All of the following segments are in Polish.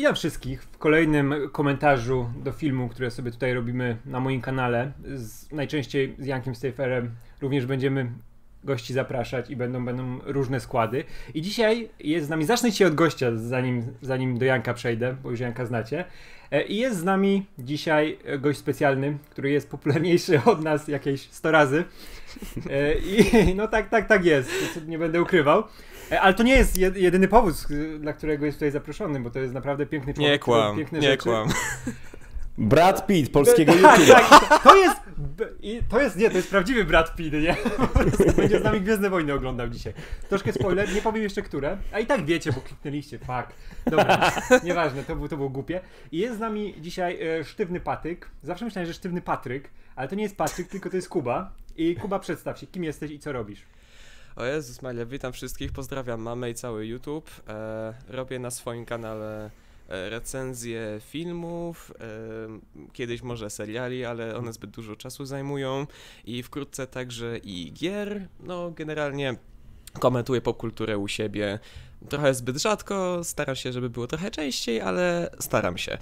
Witam wszystkich w kolejnym komentarzu do filmu, który sobie tutaj robimy na moim kanale. Z, najczęściej z Jankiem Staferem również będziemy gości zapraszać i będą, będą różne składy. I dzisiaj jest z nami, zacznę od gościa, zanim, zanim do Janka przejdę, bo już Janka znacie. E, I jest z nami dzisiaj gość specjalny, który jest popularniejszy od nas jakieś 100 razy. E, I no tak, tak, tak jest, nie będę ukrywał. E, ale to nie jest jedyny powód, dla którego jest tutaj zaproszony, bo to jest naprawdę piękny człowiek. Nie kłam, piękne nie rzeczy. kłam. Brad Pitt, polskiego tak, YouTube'a. tak, to jest, to jest, nie, to jest prawdziwy Brad Pitt, nie? Po prostu Będzie z nami Gwiezdne Wojny oglądał dzisiaj. Troszkę spoiler, nie powiem jeszcze które, a i tak wiecie, bo kliknęliście, fuck. Dobra, nieważne, to, było, to było głupie. I jest z nami dzisiaj e, sztywny Patyk. Zawsze myślałem, że sztywny Patryk, ale to nie jest Patryk, tylko to jest Kuba. I Kuba, przedstaw się, kim jesteś i co robisz? O Jezus Maria, witam wszystkich, pozdrawiam mamę i cały YouTube. E, robię na swoim kanale recenzje filmów, e, kiedyś może seriali, ale one zbyt dużo czasu zajmują i wkrótce także i gier. No generalnie komentuję popkulturę u siebie. Trochę zbyt rzadko, staram się, żeby było trochę częściej, ale staram się.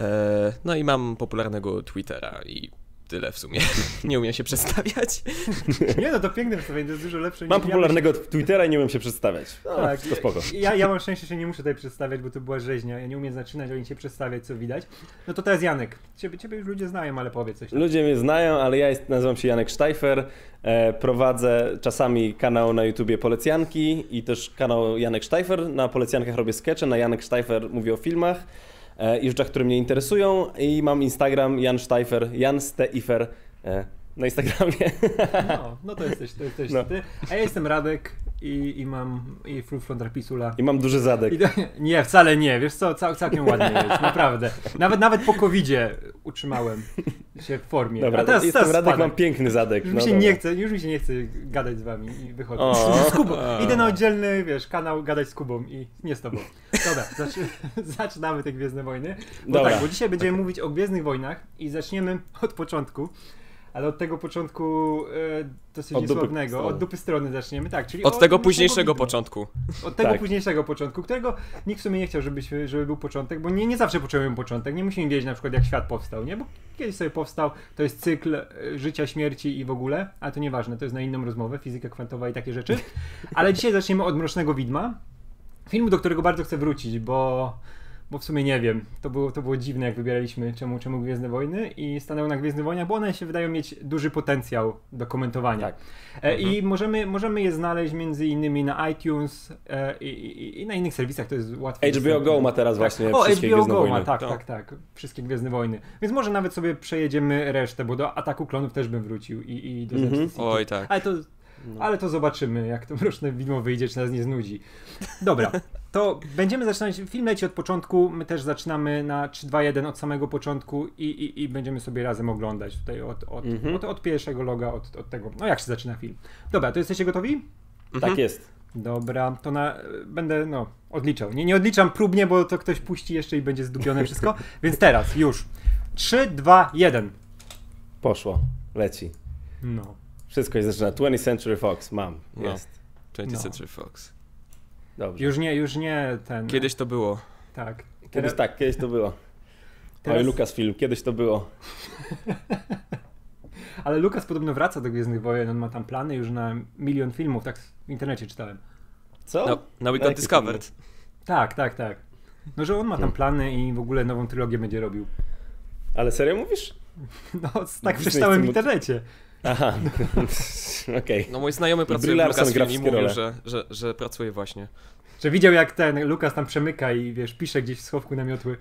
E, no i mam popularnego Twittera i tyle w sumie. Nie umiem się przedstawiać. Nie no, to piękne przedstawienie, to jest dużo lepsze Mam niż popularnego Twittera i nie umiem się przedstawiać. No, Tak, to spoko. Ja, ja mam szczęście, że nie muszę tutaj przedstawiać, bo to była rzeźnia. Ja nie umiem zaczynać, ale się przedstawiać, co widać. No to teraz Janek. Ciebie, ciebie już ludzie znają, ale powiedz coś. Ludzie mnie znają, ale ja jest, nazywam się Janek Sztajfer. E, prowadzę czasami kanał na YouTubie Polecjanki i też kanał Janek Sztajfer. Na Polecjankach robię skecze, na Janek Sztajfer mówię o filmach i rzeczach, które mnie interesują. I mam Instagram Jan Sztajfer, Jan Steifer e, na Instagramie. No, no to jesteś, to jesteś No. ty. A ja jestem Radek i, i mam i Full Pisula. I mam duży zadek. Nie, wcale nie, wiesz co, cał, całkiem ładnie jest, naprawdę. Nawet, nawet po covidzie utrzymałem się w formie. Dobra, A teraz, jestem teraz Radek, mam piękny zadek. Już No mi się dobra. nie chce, już mi się nie chce gadać z wami i wychodzę. O. Z Kubą. Idę na oddzielny, wiesz, kanał gadać z Kubą i nie z tobą. Dobra, zaczy, zaczynamy te Gwiezdne Wojny. Bo Dobra. tak, bo dzisiaj będziemy mówić o Gwiezdnych Wojnach i zaczniemy od początku. Ale od tego początku e, dosyć Od niesławnego, strony. od dupy strony zaczniemy, tak, czyli Od tego mrocznego późniejszego początku. Od tego Tak. późniejszego początku, którego nikt w sumie nie chciał, żeby, się- żeby był początek, bo nie, nie zawsze potrzebujemy początek. Nie musimy wiedzieć na przykład jak świat powstał, nie? Bo kiedyś sobie powstał, to jest cykl e, życia, śmierci i w ogóle, ale to nieważne, to jest na inną rozmowę, fizyka kwantowa i takie rzeczy. Ale dzisiaj zaczniemy od Mrocznego Widma. Filmu, do którego bardzo chcę wrócić, bo, bo w sumie nie wiem. To było, to było dziwne, jak wybieraliśmy czemu, czemu Gwiezdne Wojny i stanęło na Gwiezdnych Wojnach, bo one się wydają mieć duży potencjał do komentowania. Tak. E, I możemy, możemy je znaleźć między innymi na iTunes e, i, i, i na innych serwisach, to jest łatwe. HBO Go ma teraz właśnie O, wszystkie HBO Gwiezdne Go Wojny. ma, tak, To. tak, tak. Wszystkie Gwiezdne Wojny. Więc może nawet sobie przejedziemy resztę, bo do Ataku Klonów też bym wrócił i, i do Mhm. Oj tak. Ale to, ale to zobaczymy, jak to mroczne widmo wyjdzie, czy nas nie znudzi. Dobra, to będziemy zaczynać. Film leci od początku. My też zaczynamy na 3, 2, 1 od samego początku i, i, i będziemy sobie razem oglądać tutaj od, od, Mhm. od, od pierwszego loga, od, od tego. No jak się zaczyna film. Dobra, to jesteście gotowi? Tak jest. Dobra, to na, będę no, odliczał. Nie, nie odliczam próbnie, bo to ktoś puści jeszcze i będzie zdubione wszystko. Więc teraz już. 3, 2, 1. Poszło. Leci. No. Wszystko się zaczyna. 20th Century Fox. Mam. No. Jest. 20th No. Century Fox. Dobrze. Już nie, już nie ten. Kiedyś to było. Tak. Kiedyś Teraz- tak, kiedyś to było. Teraz- Oj, Lucasfilm, kiedyś to było. Ale Lukas podobno wraca do Gwiezdnych Wojen, on ma tam plany już na milion filmów, tak w internecie czytałem. Co? No, now we got discovered. Tak, tak, tak. No, że on ma tam plany i w ogóle nową trylogię będzie robił. Ale serio mówisz? No, tak Disney przeczytałem w internecie. Aha. Okej. No mój znajomy pracuje w Brie Larson gra Lucasfilm i mówił, że, że, że pracuje właśnie. Że widział jak ten Lukas tam przemyka i wiesz, pisze gdzieś w schowku na miotły.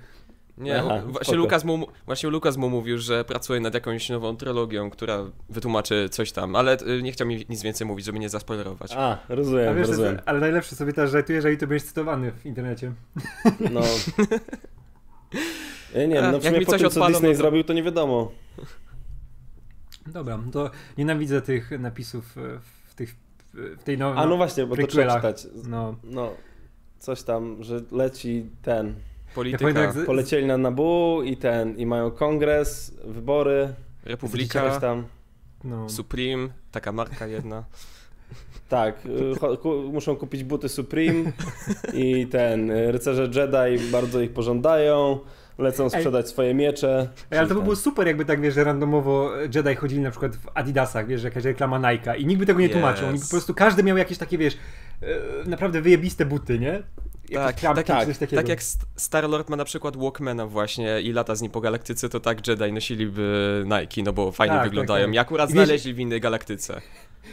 Nie, Aha, właśnie. Lukas mu, właśnie Lukas mu mówił, że pracuje nad jakąś nową trylogią, która wytłumaczy coś tam, ale y, nie chciał mi nic więcej mówić, żeby nie zaspoilerować. A, A rozumiem, wiesz, rozumiem. ale najlepsze sobie teraz żartuję, że i to będziesz cytowany w internecie. No. Ja nie A, no w jak sumie mi po coś tym, co Disney no to- zrobił, to nie wiadomo. Dobra, no to nienawidzę tych napisów e, w, tych, w tej nowej. A no właśnie, bo to trzeba prequelach. czytać. No. No, coś tam, że leci ten. Polityka, pamiętam, jak z- Polecieli na Nabu i ten, i mają kongres, wybory, Republika, coś tam. no. Supreme, taka marka jedna. Tak, muszą kupić buty Supreme i ten, y, rycerze Jedi bardzo ich pożądają, lecą sprzedać swoje miecze. Ej, ale to by było super, jakby tak, wiesz, że randomowo Jedi chodzili na przykład w Adidasach, wiesz, że jakaś reklama Nike'a i nikt by tego nie Yes. tłumaczył. Oni po prostu, każdy miał jakieś takie, wiesz, e, naprawdę wyjebiste buty, nie? Tak, tak, takiego. Tak jak St- Star-Lord ma na przykład Walkmana właśnie i lata z nim po galaktyce, to tak Jedi nosiliby Nike, no bo fajnie Tak, wyglądają. tak, tak. I akurat I wiesz- znaleźli w innej galaktyce.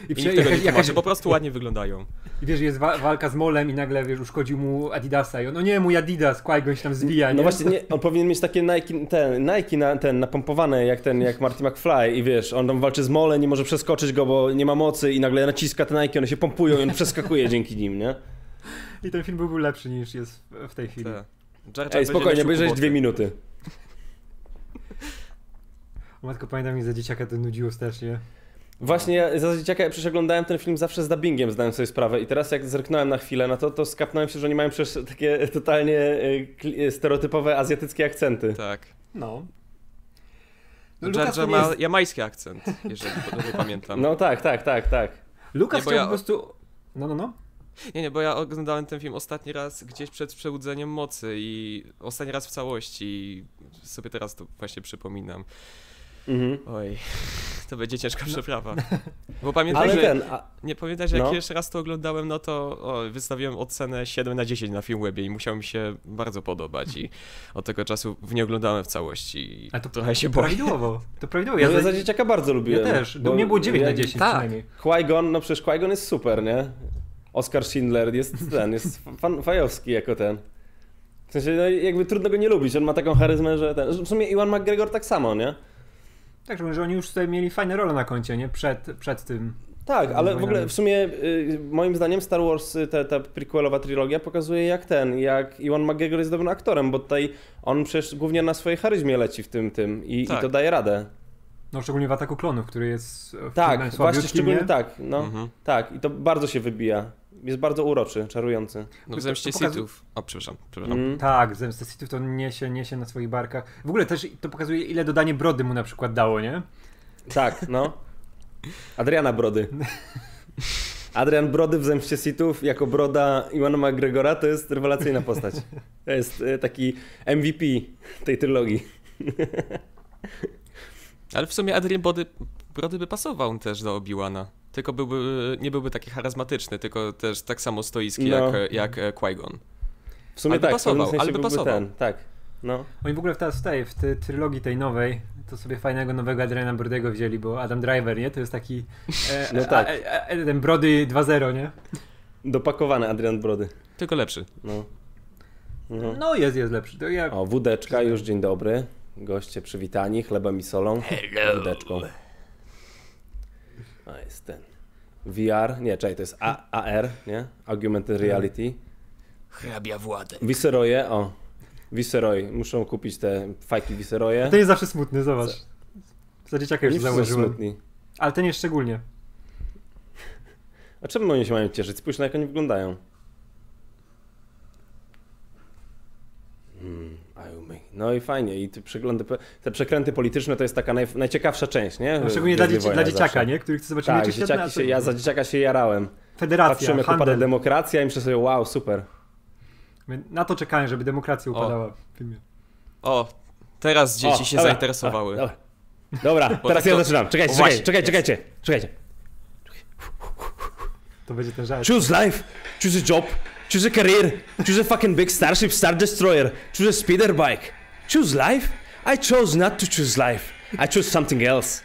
I, I tego nie jakaś- po prostu ładnie wyglądają. I wiesz, jest wa- walka z Molem i nagle, wiesz, uszkodził mu Adidasa i on, no nie, mój Adidas, Qui-Gon się tam zwija, nie? No właśnie, nie, on powinien mieć takie Nike, ten, Nike na, ten, napompowane jak ten, jak Marty McFly i wiesz, on tam walczy z Mole, nie może przeskoczyć go, bo nie ma mocy i nagle naciska te Nike, one się pompują i on przeskakuje dzięki nim, nie? I ten film byłby lepszy niż jest w, tej chwili. Tak. Jar Jar Ej, spokojnie, obejrzeć dwie minuty. O Matko, pamiętam, mi za dzieciaka to nudziło strasznie. Właśnie ja za dzieciaka przecież oglądałem ten film zawsze z dubbingiem, zdałem sobie sprawę i teraz jak zerknąłem na chwilę na to, to skapnąłem się, że oni mają przecież takie totalnie e, e, stereotypowe azjatyckie akcenty. Tak. No. No, Jar Jar ma jest- jamański akcent, jeżeli dobrze pamiętam. No tak, tak, tak, tak. Lukas Nie, ja- po prostu... No, no, no. Nie, nie, bo ja oglądałem ten film ostatni raz gdzieś przed przebudzeniem mocy i ostatni raz w całości i sobie teraz to właśnie przypominam. Mhm. Oj, to będzie ciężka przeprawa. Bo pamiętaj, Ale że, ten, a, nie pamiętaj, że jak No. jeszcze raz to oglądałem, no to o, wystawiłem ocenę 7 na 10 na Filmwebie i musiał mi się bardzo podobać i od tego czasu nie oglądałem w całości Ale to trochę się boję. Prawidłowo. To prawidłowo. no Ja, ja za... dzieciaka bardzo ja lubiłem. też. Do bo mnie było 9 na jak- 10 tak. przynajmniej. Qui-Gon, no przecież Qui-Gon jest super, nie? Oscar Schindler jest ten, jest fan, fajowski jako ten. W sensie, no jakby trudno go nie lubić, on ma taką charyzmę, że ten... W sumie Iwan McGregor tak samo, nie? Tak, że że oni już tutaj mieli fajne role na koncie, nie? Przed, przed tym. Tak, ale w ogóle w sumie y, moim zdaniem Star Wars, y, ta, ta prequelowa trylogia pokazuje jak ten, jak Iwan McGregor jest dobrym aktorem, bo tutaj on przecież głównie na swojej charyzmie leci w tym, tym i, Tak. i to daje radę. No szczególnie w Ataku Klonów, który jest w Tak, właśnie szczególnie nie? tak, no, Mhm. tak i to bardzo się wybija. Jest bardzo uroczy, czarujący. No w zemście to pokazu- Sithów. O, przepraszam, przepraszam. Mm. Tak, Zemstę Sithów to niesie, niesie na swoich barkach. W ogóle też to pokazuje, ile dodanie brody mu na przykład dało, nie? Tak, no. Adriana Brody. Adrian Brody w Zemście Sithów jako broda Iwana McGregora to jest rewelacyjna postać. To jest y, taki MVP tej trylogii. Ale w sumie Adrian Brody, Brody by pasował też do Obi-Wana. Tylko byłby, nie byłby taki charyzmatyczny, tylko też tak samo stoicki No. jak, jak e, Qui-Gon. W sumie Ale by tak, pasował, w sensie ale by pasował. ten, tak. No. Oni w ogóle teraz w tej, w tej trylogii tej nowej, to sobie fajnego nowego Adriana Brodego wzięli, bo Adam Driver, nie? To jest taki e, No tak. a, a, a, ten Brody 2.0, nie? Dopakowany Adrian Brody. Tylko lepszy. No. No. No jest, jest lepszy. To ja... O, wódeczka, już dzień dobry. Goście przywitani, chlebem i solą. Hello. Wódeczką. A jest ten. VR, nie, czekaj, to jest A AR, nie? Augmented Reality. Hrabia Władek. Viceroje, o. Viceroy, muszą kupić te fajki Viceroje. To jest zawsze smutny, zobacz. Za dzieciaka już założyłem. smutni. Ale ten jest szczególnie. A czemu oni się mają cieszyć? Spójrz na jak oni wyglądają. Hmm. No i fajnie. I te, przeglądy, te przekręty polityczne to jest taka naj, najciekawsza część, nie? No, szczególnie dla, dzieci, dla dzieciaka, zawsze. nie? Który chce zobaczyć Tak, dzieciaki się, ja za dzieciaka się jarałem. Federacja, Patrzyłem jak upada handel. demokracja i myślę sobie, wow, super. Na to czekałem, żeby demokracja O. upadała w filmie. O, teraz dzieci O, się dobra, zainteresowały. Dobra, dobra. teraz tak ja to- zaczynam. Czekajcie, O, czekajcie, właśnie, czekajcie, czekajcie, czekajcie. To będzie ten żart. Choose life, choose a job, choose a career, choose a fucking big starship star destroyer, choose a speeder bike. Choose life? I chose not to choose life. I chose something else.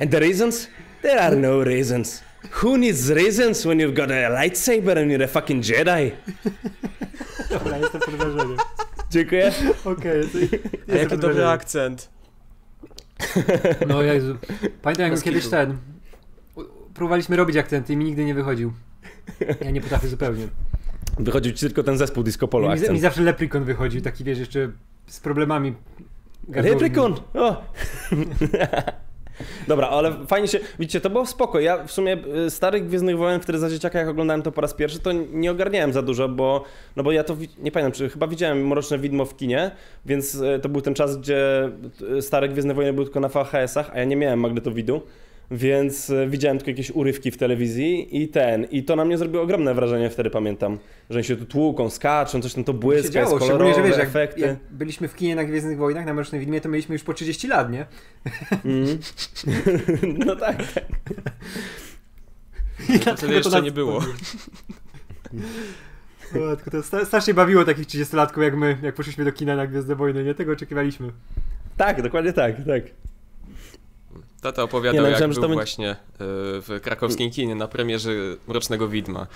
And the reasons? There are no reasons. Who needs reasons when you've got a lightsaber and you're a fucking Jedi? Dobra, jestem pod wrażeniem. Dziękuję. Okej, jestem jaki dobry akcent. No Jezu. Pamiętam jak kiedyś ten... Próbowaliśmy robić akcenty i mi nigdy nie wychodził. Ja nie potrafię zupełnie. Wychodził ci tylko ten zespół Disco Polo Mi, mi akcent. zawsze Leprikon wychodził, taki wiesz, jeszcze z problemami. Leprechaun! O! Dobra, ale fajnie się. Widzicie, to było spoko. Ja w sumie y, starych Gwiezdnych Wojen, które za dzieciaka jak oglądałem to po raz pierwszy, to nie ogarniałem za dużo, bo. No bo ja to nie pamiętam, czy chyba widziałem Mroczne Widmo w kinie, więc y, to był ten czas, gdzie y, stare Gwiezdne Wojny były tylko na VHS-ach, a ja nie miałem magnetowidu. Więc e, widziałem tylko jakieś urywki w telewizji i ten, i to na mnie zrobiło ogromne wrażenie wtedy, pamiętam, że oni się tu tłuką, skaczą, coś tam to błyska, działo, jest kolorowe, że wiesz, jak, efekty. jak byliśmy w kinie na Gwiezdnych Wojnach, na Mrocznej Widmie, to mieliśmy już po 30 lat, nie? Mm. no tak, tak. I To wtedy jeszcze nas nie było. O, tylko to strasznie bawiło takich 30-latków jak my, jak poszliśmy do kina na Gwiezdne Wojny, nie? Tego oczekiwaliśmy. Tak, dokładnie tak, tak. Tata opowiadał, Nie, no, jak myślałem, był będzie- właśnie e, w krakowskim kinie na premierze Mrocznego Widma.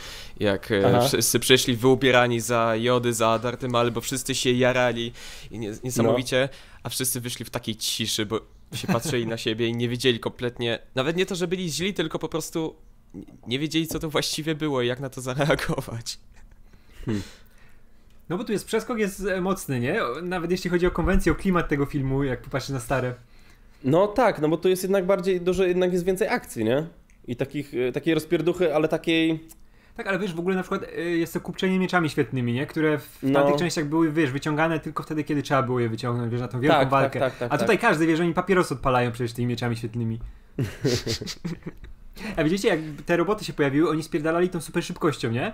Jak e, Aha. wszyscy przyszli wyubierani za Jody, za Darty Maul, bo wszyscy się jarali i nie, niesamowicie, No. a wszyscy wyszli w takiej ciszy, bo się patrzyli na siebie i nie wiedzieli kompletnie, nawet nie to, że byli źli, tylko po prostu nie wiedzieli, co to właściwie było i jak na to zareagować. No bo tu jest przeskok jest mocny, nie? Nawet jeśli chodzi o konwencję, o klimat tego filmu, jak popatrzysz na stare. No tak, no bo tu jest jednak bardziej, dużo jednak jest więcej akcji, nie? I takich, e, takiej rozpierduchy, ale takiej... Tak, ale wiesz, w ogóle na przykład y, jest to kupczenie mieczami świetnymi, nie? Które w No. tamtych częściach były, wiesz, wyciągane tylko wtedy, kiedy trzeba było je wyciągnąć, wiesz, na tą wielką Tak, tak, walkę. tak, tak, A tutaj tak. każdy wie, że oni papieros odpalają przecież tymi mieczami świetlnymi. A widzicie, jak te roboty się pojawiły, oni spierdalali tą super szybkością, nie?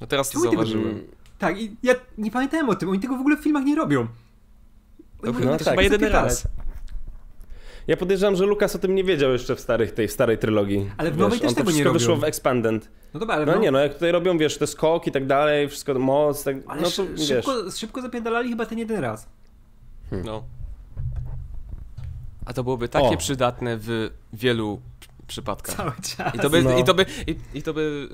No teraz to zauważyłem. Tak, i ja nie pamiętałem o tym, oni tego w ogóle w filmach nie robią. Oni To mają chyba, no to tak. chyba jedyny zapierdalać. raz. Ja podejrzewam, że Lukas o tym nie wiedział jeszcze w starych, tej starej trylogii. Ale w nowej też on to tego nie wszystko robią. wyszło w Expanded. No dobra, ale No no, nie, no jak tutaj robią, wiesz, te skoki i tak dalej, wszystko, moc, tak, ale no to wiesz. szybko, szybko zapierdalali chyba ten jeden raz. No. A to byłoby takie O. przydatne w wielu przypadkach. Cały czas. I to by, No. i to by, i, i to by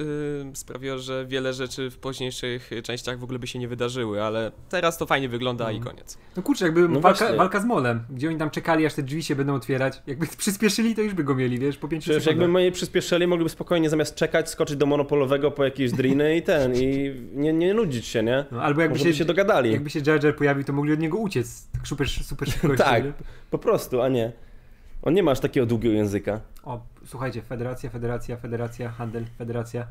y, sprawiło, że wiele rzeczy w późniejszych częściach w ogóle by się nie wydarzyły, ale teraz to fajnie wygląda i Mhm. koniec. No kurczę, jakby No walka, walka z molem, gdzie oni tam czekali, aż te drzwi się będą otwierać. Jakby przyspieszyli, to już by go mieli, wiesz, po pięciu Przecież jakby sekundach. my je przyspieszyli, mogliby spokojnie zamiast czekać, skoczyć do monopolowego po jakieś driny i ten, i nie, nie nudzić się, nie? No, albo jakby Może się, by się dogadali. jakby się Jar Jar pojawił, to mogli od niego uciec. Tak super, super szybkością. Tak. nie? Po prostu, a nie. On nie ma aż takiego długiego języka. O, słuchajcie, federacja, federacja, federacja, handel, federacja,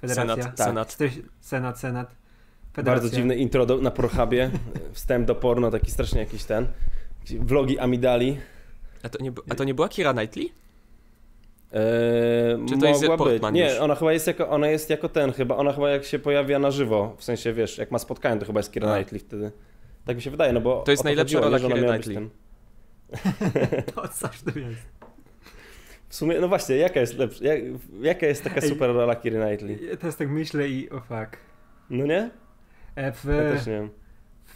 federacja. Senat, Tak. senat. Senat, senat. Federacja. Bardzo dziwne intro do, na Pornhubie, wstęp do porno, taki strasznie jakiś ten. Vlogi Amidali. A to nie, a to nie była Kira Knightley? Eee, Czy to jest. Portman Nie, już? ona chyba jest jako, ona jest jako ten, chyba ona chyba jak się pojawia na żywo, w sensie wiesz, jak ma spotkanie, to chyba jest Kira. Knightley wtedy. Tak mi się wydaje, no bo To jest najlepsza rola być Knightley. ten- To coś to jest. W sumie, no właśnie, jaka jest lepsza, jak, jaka jest taka Ej. super rola Kiry Knightley? Ja teraz tak myślę i o fuck. No nie? E, w, Ja też nie wiem.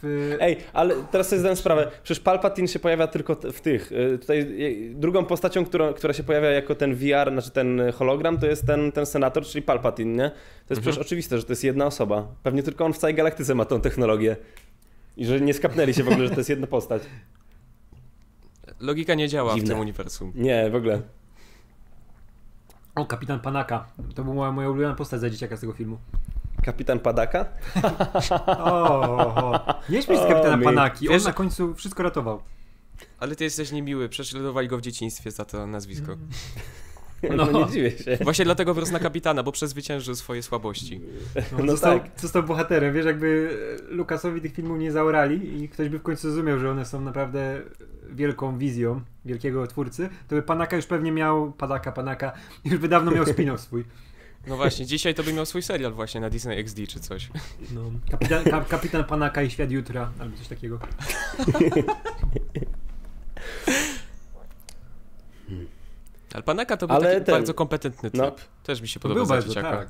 w, Ej, ale teraz sobie zdałem sprawę, przecież Palpatine się pojawia tylko w tych, y, tutaj drugą postacią, która, która się pojawia jako ten VR, znaczy ten hologram, to jest ten, ten senator, czyli Palpatine, nie? To jest Mhm. przecież oczywiste, że to jest jedna osoba. Pewnie tylko on w całej galaktyce ma tą technologię. I że nie skapnęli się w ogóle, że to jest jedna postać. Logika nie działa Dziwne. w tym uniwersum. Nie, w ogóle. o, kapitan Panaka. To była moja ulubiona postać za dzieciaka z tego filmu. Kapitan Padaka? O. Nie śmiej z kapitana mi- Panaki. On Wiesz- na końcu wszystko ratował. Ale ty jesteś niemiły, prześladowali go w dzieciństwie za to nazwisko. No, No. nie dziwię się. Właśnie dlatego wyrósł na kapitana, bo przezwyciężył swoje słabości. No, No został, tak. został bohaterem. Wiesz, jakby Lukasowi tych filmów nie zaorali i ktoś by w końcu zrozumiał, że one są naprawdę wielką wizją wielkiego twórcy, to by Panaka już pewnie miał, Padaka, Panaka, już by dawno miał spin-off swój. No właśnie, dzisiaj to by miał swój serial właśnie na Disney XD czy coś. No. Kapitan, ka, kapitan Panaka i Świat Jutra, albo coś takiego. Ale Panaka to był Ale taki ten- bardzo kompetentny typ. no. Też mi się podobał był za bardzo, dzieciaka. tak.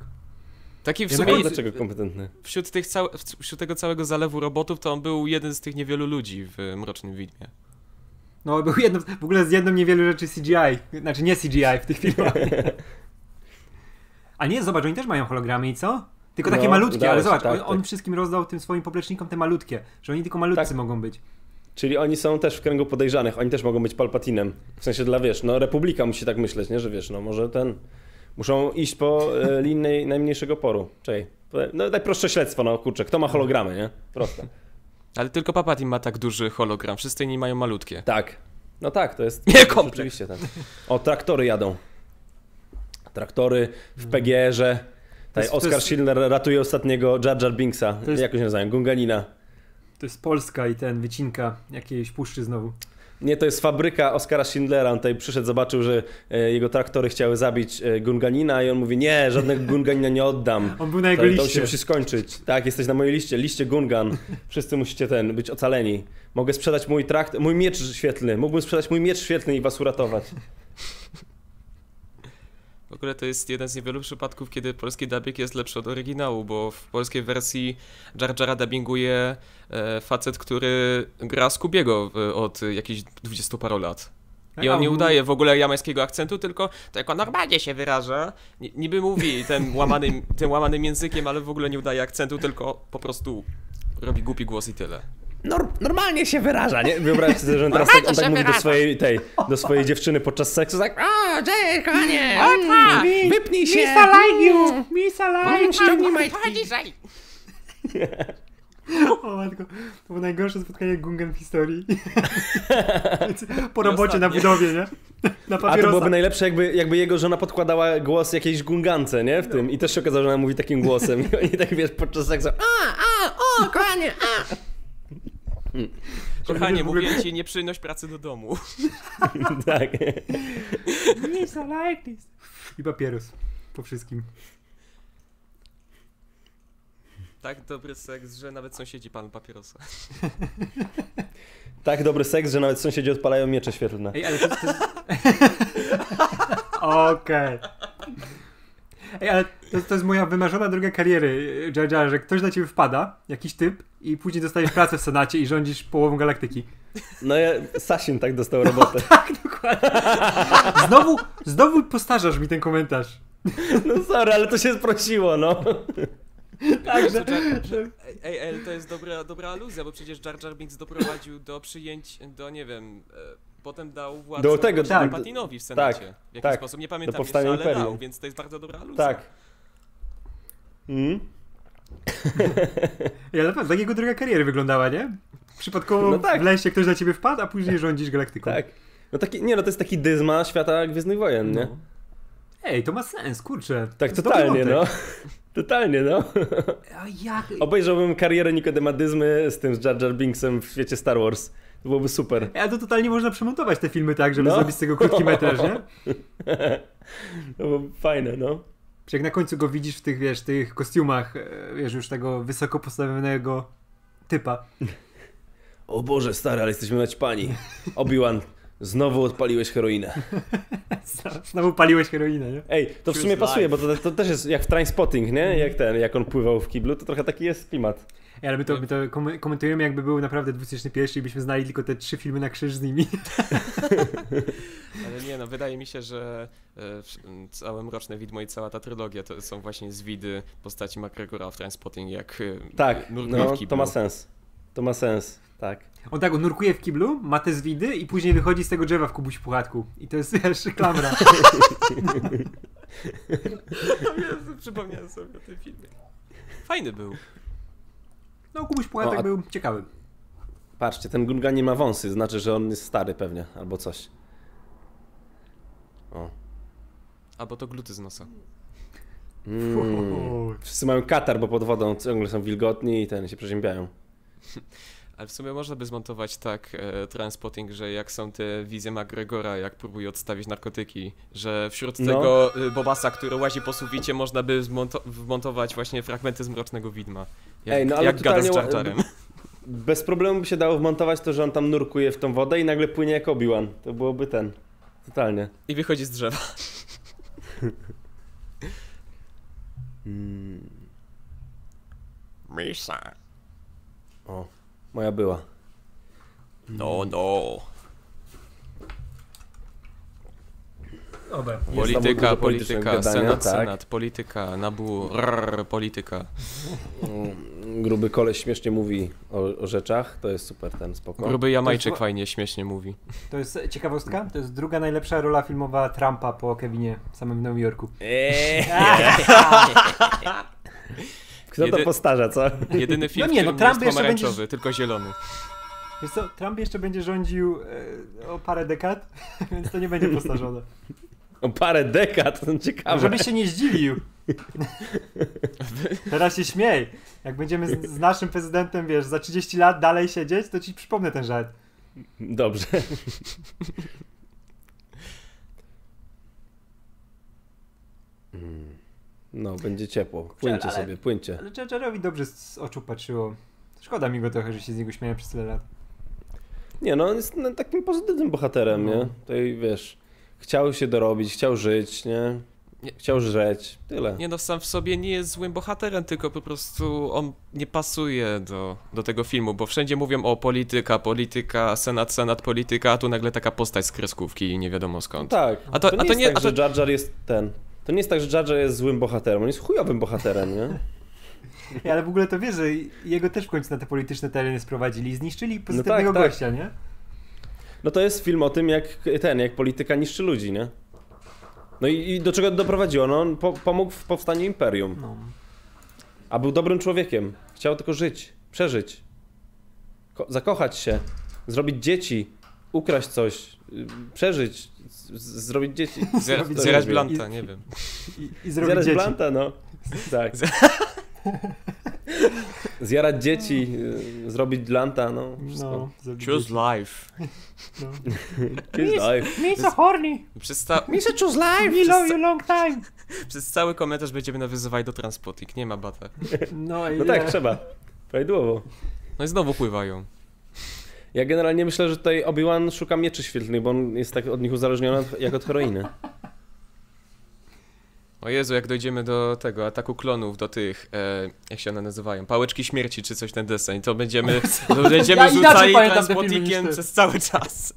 Taki w Ja sumie Dlaczego kompetentny? wśród, tych cał... wśród tego całego zalewu robotów to on był jeden z tych niewielu ludzi w Mrocznym Widmie. No, był jedno, w ogóle z jedną niewielu rzeczy CGI. Znaczy nie CGI w tych filmach. A nie, zobacz, oni też mają hologramy i co? Tylko takie No, malutkie, ale się, zobacz, tak, on, on tak. wszystkim rozdał tym swoim poplecznikom te malutkie, że oni tylko malutcy Tak. mogą być. Czyli oni są też w kręgu podejrzanych, oni też mogą być Palpatinem. W sensie dla, wiesz, no Republika musi tak myśleć, nie? Że wiesz, no może ten... Muszą iść po e, linii najmniejszego poru. Czej. No najprostsze śledztwo, no kurczę, kto ma hologramy, nie? Proste. Ale tylko Papatin ma tak duży hologram, wszyscy inni mają malutkie. Tak. No tak, to jest... Nie to jest kompleks. Rzeczywiście tak. O, traktory jadą. Traktory w PGR-ze. Tutaj Oskar jest- Schindler ratuje ostatniego Jar Jar Binksa. To jest- Jak go się nazywają? Gunganina. To jest Polska i ten wycinka jakiejś puszczy znowu. Nie, to jest fabryka Oskara Schindlera. On tutaj przyszedł, zobaczył, że e, jego traktory chciały zabić e, Gunganina i on mówi, nie, żadnego Gunganina nie oddam. On był na jego to, liście. To się musi skończyć. Tak, jesteś na mojej liście, liście Gungan. Wszyscy musicie ten, być ocaleni. Mogę sprzedać mój trakt, mój miecz świetlny. Mógłbym sprzedać mój miecz świetlny i was uratować. W ogóle to jest jeden z niewielu przypadków, kiedy polski dubbing jest lepszy od oryginału, bo w polskiej wersji Jar Jara dubbinguje e, facet, który gra Skubiego e, od jakichś 20 paru lat. I on nie udaje w ogóle jamańskiego akcentu, tylko tylko normalnie się wyraża. Ni- Niby mówi tym łamanym, tym łamanym językiem, ale w ogóle nie udaje akcentu, tylko po prostu robi głupi głos i tyle. Nor- normalnie się wyraża, nie? Wyobraźcie sobie, że on teraz tak, on tak mówi do swojej, tej, do swojej dziewczyny podczas seksu, tak o, cześć, kochanie, mm, wypnij się, Misa like you! Misa like ściągnij majtki. O matko, to było najgorsze spotkanie Gungan w historii. po robocie na budowie, nie? Na A to byłoby najlepsze, jakby, jakby jego żona podkładała głos jakiejś gungance, nie? W tym. I też się okazało, że ona mówi takim głosem. I oni tak, wiesz, podczas seksu, a, a, o, kochanie, a. Kochanie, ogóle- mówię ci, nie przynoś pracy do domu. Tak. Misa like this. I papieros. Po wszystkim. Tak dobry seks, że nawet sąsiedzi palą papierosa. Tak dobry seks, że nawet sąsiedzi odpalają miecze świetlne. Ej, ale to, jest... Okej. Ej, ale to, to jest moja wymarzona droga kariery, Jar Jar, że ktoś na ciebie wpada, jakiś typ, i później dostajesz pracę w Senacie i rządzisz połową galaktyki. No ja, Sasin tak dostał robotę. Tak, dokładnie. Znowu, znowu postarzasz mi ten komentarz. No sorry, ale to się sprosiło, no. Także, Ej, ej, ej, to jest dobra, dobra aluzja, bo przecież Jar Jar Binks doprowadził do przyjęć, do nie wiem, e, potem dał władzę Do tego, tak. Patinowi w Senacie. Tak, w jakiś tak. sposób, nie pamiętam powstania jeszcze, ale imperium. dał, więc to jest bardzo dobra aluzja. Tak. Mm? Ej, ale patrz, tak jego droga kariery wyglądała, nie? Przypadkowo No tak. w lesie ktoś na ciebie wpadł, a później rządzisz galaktyką. Tak. No taki, nie no, to jest taki dyzma świata Gwiezdnych Wojen, nie? No. Ej, to ma sens, kurczę. Tak, totalnie, no. Totalnie, no. A jak? Obejrzałbym karierę Nikodemadyzmy z tym, z Jar Jar Binksem w świecie Star Wars. Byłoby super. A to totalnie można przemontować te filmy tak, żeby No. zrobić z tego krótki metraż, nie? To byłoby fajne, no. Czy jak na końcu go widzisz w tych, wiesz, tych kostiumach, e, wiesz, już tego wysoko postawionego typa. O Boże, stary, ale jesteśmy naćpani. Obi-Wan, znowu odpaliłeś heroinę. Znowu paliłeś heroinę, nie? Ej, to w sumie pasuje, bo to, to też jest jak w Trainspotting, nie? Jak ten, jak on pływał w kiblu, to trochę taki jest klimat. Ale my to, my to kom- komentujemy jakby był naprawdę 2001 i byśmy znali tylko te trzy filmy na krzyż z nimi. Ale nie no, wydaje mi się, że e, całe Mroczne Widmo i cała ta trylogia to są właśnie zwidy postaci McGregora w Transpotting, jak e, Tak, nurkuje no, w to ma sens. To ma sens, tak. On tak, on nurkuje w kiblu, ma te zwidy i później wychodzi z tego drzewa w kubuś puchatku. I to jest, wiesz, klamra. Jezu, Przypomniałem sobie o tym filmie. Fajny był. No, kubuś puchatek No, a- był ciekawy. Patrzcie, ten Gungan nie ma wąsy, znaczy, że on jest stary pewnie, albo coś. O. Albo to gluty z nosa. Mm. Wszyscy mają katar, bo pod wodą ciągle są wilgotni i ten się przeziębiają. Ale w sumie można by zmontować tak e, Transpotting, że jak są te wizje McGregora, jak próbuje odstawić narkotyki, że wśród No. tego e, Bobasa, który łazi po suficie, można by wmontować właśnie fragmenty z Mrocznego Widma. Jak, Ej, no ale jak gada z Jar Jarem. Bez problemu by się dało wmontować to, że on tam nurkuje w tą wodę i nagle płynie jak Obi-Wan. To byłoby ten. Totalnie. I wychodzi z drzewa. Mm. Misa. O, moja była. No, no. Obe. Polityka, polityka, gadania, senat, tak. senat, polityka, nabu, rrr, polityka. Mm, Gruby koleś śmiesznie mówi o, o rzeczach, to jest super ten spoko. Gruby Jamajczyk jest- fajnie, śmiesznie mówi. To jest ciekawostka, to jest druga najlepsza rola filmowa Trumpa po Kevinie samym w Nowym Jorku. Eee. Kto to Jedy- postarza, co? Jedyny film, No nie, no, Trump jest jeszcze pomarańczowy, będziesz- tylko zielony. Wiesz co, Trump jeszcze będzie rządził e, o parę dekad, więc to nie będzie postarzone. O parę dekad, to ciekawe. żebyś się nie zdziwił. Teraz się śmiej. Jak będziemy z, z naszym prezydentem, wiesz, za 30 lat dalej siedzieć, to ci przypomnę ten żart. Dobrze. Mm. No, będzie ciepło. Płyńcie Ale- sobie, płyńcie. Ale Jar dobrze z oczu patrzyło. Szkoda mi go trochę, że się z niego śmieję przez tyle lat. Nie no, on jest no, takim pozytywnym bohaterem, No. nie? Tutaj wiesz, chciał się dorobić, chciał żyć, nie? Nie. Chciał żreć, tyle. Nie no, sam w sobie nie jest złym bohaterem, tylko po prostu on nie pasuje do, do tego filmu, bo wszędzie mówią o polityka, polityka, senat, senat, polityka, a tu nagle taka postać z kreskówki i nie wiadomo skąd. Tak, A to- to, a nie to jest nie- tak, a to- że Jar Jar jest ten. To nie jest tak, że Jar Jar jest złym bohaterem, on jest chujowym bohaterem, nie? Ej, Ale w ogóle to wiesz, że jego też w końcu na te polityczne tereny sprowadzili i zniszczyli pozytywnego tak. gościa, nie? No to jest film o tym, jak ten, jak polityka niszczy ludzi, nie? No i, i do czego to doprowadziło? No on po, pomógł w powstaniu imperium, No. a był dobrym człowiekiem. Chciał tylko żyć, przeżyć, ko- zakochać się, zrobić dzieci, ukraść coś, y, przeżyć, zrobić dzieci. Zjera, zjierać zrobić- blanta, nie wiem. I, i zrobić Zjarać dzieci. blanta, no. Tak. Zjarać dzieci, y, zrobić blanta, no. Wszystko. No, Choose life. No. Kiss life. Me so horny! Misa choose life! Me love you long time! przez cały komentarz będziemy nawyzywali do transportik, nie ma bata. No, i No tak, trzeba. Prawidłowo. No i znowu pływają. Ja generalnie myślę, że tutaj Obi-Wan szuka mieczy świetlnych, bo on jest tak od nich uzależniony od- jak od heroiny. O Jezu, jak dojdziemy do tego ataku klonów, do tych, e, jak się one nazywają, pałeczki śmierci czy coś ten deseń, to będziemy, to będziemy Ja rzucali transportikiem przez cały czas.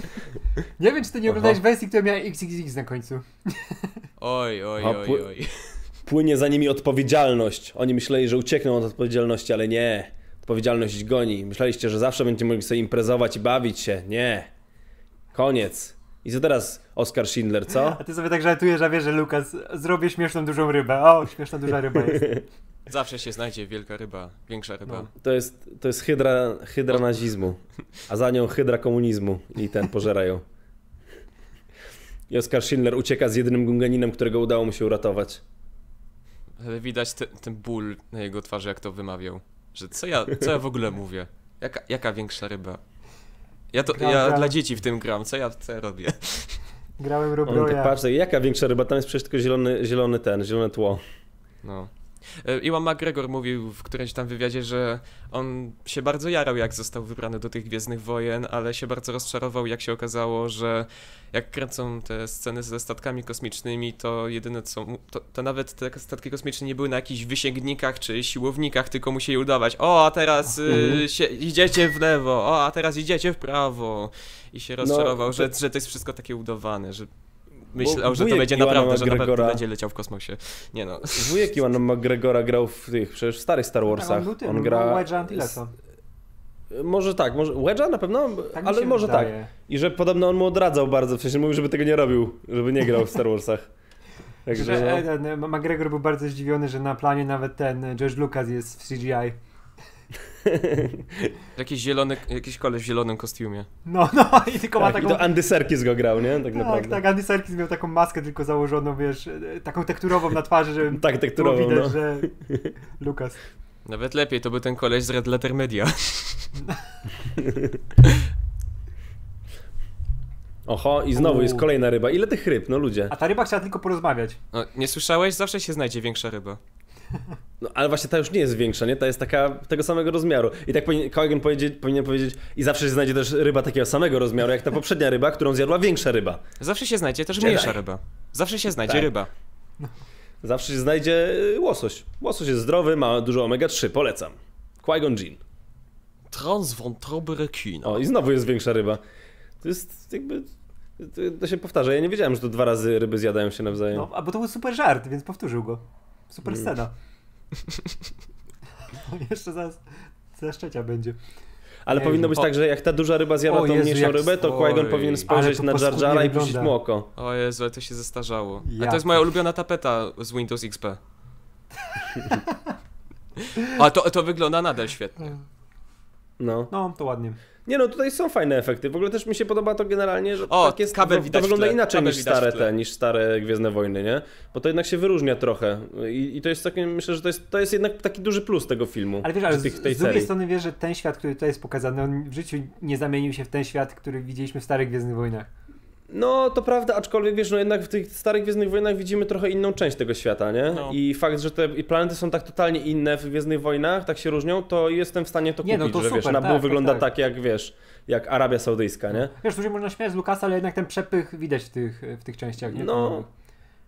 Nie wiem, czy ty nie oglądałeś wersji, która miała XXX na końcu. Oj, oj, oj, oj. Płynie za nimi odpowiedzialność. Oni myśleli, że uciekną od odpowiedzialności, ale nie. Odpowiedzialność goni. Myśleliście, że zawsze będziecie mogli sobie imprezować i bawić się. Nie. Koniec. I co teraz Oskar Schindler, co? A ty sobie tak żartujesz, a wiesz, że Lukas zrobię śmieszną dużą rybę. O, śmieszna duża ryba jest. Zawsze się znajdzie wielka ryba, większa ryba. No. To jest, to jest hydra, hydra nazizmu, a za nią hydra komunizmu i ten pożera ją. I Oskar Schindler ucieka z jedynym gunganinem, którego udało mu się uratować. Ale widać te, ten ból na jego twarzy, jak to wymawiał. Że co ja, co ja w ogóle mówię? Jaka, jaka większa ryba? Ja, to, Gram, ja gram. dla dzieci w tym gram, co ja, co ja robię? Grałem On Robroja. tak patrzy, jaka większa ryba, tam jest przecież tylko zielony, zielony ten, zielone tło. No. E, Iwan McGregor mówił w którymś tam wywiadzie, że on się bardzo jarał, jak został wybrany do tych Gwiezdnych Wojen, ale się bardzo rozczarował, jak się okazało, że jak kręcą te sceny ze statkami kosmicznymi, to jedyne co... To, to nawet te statki kosmiczne nie były na jakichś wysięgnikach czy siłownikach, tylko musieli udawać, o, a teraz y, się, idziecie w lewo, o, a teraz idziecie w prawo. I się rozczarował, to- że, że to jest wszystko takie udawane, że myślał, że to będzie Iwana naprawdę, że McGregora- będzie leciał w kosmosie. Nie no. Wujek Iwana McGregora grał w tych przecież starych Star Tak, Warsach. on był tym, on on gra. Może tak, może Wedge'a na pewno, Tak ale może tak. wydaje. I że podobno on mu odradzał bardzo, w sensie mówił, żeby tego nie robił, żeby nie grał w Star Warsach. Także Że, e, no. ten, e, McGregor był bardzo zdziwiony, że na planie nawet ten e, George Lucas jest w CGI. Jakiś zielony, jakiś koleś w zielonym kostiumie. No, no i tylko ma tak, i taką... to Andy Serkis go grał, nie? Tak Tak, naprawdę. tak, Andy Serkis miał taką maskę tylko założoną, wiesz, e, taką tekturową na twarzy, żeby Tak, było tekturową, widać, no. że Lucas. Nawet lepiej, to był ten koleś z Red Letter Media. Oho, i znowu jest kolejna ryba. Ile tych ryb, no ludzie? A ta ryba chciała tylko porozmawiać. No, nie słyszałeś? Zawsze się znajdzie większa ryba. No, ale właśnie ta już nie jest większa, nie? Ta jest taka tego samego rozmiaru. I tak powinien, Kogan powiedzieć, powinien powiedzieć, i zawsze się znajdzie też ryba takiego samego rozmiaru, jak ta poprzednia ryba, którą zjadła większa ryba. Zawsze się znajdzie też Jedi. mniejsza ryba. Zawsze się znajdzie Tak. ryba. Zawsze się znajdzie y, łosoś. Łosoś jest zdrowy, ma dużo omega-3, polecam. Qui-Gon Jinn. Transwątroby rekina. O, i znowu jest większa ryba. To jest jakby... To, to się powtarza. Ja nie wiedziałem, że to dwa razy ryby zjadają się nawzajem. No, a bo to był super żart, więc powtórzył go. Super Mm. scena. Jeszcze zaraz zaszczecia będzie. Ale nie powinno wiem. być O. tak, że jak ta duża ryba zjada O tą Jezu, mniejszą jak- rybę, to Qui-Gon Oj. powinien spojrzeć na Jar Jara i puścić mu oko. O Jezu, ale to się zestarzało. A Ja to jest moja ulubiona tapeta z Windows XP. A to, to wygląda nadal świetnie. No. No, to ładnie. Nie no, tutaj są fajne efekty. W ogóle też mi się podoba to generalnie, że O, tak jest, kabel widać to wygląda inaczej kabel niż stare te, niż stare Gwiezdne Wojny, nie? Bo to jednak się wyróżnia trochę. I, i to jest takie, myślę, że to jest, to jest jednak taki duży plus tego filmu. Ale wiesz, ale z, tych, tej z drugiej serii. strony wiesz, że ten świat, który tutaj jest pokazany, on w życiu nie zamienił się w ten świat, który widzieliśmy w starych Gwiezdnych Wojnach. No, to prawda, aczkolwiek wiesz, no jednak w tych starych Gwiezdnych Wojnach widzimy trochę inną część tego świata, nie? No. I fakt, że te planety są tak totalnie inne w Gwiezdnych Wojnach, tak się różnią, to jestem w stanie to Nie, kupić, no to że wiesz, super, na tak, było tak, wygląda tak. tak. jak wiesz, jak Arabia Saudyjska, nie? Wiesz, tu się można śmiać z Lukasa, ale jednak ten przepych widać w tych, w tych częściach, nie? No.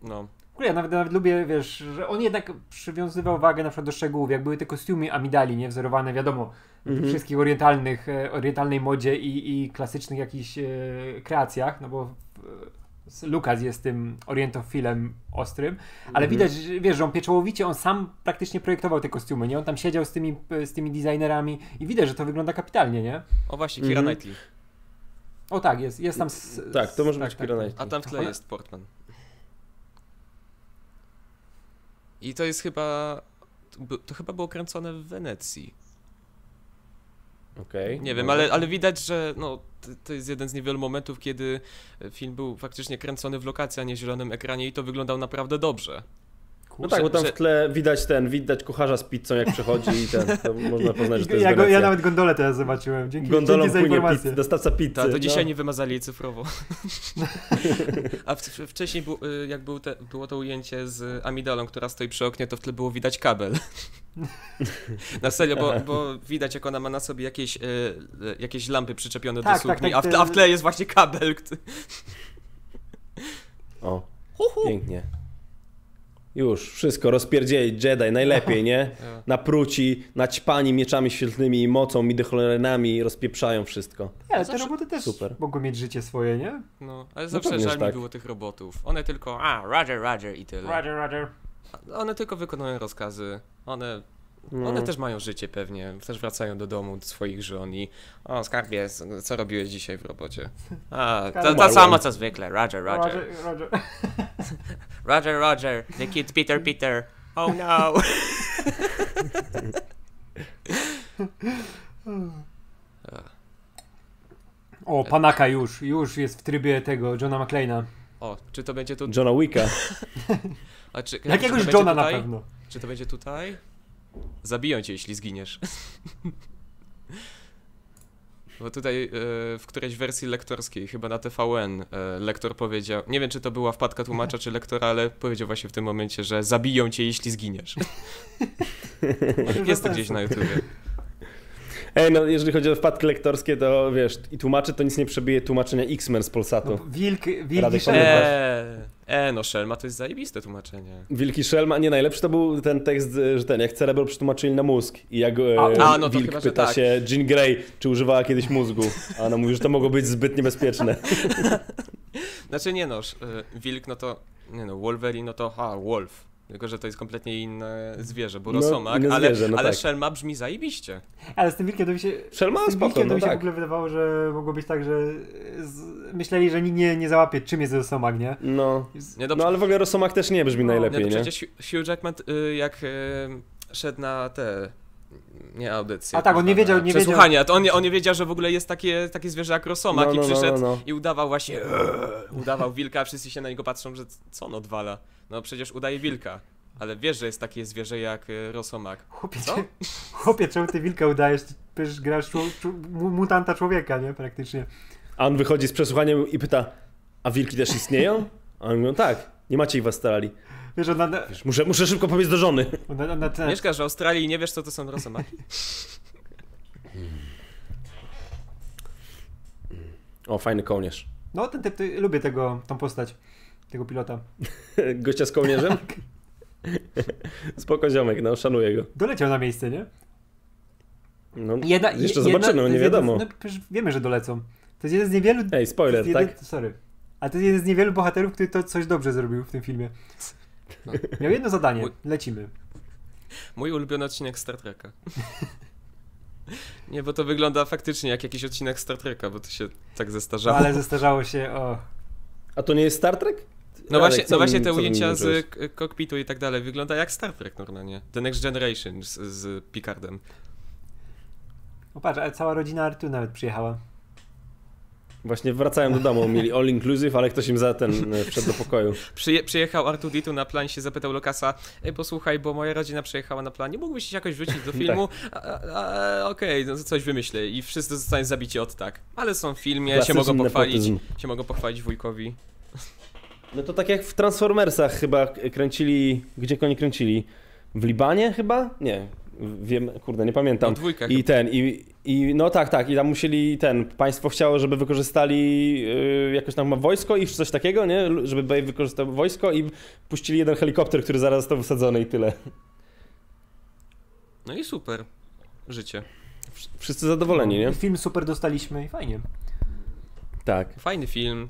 No. Ogóle Ja nawet, nawet lubię, wiesz, że on jednak przywiązywał wagę na przykład do szczegółów, jak były te kostiumy Amidali, nie? Wzorowane, wiadomo, w Mhm. wszystkich orientalnych, e, orientalnej modzie i, i klasycznych jakichś e, kreacjach, no bo e, Lukas jest tym orientofilem ostrym, ale Mhm. widać, że, wiesz, że on pieczołowicie, on sam praktycznie projektował te kostiumy, nie? On tam siedział z tymi, e, z tymi designerami i widać, że to wygląda kapitalnie, nie? O właśnie, Kira Mhm. Knightley. O tak, jest, jest tam... Z, Tak, to może tak, być tak, Keira tak. Knightley. A tam w tle jest Portman. I to jest chyba... to chyba było kręcone w Wenecji. Okej. Nie wiem, dobra. ale, ale widać, że no, to, to jest jeden z niewielu momentów, kiedy film był faktycznie kręcony w lokacji, a nie zielonym ekranie i to wyglądał naprawdę dobrze. No tak, bo tam że- w tle widać ten, widać kucharza z pizzą jak przechodzi i ten, to można poznać, że to jest ja, go, ja nawet gondolę teraz zobaczyłem. Dzięki, Gondolą dzięki za informację. pizzy, dostawca pizzy. Ta, to no. dzisiaj nie wymazali jej cyfrowo. A w, w, wcześniej, był, y, jak był te, było to ujęcie z Amidalą, która stoi przy oknie, to w tle było widać kabel. Na serio, bo, bo widać jak ona ma na sobie jakieś, y, y, jakieś lampy przyczepione Tak, do tak, sukni, tak, a, w tle, a w tle jest właśnie kabel. O, pięknie. Już, wszystko, rozpierdzieli, Jedi, najlepiej, nie? Napruci, naćpani mieczami świetlnymi i mocą, midichlorianami, rozpieprzają wszystko. Ale te Zawsze- roboty też Super. mogą mieć życie swoje, nie? No, ale zawsze pewnie, że żal mi tak. było tych robotów. One tylko, a, Roger, Roger i tyle. Roger, Roger. One tylko wykonują rozkazy. One, No. one też mają życie pewnie. Też wracają do domu, do swoich żon i o, skarbie, co robiłeś dzisiaj w robocie? A, to, to Umarłem. samo co zwykle. Roger, Roger. Roger, Roger. Roger, Roger. The kids Peter, Peter. Oh no. O, Panaka już, już jest w trybie tego Johna McClane'a. O, czy to będzie tu... Johna Wicka. A czy, czy Jakiegoś będzie Johna na tutaj? pewno. Czy to będzie tutaj? Zabiją cię, jeśli zginiesz. Bo tutaj e, w którejś wersji lektorskiej, chyba na TVN, e, lektor powiedział, nie wiem czy to była wpadka tłumacza czy lektora, ale powiedział właśnie w tym momencie, że zabiją cię, jeśli zginiesz. Jest to gdzieś na YouTubie. Ej, no jeżeli chodzi o wpadki lektorskie, to wiesz, i tłumaczy, to nic nie przebije tłumaczenia X-Men z Polsatu. No, wilk, wilk Radek i Pamiętasz? Szelma. Eee, e, no Shelma to jest zajebiste tłumaczenie. Wilki Szelma, nie najlepszy to był ten tekst, że ten, jak Cerebro przetłumaczyli na mózg i jak e, A, no Wilk chyba, pyta tak. się Jean Grey, czy używała kiedyś mózgu, a ona mówi, że to mogło być zbyt niebezpieczne. Znaczy nie no, e, wilk no to, nie no, Wolverine no to, ha, wolf. Tylko, że to jest kompletnie inne zwierzę, bo No, rosomak, ale, zwierzę, no ale tak. Shelma brzmi zajebiście. Ale z tym wilkiem to mi się... Szelma Z tym spoko, to no mi się w tak. ogóle wydawało, że mogło być tak, że z... myśleli, że nikt nie, nie załapie, czym jest Rosomak, nie? No. Nie, no ale w ogóle Rosomak też nie brzmi No, najlepiej, nie, nie? przecież Hugh- Hugh Jackman y, jak y, szedł na te, nie audycje. A tak, on nie wiedział- nie wiedział- Przesłuchania, to on nie, on nie wiedział, że w ogóle jest takie, takie zwierzę jak rosomak No, no, i no, przyszedł no, no. i udawał właśnie, udawał wilka, a wszyscy się na niego patrzą, że co on odwala? No przecież udaje wilka. Ale wiesz, że jest takie zwierzę jak y, rosomak. Chłopie, Co? chłopie czemu ty wilka udajesz? Ty Przecież grasz mutanta człowieka, nie? Praktycznie. A on wychodzi z przesłuchaniem i pyta, a wilki też istnieją? A oni mówią, tak, nie macie ich w Australii. Wiesz, on na, na, Wiesz, muszę, muszę szybko powiedzieć do żony. on na, on na ten, Mieszkasz w Australii i nie wiesz, co to są rosomaki? O, fajny kołnierz. No, ten typ, ty, lubię tego, tą postać, tego pilota. Gościa z kołnierzem? Spoko ziomek, no, szanuję go. Doleciał na miejsce, nie? No, Jedna, jeszcze jedna- zobaczymy, no nie jeden wiadomo. No, wiemy, że dolecą. To jest jeden z niewielu... Ej, spoiler, jeden, tak? Sorry. Ale to jest jeden z niewielu bohaterów, który to coś dobrze zrobił w tym filmie. No. Miał jedno zadanie. Mój- Lecimy. Mój ulubiony odcinek Star Treka. Nie, bo to wygląda faktycznie jak jakiś odcinek Star Treka, bo to się tak zestarzało. Ale zestarzało się, o... A to nie jest Star Trek? No Radek, właśnie, no właśnie mi- te ujęcia z kokpitu i tak dalej wygląda jak Star Trek normalnie. The Next Generation z, z Picardem. O patrz, ale cała rodzina Artu nawet przyjechała. Właśnie wracają do domu, mieli all inclusive, ale ktoś im za ten e, wszedł do pokoju. Przyje, przyjechał Artuditu na plan i się zapytał Lokasa, Ej, posłuchaj, bo moja rodzina przyjechała na plan, nie mógłbyś się jakoś wrzucić do filmu? A, Okej, no to coś wymyślę i wszyscy zostaną zabici od tak. Ale są w filmie, się mogą pochwalić, nepotyzm. się mogą pochwalić wujkowi. No to tak jak w Transformersach chyba kręcili, gdzie oni kręcili? W Libanie chyba? Nie, wiem, kurde, nie pamiętam. No, dwójka I ten, i, i no tak, tak, i tam musieli ten, państwo chciało, żeby wykorzystali yy, jakoś tam wojsko i coś takiego, nie? Żeby Bay wykorzystał wojsko i puścili jeden helikopter, który zaraz został wysadzony i tyle. No i super. Życie. Wszyscy zadowoleni, nie? Film super dostaliśmy i fajnie. Tak. Fajny film.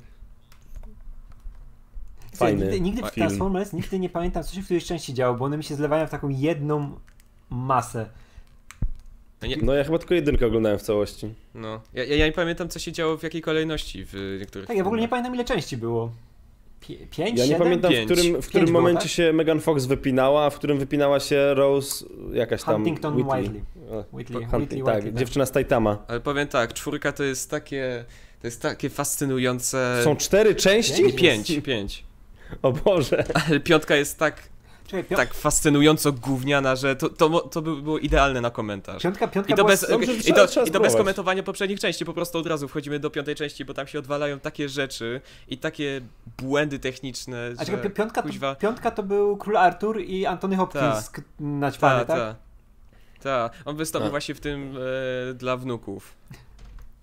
Fajny nigdy, nigdy w. Transformers nigdy nie pamiętam, co się w którejś części działo, bo one mi się zlewają w taką jedną masę. Nie, No ja chyba tylko jedynkę oglądałem w całości. no. ja, ja, ja nie pamiętam, co się działo w jakiej kolejności w niektórych Tak, ja w ogóle nie pamiętam ile części było. Pie, pięć, Ja nie siedem? pamiętam, w którym, w którym było, momencie tak? się Megan Fox wypinała, a w którym wypinała się Rose jakaś tam... Huntington Whitley. Whitley, Hunt- Whitley, tak, Whiteley, tak. dziewczyna z Taitama. Ale powiem tak, czwórka to jest takie... To jest takie fascynujące... Są cztery części? Pięć, pięć. O Boże. Ale piątka jest tak, Czekaj, tak fascynująco gówniana, że to, to, to by było idealne na komentarz. piątka, piątka I to, bez, dobrze, i, to, I to bez komentowania poprzednich części, po prostu od razu wchodzimy do piątej części, bo tam się odwalają takie rzeczy i takie błędy techniczne, A że piątka, kuźwa... to, piątka to był Król Artur i Antony Hopkins k- naćpany, Ta, tak? ta. Ta, on wystąpił A. właśnie w tym e, dla wnuków.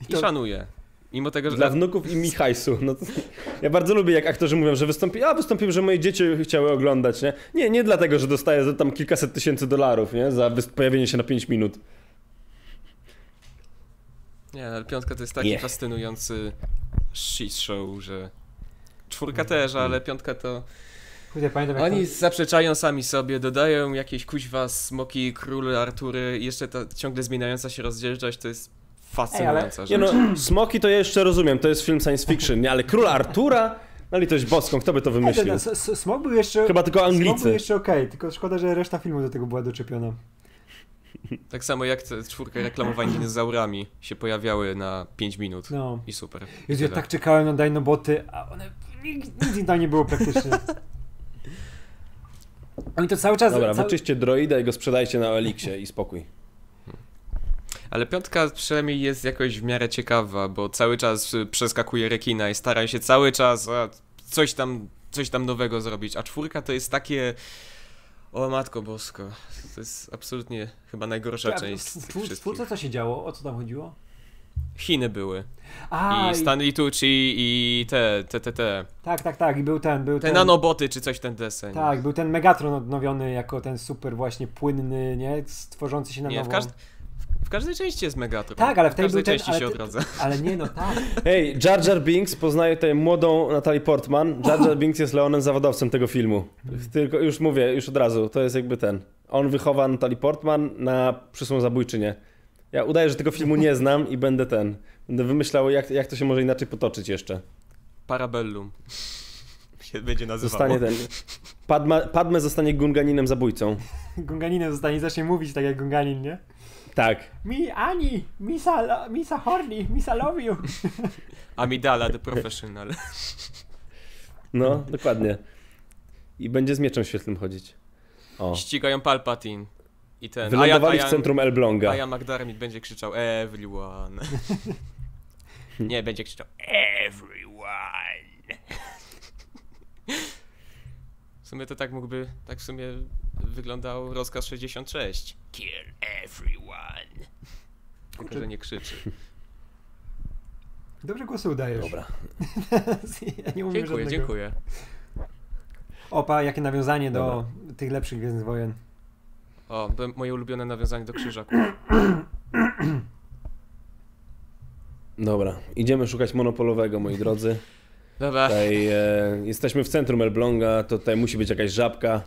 I to- szanuje. Mimo tego, że... Dla wnuków i Michajsu. No to, ja bardzo lubię, jak aktorzy mówią, że wystąpi, a wystąpił, że moje dzieci chciały oglądać, nie? Nie, nie dlatego, że dostaje za tam kilkaset tysięcy dolarów, nie? Za pojawienie się na 5 minut. Nie, ale piątka to jest taki Nie. fascynujący shit show, że... Czwórka też, ale piątka to... Kurde, pamiętam Oni to... zaprzeczają sami sobie, dodają jakieś kuźwa smoki, króle, Artury i jeszcze ta ciągle zmieniająca się rozdzielczość to jest fascynująca Nie rzecz. no, Smoki to ja jeszcze rozumiem, to jest film science fiction, nie? Ale Króla Artura? Na litość boską, kto by to Ej, ten, wymyślił? s- s- Smog był jeszcze... Chyba tylko Smog był Anglicy. jeszcze okej, tylko szkoda, że reszta filmu do tego była doczepiona. Tak samo jak te czwórka reklamowań dinozaurami się pojawiały na 5 minut. No. I super. Jezu, ja tak czekałem na Dinoboty, a one... Nic, tam nie było praktycznie. Oni to cały czas... Dobra, cały... wyczyście droida i go sprzedajcie na Elixie i spokój. Ale piątka przynajmniej jest jakoś w miarę ciekawa, bo cały czas y, przeskakuje rekina i stara się cały czas coś tam, coś tam nowego zrobić. A czwórka to jest takie... O matko bosko. To jest absolutnie chyba najgorsza A, część w- w- w- W czwórce co się działo? O co tam chodziło? Chiny były. A, I Stanley Tucci i te, te, te, te. Tak, tak, tak. I był ten, był Te ten... nanoboty czy coś ten deseń. Tak, był ten Megatron odnowiony jako ten super właśnie płynny, nie? Stworzący się na Nie, w, nowo. każd... w każdej części jest Megatron. Tak, ale w tej każdej był ten- części ale się ty- odradza. Ale nie, no tak. Hej, Jar Jar Binks poznaje tutaj młodą Natalie Portman. Jar Jar Binks jest Leonem zawodowcem tego filmu. Tylko już mówię, już od razu, to jest jakby ten. On wychowa Natalie Portman na przyszłą zabójczynię. Ja udaję, że tego filmu nie znam i będę ten. Będę wymyślał, jak, jak to się może inaczej potoczyć jeszcze. Parabellum. się będzie nazywało. Zostanie ten. Padma, Padme zostanie Gunganinem zabójcą. Gunganinem zostanie, zacznie mówić tak jak Gunganin, nie? Tak. Mi Ani, Misa, Misa Horny, Misa love you. Amidala, the professional. No, dokładnie. I będzie z mieczem świetlnym chodzić. O. Ścigają Palpatine. I ten. Wylądowali w centrum Elbląga. A ja McDermott będzie krzyczał everyone. Nie, będzie krzyczał everyone. W sumie to tak mógłby, tak w sumie wyglądał rozkaz 66. Kill everyone. Tylko, że nie krzyczy. Dobrze głosy udajesz. Dobra. ja nie Dziękuję, żadnego. dziękuję. Opa, jakie nawiązanie do Dobra. tych lepszych Gwiezdnych Wojen. O, moje ulubione nawiązanie do krzyżaku. Dobra. Idziemy szukać monopolowego, moi drodzy. Dobra, Tutaj e, jesteśmy w centrum Elbląga, to tutaj musi być jakaś żabka.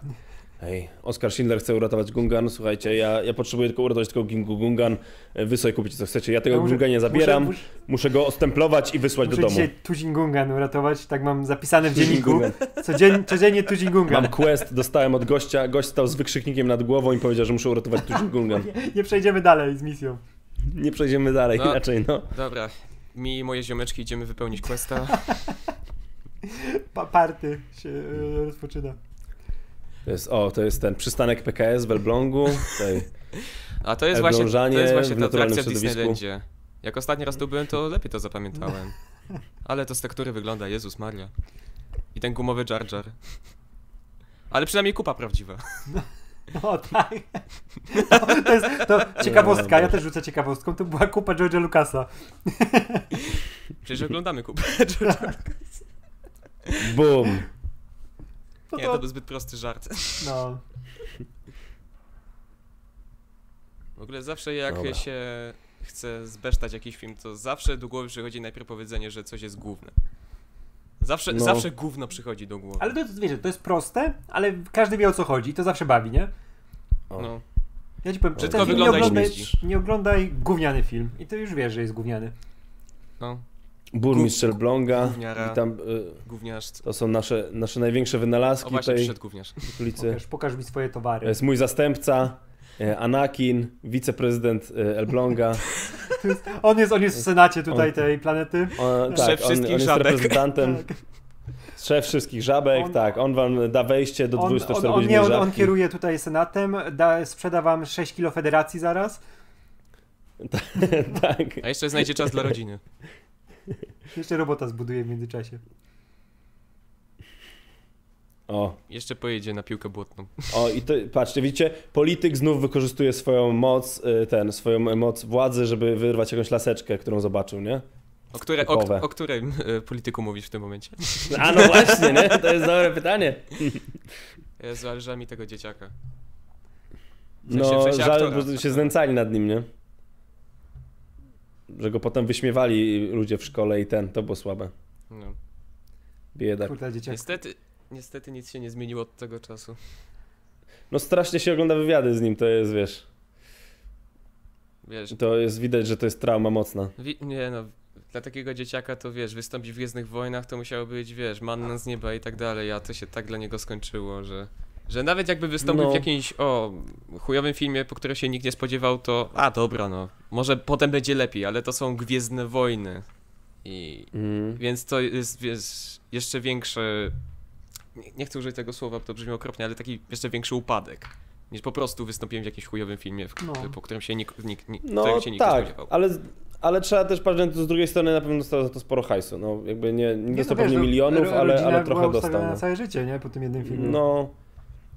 Hej, Oskar Schindler chce uratować Gungan. Słuchajcie, ja, ja potrzebuję tylko uratować tylko Gingu Gungan. E, Wy sobie kupicie co chcecie. Ja tego Ja muszę- Gunga nie zabieram. Muszę, Muszę go ostemplować i wysłać muszę do domu. dzisiaj Tuzin Gungan uratować, tak mam zapisane w dzienniku. Codzien, codziennie Tuzin Gungan. Mam quest, dostałem od gościa. Gość stał z wykrzyknikiem nad głową i powiedział, że muszę uratować Tuzin Gungan. Nie, nie przejdziemy dalej z misją. Nie przejdziemy dalej No. inaczej, no. Dobra, mi i moje ziomeczki idziemy wypełnić questa. Pa party się e, rozpoczyna. To jest, o, to jest ten przystanek PKS w Elblągu. Tutaj. A to jest właśnie, to jest właśnie ta atrakcja w. Disneylandzie. Jak ostatni raz tu byłem, to lepiej to zapamiętałem. Ale to z tektury wygląda, Jezus Maria. I ten gumowy Jar Jar. Ale przynajmniej kupa prawdziwa. No tak. To jest to ciekawostka, ja też rzucę ciekawostką. To była kupa George'a Lucasa. Przecież oglądamy kupę Jar Jar. Boom. No Nie, to był zbyt prosty żart. No. W ogóle zawsze jak Dobra. się chce zbesztać jakiś film, to zawsze do głowy przychodzi najpierw powiedzenie, że coś jest główne. Zawsze, No. zawsze gówno przychodzi do głowy. Ale to jest, wiecie, to jest proste, ale każdy wie o co chodzi i to zawsze bawi, nie? O. No. Ja ci powiem, Brzydko ten film nie oglądaj, nie oglądaj gówniany film i to już wiesz, że jest gówniany. No, Burmistrz Elbląga. Gówniara. I tam, y, gówniarz. to są nasze, nasze największe wynalazki O właśnie, tej przyszedł gówniarz. ulicy. Pokaż, pokaż mi swoje towary. To jest mój zastępca. e, Anakin, wiceprezydent e, Elbląga. On jest, on jest w senacie tutaj tej planety. O, Szef tak, on, on wszystkich jest żabek. reprezentantem. Szef wszystkich żabek, On- tak. On wam da wejście do On, 24 on, on, nie, on, żabki. on kieruje tutaj senatem, da, sprzeda wam 6 kilo federacji zaraz. tak. A jeszcze znajdzie czas dla rodziny. Jeszcze robota zbuduje w międzyczasie. O, Jeszcze pojedzie na piłkę błotną. o i to, patrzcie, widzicie, polityk znów wykorzystuje swoją moc, y, ten, swoją moc władzy, żeby wyrwać jakąś laseczkę, którą zobaczył, nie? O, które, o, o którym e, polityku mówisz w tym momencie? A no właśnie, nie? To jest dobre pytanie. Jezu, ale żal mi tego dzieciaka. W sensie- w No, sensie żal, aktora. bo się znęcali nad nim, nie? Że go potem wyśmiewali ludzie w szkole i ten, to było słabe. No. Kurde, dzieciak. Niestety, niestety nic się nie zmieniło od tego czasu. No strasznie się ogląda wywiady z nim, to jest, wiesz, Wiesz, to jest widać, że to jest trauma mocna. wi- nie no, dla takiego dzieciaka to wiesz, wystąpić w Gwiezdnych Wojnach to musiało być, wiesz, manna z nieba i tak dalej, a to się tak dla niego skończyło, że... Że nawet jakby wystąpił No. w jakimś, o, chujowym filmie, po którym się nikt nie spodziewał, to a dobra no, może potem będzie lepiej, ale to są Gwiezdne Wojny. I Mm. Więc to jest wiesz, jeszcze większy. Nie, nie chcę użyć tego słowa, bo to brzmi okropnie, ale taki jeszcze większy upadek. Niż po prostu wystąpiłem w jakimś chujowym filmie, w, No. po którym się nikt, nikt, nikt, No się nikt nie tak, spodziewał. ale, ale trzeba też patrzeć, że z drugiej strony na pewno dostał za to sporo hajsu. No jakby nie, nie dostał no pewnie no, milionów, ro- ale, rodzina ale była trochę dostał. No. na całe życie, nie? Po tym jednym filmie. no,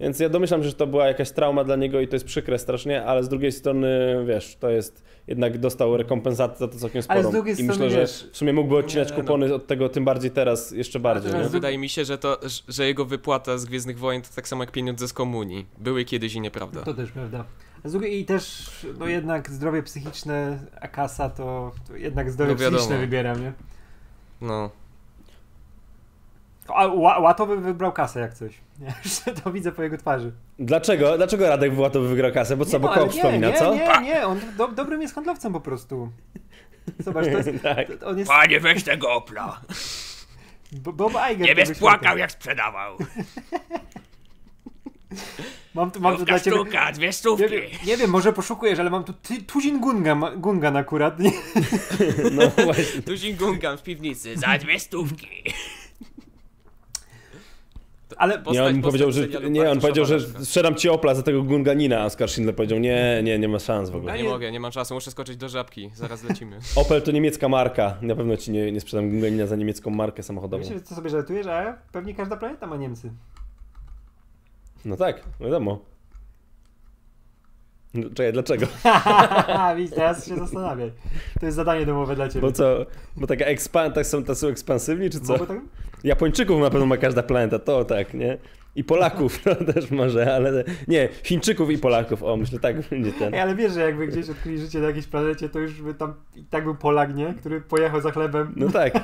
więc ja domyślam, że to była jakaś trauma dla niego i to jest przykre strasznie, ale z drugiej strony, wiesz, to jest, jednak dostał rekompensatę za to całkiem sporo. Ale z drugiej I myślę, strony, że wiesz- w sumie mógłby odcinać Nie, no. kupony od tego tym bardziej teraz, jeszcze bardziej, Ale nie? z- Wydaje mi się, że to, że- jego wypłata z Gwiezdnych Wojen to tak samo jak pieniądze z komunii. Były kiedyś i nieprawda. To też prawda. A z drugiej i też, no jednak zdrowie psychiczne, a kasa to, to jednak zdrowie No psychiczne wybieram, nie? No. A ła, łato by wybrał kasę jak coś. Nie? To widzę po jego twarzy. Dlaczego? Dlaczego Radek Włatowy wygrał kasę? Bo co, bo koło przypomina, nie, co? Nie, nie, on do, dobrym jest handlowcem po prostu. Zobacz, to jest, tak. to, on jest, Panie, weź tego Opla. Bo- Bob Iger. Nie będziesz płakał, jak sprzedawał. Mam tu, mam tu dla ciebie... sztuka, dwie Nie stówki. wiem, nie wiem, może poszukujesz, ale mam tu ty, Tuzin Gungan, Gungan akurat. Nie? No właśnie. Tuzin Gungan w piwnicy. Za dwie stówki. Ale Nie, on powiedział, że, nie, on powiedział, że sprzedam ci Opla za tego Gunganina, a Oskar Schindler powiedział, nie, nie, nie ma szans w ogóle. Nie mogę, nie mam czasu, muszę skoczyć do żabki. Zaraz lecimy. Opel to niemiecka marka, na pewno ci nie, nie sprzedam Gunganina za niemiecką markę samochodową. Wiecie, co sobie żartujesz, a pewnie każda planeta ma Niemcy. No tak, wiadomo. No, Czekaj, dlaczego? Widzisz, teraz się zastanawiaj. To jest zadanie domowe dla ciebie. Bo co, bo taka ekspan, tak są, tak są ekspansywni, czy co? Bo, bo tak, Japończyków na pewno ma każda planeta, to tak, nie? I Polaków to też może, ale nie, Chińczyków i Polaków, o myślę tak będzie ten. Ale wiesz, że jakby gdzieś odkryli życie na jakiejś planecie, to już by tam i tak był Polak, nie? Który pojechał za chlebem. No tak,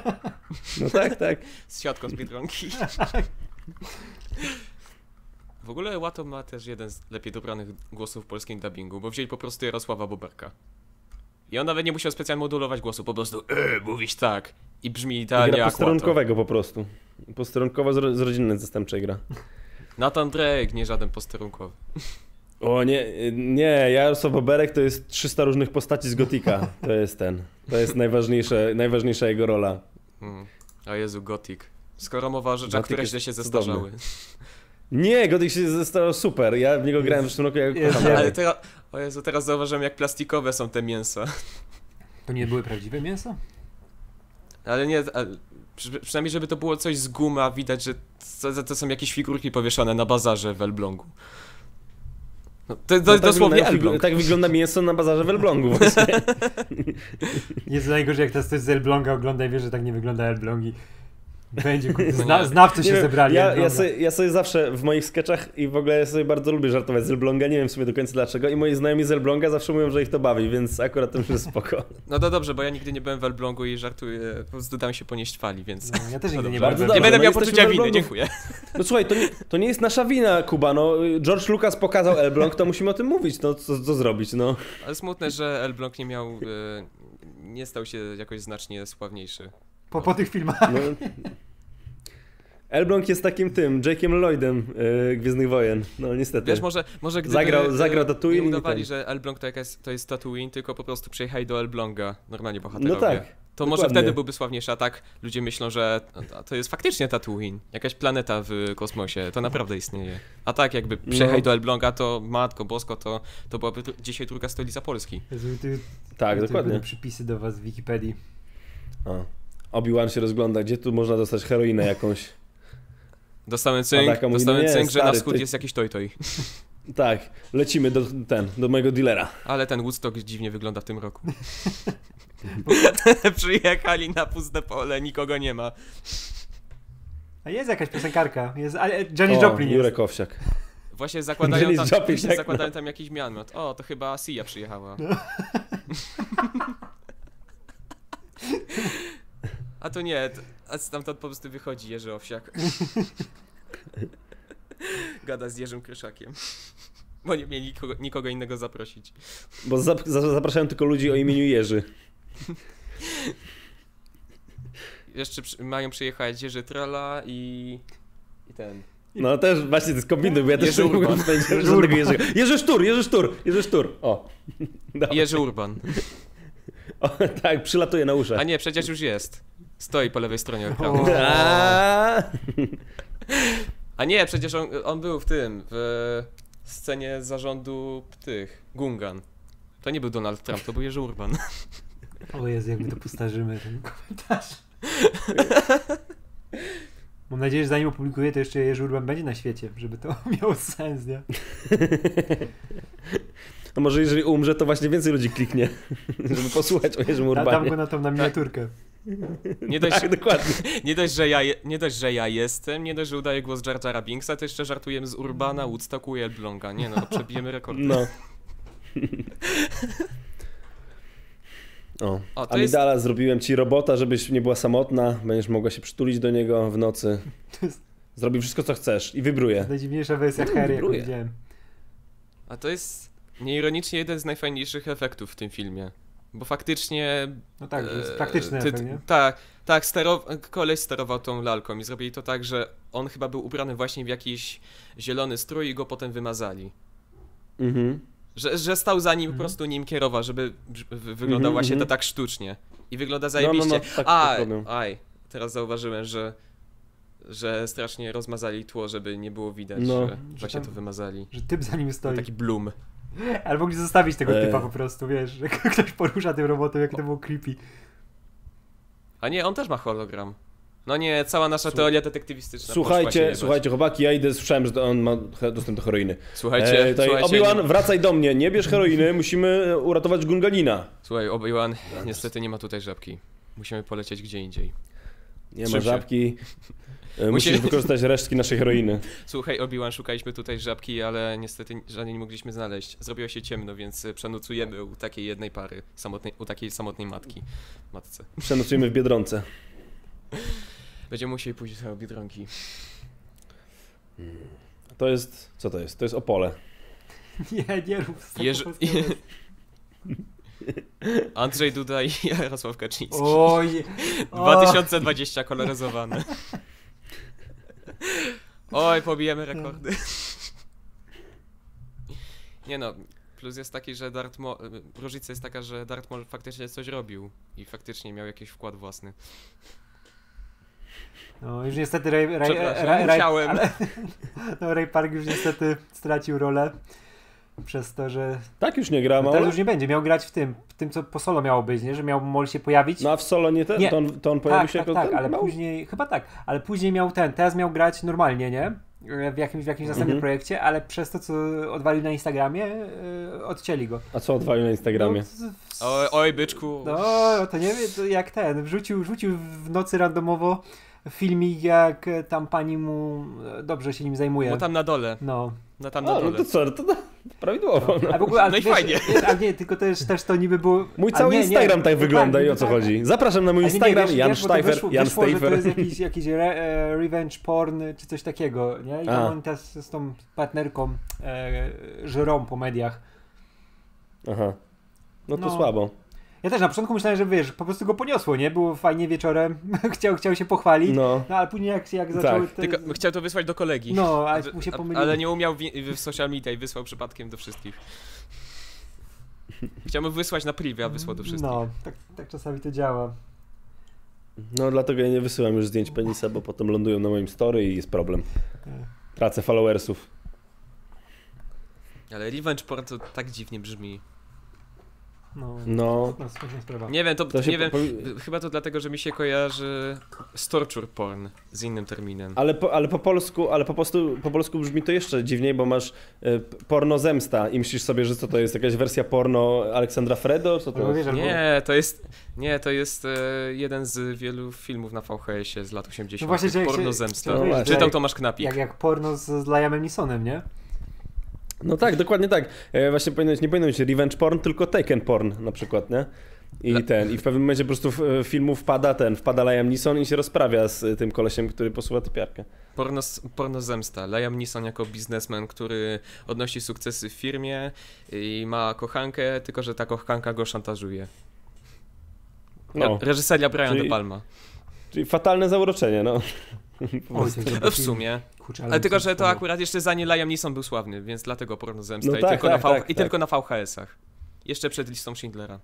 no tak, tak. Z siatką z Biedronki. W ogóle Łato ma też jeden z lepiej dobranych głosów w polskim dubbingu, bo wzięli po prostu Jarosława Boberka. I on nawet nie musiał specjalnie modulować głosu, po prostu e, mówisz tak i brzmi idealnie Gra jak posterunkowego po prostu. Posterunkowo z, z rodzinnej zastępczej gra. Nathan Drake, nie żaden posterunkowy. O nie, nie, Jarosław Boberek to jest 300 różnych postaci z Gotika. To jest ten. To jest najważniejsze, najważniejsza jego rola. Mm. O Jezu, Gothic. Skoro mowa o rzeczach, Gothic które źle się zestarzały. Nie, Gotik się został super. Ja w niego grałem w zeszłym roku, ja go Jest- kocham. Ale teraz, o Jezu, teraz zauważyłem, jak plastikowe są te mięsa. To nie były prawdziwe mięso? Ale nie, ale przy, przynajmniej żeby to było coś z gumy, a widać, że to, to są jakieś figurki powieszone na bazarze w Elblągu. No, to, to No jest tak dosłownie wygląda- Elbląg. Tak wygląda mięso na bazarze w Elblągu właśnie. Jest najgorzej, jak teraz ktoś z Elbląga ogląda i wie, że tak nie wygląda Elblągi. Będzie, No zna, nie. znawcy się Nie wiem, zebrali. Ja, ja, sobie, ja sobie zawsze w moich sketchach i w ogóle ja sobie bardzo lubię żartować z Elbląga, nie wiem w sumie do końca dlaczego i moi znajomi z Elbląga zawsze mówią, że ich to bawi, więc akurat to już jest spoko. No to dobrze, bo ja nigdy nie byłem w Elblągu i żartuję, po prostu dam się ponieść fali, więc... No, ja też nigdy nie byłem. Bardzo nie dobrze, będę no miał poczucia winy, dziękuję. No słuchaj, to nie, to nie jest nasza wina, Kuba, no George Lucas pokazał Elbląg, to musimy o tym mówić, no co, co zrobić, no. Ale smutne, że Elbląg nie miał... E, nie stał się jakoś znacznie sławniejszy. Po, po tych filmach. no. Elbląg jest takim tym, Jake'em Lloydem yy, Gwiezdnych Wojen, no niestety. Wiesz, może, może gdyby Zagrał- e, zagrał Tatooine nie udawali, że Elbląg to, jakaś, to jest Tatooine, tylko po prostu przyjechali do Elbląga, normalnie bohaterowie. no tak. To może dokładnie. wtedy byłby sławniejszy, a tak ludzie myślą, że a to jest faktycznie Tatooine, jakaś planeta w kosmosie, to naprawdę istnieje. A tak jakby przyjechali No. do Elbląga, to matko bosko, to, to byłaby dzisiaj druga stolica Polski. Jezu, ty, Tak, ty, dokładnie. będą przypisy do was w Wikipedii. O. Obi-Wan się rozgląda, gdzie tu można dostać heroinę jakąś. Dostałem cynk, mówi, dostałem no nie, cynk, że na stary, wschód ty- jest jakiś toj-toj. Tak, lecimy do, ten, do mojego dealera. Ale ten Woodstock dziwnie wygląda w tym roku. Przyjechali na puste pole, nikogo nie ma. A jest jakaś piosenkarka. Jest, ale Janis o, Joplin jest. Jurek Owsiak. Właśnie zakładają tam, Joplin, właśnie tak, zakładają no. tam jakiś mianot. O, to chyba Sia przyjechała. A to nie, a stamtąd po prostu wychodzi Jerzy Owsiak. Gada z Jerzym Kryszakiem. Bo nie mieli nikogo, nikogo innego zaprosić. Bo zap- za- zapraszają tylko ludzi o imieniu Jerzy. Jeszcze przy, mają przyjechać Jerzy Trolla i... i ten... No też właśnie to skombinuj, bo ja też Jerzy nie mogłem Urban. Jerzy żadnego. Jerzego. Jerzy Sztur, Jerzy Sztur, Jerzy Sztur. O. I Jerzy Urban. o tak, przylatuje na uszach. A nie, przecież już jest. Stoi po lewej stronie ekranu. A, A nie, przecież on, on był w tym, w scenie zarządu tych, Gungan. To nie był Donald Trump, to był Jerzy Urban. O Jezu, jak my to postarzymy, ten komentarz. Mam nadzieję, że zanim opublikuję, to jeszcze Jerzy Urban będzie na świecie, żeby to miało sens, nie? No może jeżeli umrze, to właśnie więcej ludzi kliknie, żeby posłuchać o Jerzym Urbanie. go na tą na miniaturkę. Nie dość, Tak, dokładnie. nie, dość, że ja je, nie dość, że ja jestem, nie dość, że udaję głos Jar Jara Binksa, to jeszcze żartujemy z Urbana, Woodstocku i Elbląga. Nie no, przebijemy rekord. No. O, O, to jest- Amidala, zrobiłem ci robota, żebyś nie była samotna, będziesz mogła się przytulić do niego w nocy. Jest Zrobi wszystko, co chcesz i wybruje. jest najdziwniejsza wersja Harry, jaką widziałem. A to jest nieironicznie jeden z najfajniejszych efektów w tym filmie. Bo faktycznie No tak, to jest E, praktyczny ty- efekt, nie? Tak, tak, sterow... koleś sterował tą lalką i zrobili to tak, że on chyba był ubrany właśnie w jakiś zielony strój i go potem wymazali. Mhm. Że, że stał za nim, po Mhm. prostu nim kierował, żeby wy- wy- wyglądało Mhm, właśnie to mhm. tak sztucznie. I wygląda No, no, zajebiście. no, tak, aj, dokładnie. aj, teraz zauważyłem, że że strasznie rozmazali tło, żeby nie było widać, No. że Że właśnie tam- to wymazali. Że typ za nim stoi. Taki bloom. Albo mogli zostawić tego E. typa po prostu, wiesz, że ktoś porusza tym robotem, jak to było creepy. A nie, on też ma hologram. No nie, cała nasza Słu- teoria detektywistyczna Słuchajcie, słuchajcie, chłopaki, ja idę, słyszałem, że on ma dostęp do heroiny. Słuchajcie, E, tutaj słuchajcie, Obi-Wan, nie- wracaj do mnie, nie bierz heroiny, musimy uratować Gunganina. Słuchaj, Obi-Wan, niestety nie ma tutaj żabki. Musimy polecieć gdzie indziej. Nie ma Trzym się. E, Musisz Musimy- wykorzystać resztki naszej heroiny. Słuchaj, Obi-Wan, szukaliśmy tutaj żabki, ale niestety żadnej nie mogliśmy znaleźć. Zrobiło się ciemno, więc przenocujemy u takiej jednej pary, samotnej, u takiej samotnej matki, matce. Przenocujemy w Biedronce. Będziemy musieli pójść do Biedronki. To jest, co to jest? To jest Opole. Nie, nie rób polskiego. Andrzej Duda i Jarosław Kaczyński. Oj, o, 2020 koloryzowane. Oj, pobijemy rekordy. Nie no, plus jest taki, że Darth Maul, różnica jest taka, że Darth Maul faktycznie coś robił i faktycznie miał jakiś wkład własny. No już niestety Ray, Ray, Ray, Ray, ale, no, Ray Park już niestety stracił rolę przez to, że Tak już nie gra no, teraz już nie będzie. Miał grać w tym, w tym co po solo miało być, nie? Że miał Mol się pojawić. No a w solo nie ten? Nie. To, on, to on pojawił tak, się tak, jako tak, ten ale mały? później, chyba tak, ale później miał ten, teraz miał grać normalnie, nie? W jakimś, w jakimś następnym Mhm. projekcie, ale przez to, co odwalił na Instagramie, yy, odcięli go. A co odwalił na Instagramie? No, z- z- Oj, oj byczku. No, to nie wiem, to jak ten, wrzucił, wrzucił w nocy randomowo filmik, jak tam pani mu e, dobrze się nim zajmuje. Bo tam na dole, No. no tam na A, no dole. to co, to prawidłowo. No. A w ogóle, ale No i wiesz, fajnie. A nie, tylko też, też to niby było... Mój cały nie, nie, Instagram tak wygląda i o co tak. chodzi. Zapraszam na mój nie, nie, Instagram, wiesz, Jan Steifer, wyszło, Jan wyszło, to jest jakiś, jakiś re, e, revenge porn czy coś takiego, nie? I on teraz z tą partnerką e, żerą po mediach. Aha. No to No. słabo. Ja też na początku myślałem, że wiesz, po prostu go poniosło, nie? Było fajnie wieczorem, chciał, chciał się pochwalić, no. No. ale później jak, jak zaczęły Tak. te... Tylko chciał to wysłać do kolegi. No, a A- mu się pomyliło. Ale nie umiał w, w social media i wysłał przypadkiem do wszystkich. Chciałbym wysłać na privie, a wysłał do wszystkich. No, tak, tak czasami to działa. No dlatego ja nie wysyłam już zdjęć penisa, bo potem lądują na moim story i jest problem. E, Tracę followersów. Ale revenge porn to tak dziwnie brzmi. No, No. no smutna sprawa. Nie wiem, to, To nie wiem, po- chyba to dlatego, że mi się kojarzy z torture porn z innym terminem. Ale po, ale po polsku, ale po prostu po polsku brzmi to jeszcze dziwniej, bo masz p- porno zemsta i myślisz sobie, że co to jest jakaś wersja porno Aleksandra Fredo? Co to Albo jest? Nie, to jest, nie, to jest e, jeden z wielu filmów na VHS-ie z lat 80. No właśnie, porno się- zemsta. No. Czytał Tomasz Knapik. jak, jak porno z, z Liamem Neesonem, nie? No tak, dokładnie tak. E, właśnie powinno być, nie powinno być revenge porn, tylko taken porn na przykład, nie? I Le- ten, i w pewnym momencie po prostu w e, filmu wpada ten, wpada Liam Neeson i się rozprawia z e, tym kolesiem, który posuwa typiarkę. Porno, porno zemsta. Liam Neeson jako biznesmen, który odnosi sukcesy w firmie i ma kochankę, tylko że ta kochanka go szantażuje. No, Reżyseria Brian Czyli- De Palma. czyli fatalne zauroczenie, no. No w sumie. Kurczę, Ale tylko, że to akurat jeszcze zanim Liam Neeson był sławny, więc dlatego porno zemsta No i, tak, tylko, tak, na v- tak, i tak. tylko na VHS-ach. Jeszcze przed listą Schindlera.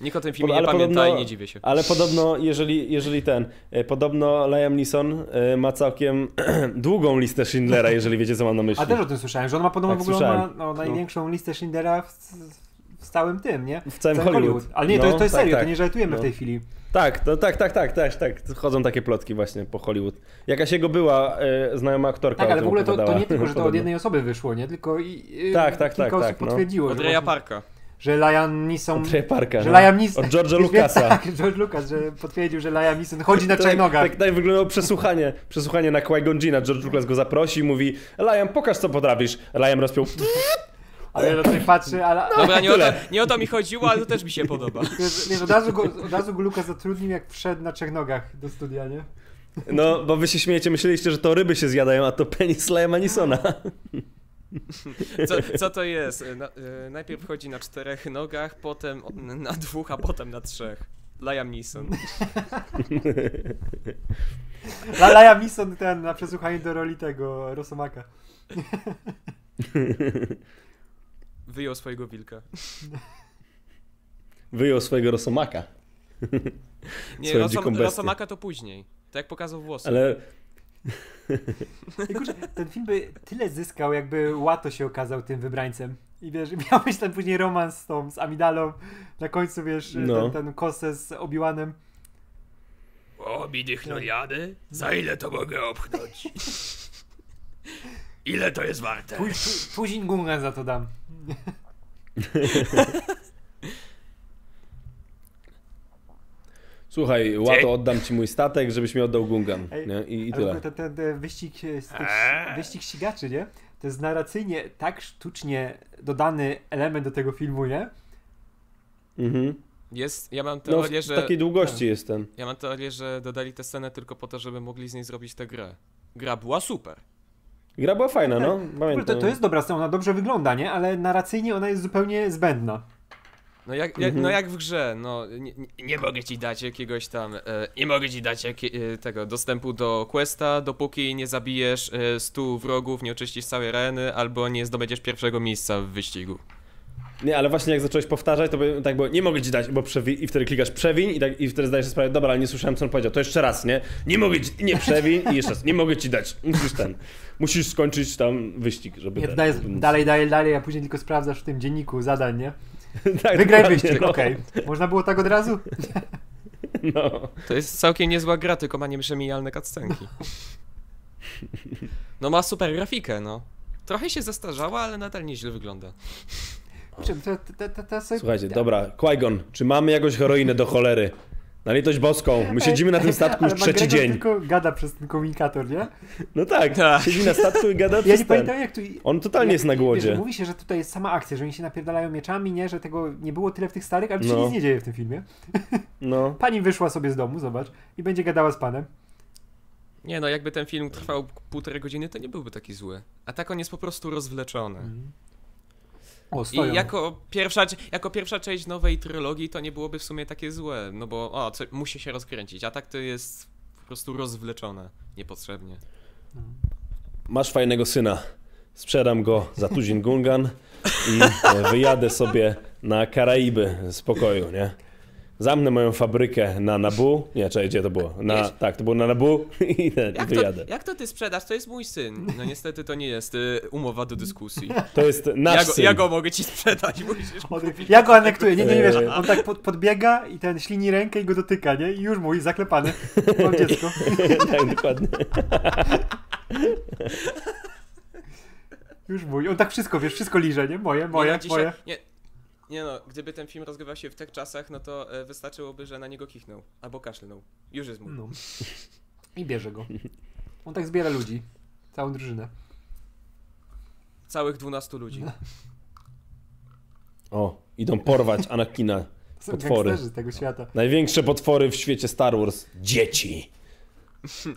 Nikt o tym filmie Ale nie pamięta podobno- i nie dziwię się. Ale podobno, jeżeli, jeżeli ten, e, podobno Liam Neeson e, ma całkiem długą listę Schindlera, jeżeli wiecie, co mam na myśli. A też o tym słyszałem, że on ma podobno Tak, w ogóle ma, słyszałem. no, największą listę Schindlera w, w stałym tym, nie? W całym Hollywood. Ale nie, to, No, jest- to jest tak, serio, tak. to nie żartujemy No. w tej chwili. Tak, to, tak, tak, tak, tak, tak. Chodzą takie plotki właśnie po Hollywood. Jakaś jego była e, znajoma aktorka. Tak, ale w ogóle to, to nie tylko, że to od jednej osoby wyszło, nie? Tylko i, i Tak, tak, kilka tak, osób tak, no. potwierdziło, Od że, Raya właśnie- Parka. że Liam Neeson... Od Parka. Że no. Liam Neeson... Od George'a Lucasa. Tak, George Lucas, że potwierdził, że Liam Neeson chodzi na tak, czajnogach. Tak, tak wyglądało przesłuchanie. Przesłuchanie na Qui-Gon Jinna. George Lucas go zaprosi i mówi Liam, pokaż co potrafisz. Liam rozpiął. Ale ja tutaj patrzy, ale... Dobra, nie o, to, nie o to mi chodziło, ale to też mi się podoba. Wiesz, wiesz, od, razu go, od razu go zatrudnił, jak wszedł na trzech nogach do studia, nie? No, bo wy się śmiejecie, myśleliście, że to ryby się zjadają, a to penis Liama Neesona. Co, co to jest? Na, e, najpierw chodzi na czterech nogach, potem na dwóch, a potem na trzech. Liam Neeson. La- Liam Neeson ten na przesłuchanie do roli tego Rosomaka. Wyjął swojego wilka. Wyjął swojego rosomaka. Nie, Swoją Rosom. Rosomaka to później. Tak jak pokazał włosy. Ale kurczę, ten film by tyle zyskał, jakby Łato się okazał tym wybrańcem. I wiesz, miałbyś ten później romans z tą, z Amidalą. Na końcu, wiesz, No. ten, ten kosę z Obiłanem. O, mi dychnoliady? Za ile to mogę obchnąć? Ile to jest warte? Później Gungan za to dam. słuchaj, łato oddam ci mój statek, żebyś mi oddał Gungan. Nie? I, i tyle. ten, ten, ten wyścig, tych, Eee. wyścig ścigaczy, nie? To jest narracyjnie tak sztucznie dodany element do tego filmu, nie? Mhm. Jest, ja mam No, teorię, w że... takiej długości jest ten. Ja mam teorię, że dodali tę scenę tylko po to, żeby mogli z niej zrobić tę grę. Gra była super. Gra była fajna, no. W ogóle Pamiętam. to, to jest dobra scena, ona dobrze wygląda, nie? Ale narracyjnie ona jest zupełnie zbędna. No jak, jak, Mhm. no jak w grze, no nie, nie, mogę ci dać jakiegoś tam, e, nie mogę ci dać jakie, e, tego dostępu do questa, dopóki nie zabijesz e, 100 wrogów, nie oczyścisz całej areny, albo nie zdobędziesz pierwszego miejsca w wyścigu. Nie, ale właśnie jak zacząłeś powtarzać, to by, tak było, nie mogę ci dać, bo przewi- i wtedy klikasz przewiń i, tak, i wtedy zdajesz sobie sprawę, dobra, ale nie słyszałem co on powiedział, to jeszcze raz, nie? Nie mogę ci, nie przewiń i jeszcze raz, nie mogę ci dać, musisz ten, musisz skończyć tam wyścig, żeby Nie, ten, żeby móc- dalej, dalej, dalej, a później tylko sprawdzasz w tym dzienniku zadań, nie? tak, Wygraj wyścig, no. okej. Można było tak od razu? No. To jest całkiem niezła gra, tylko ma nieprzemijalne cutscenki. No ma super grafikę, no. Trochę się zestarzała, ale nadal nieźle wygląda. Słuchajcie, dobra, Qui-Gon, czy mamy jakąś heroinę do cholery? Na litość boską, my siedzimy na tym statku już trzeci McGregor dzień. tylko gada przez ten komunikator, nie? No tak, Tak. siedzi na statku i gada Ja przez nie ten. pamiętam jak tu... On totalnie jak- jest na Wiesz, głodzie. że mówi się, że tutaj jest sama akcja, że oni się napierdalają mieczami, nie? Że tego nie było tyle w tych starych, ale tu się No. nic nie dzieje w tym filmie. No. Pani wyszła sobie z domu, zobacz, i będzie gadała z panem. Nie no, jakby ten film trwał półtorej godziny, to nie byłby taki zły. A tak on jest po prostu rozwleczony. O, stoją. I jako pierwsza, jako pierwsza część nowej trylogii to nie byłoby w sumie takie złe, no bo o, co, musi się rozkręcić, a tak to jest po prostu rozwleczone niepotrzebnie. Masz fajnego syna. Sprzedam go za tuzin gungan i e, wyjadę sobie na Karaiby z pokoju, nie? Zamknę moją fabrykę na Nabu. Nie, czekaj, gdzie to było? Na, tak, to było na Nabu i, ten, Jak to, wyjadę. jak to ty sprzedasz? To jest mój syn. No niestety to nie jest y, umowa do dyskusji. To jest nasz Ja go, syn. ja go mogę ci sprzedać, musisz ja go anektuję, nie, nie, nie wiesz, Eee. on tak pod, podbiega i ten ślini rękę i go dotyka, nie? I już mój, zaklepany. Mam dziecko. tak, dokładnie. Już mój. On tak wszystko, wiesz, wszystko liże, nie? Moje, moje, nie, no, dzisiaj, moje. Nie, nie no, gdyby ten film rozgrywał się w tych czasach, no to e, wystarczyłoby, że na niego kichnął. Albo kaszlnął. Już jest mój. No. I bierze go. On tak zbiera ludzi. Całą drużynę. Całych 12 ludzi. O, idą porwać Anakina. To są Potwory. gangsterzy tego świata. Największe potwory w świecie Star Wars. Dzieci.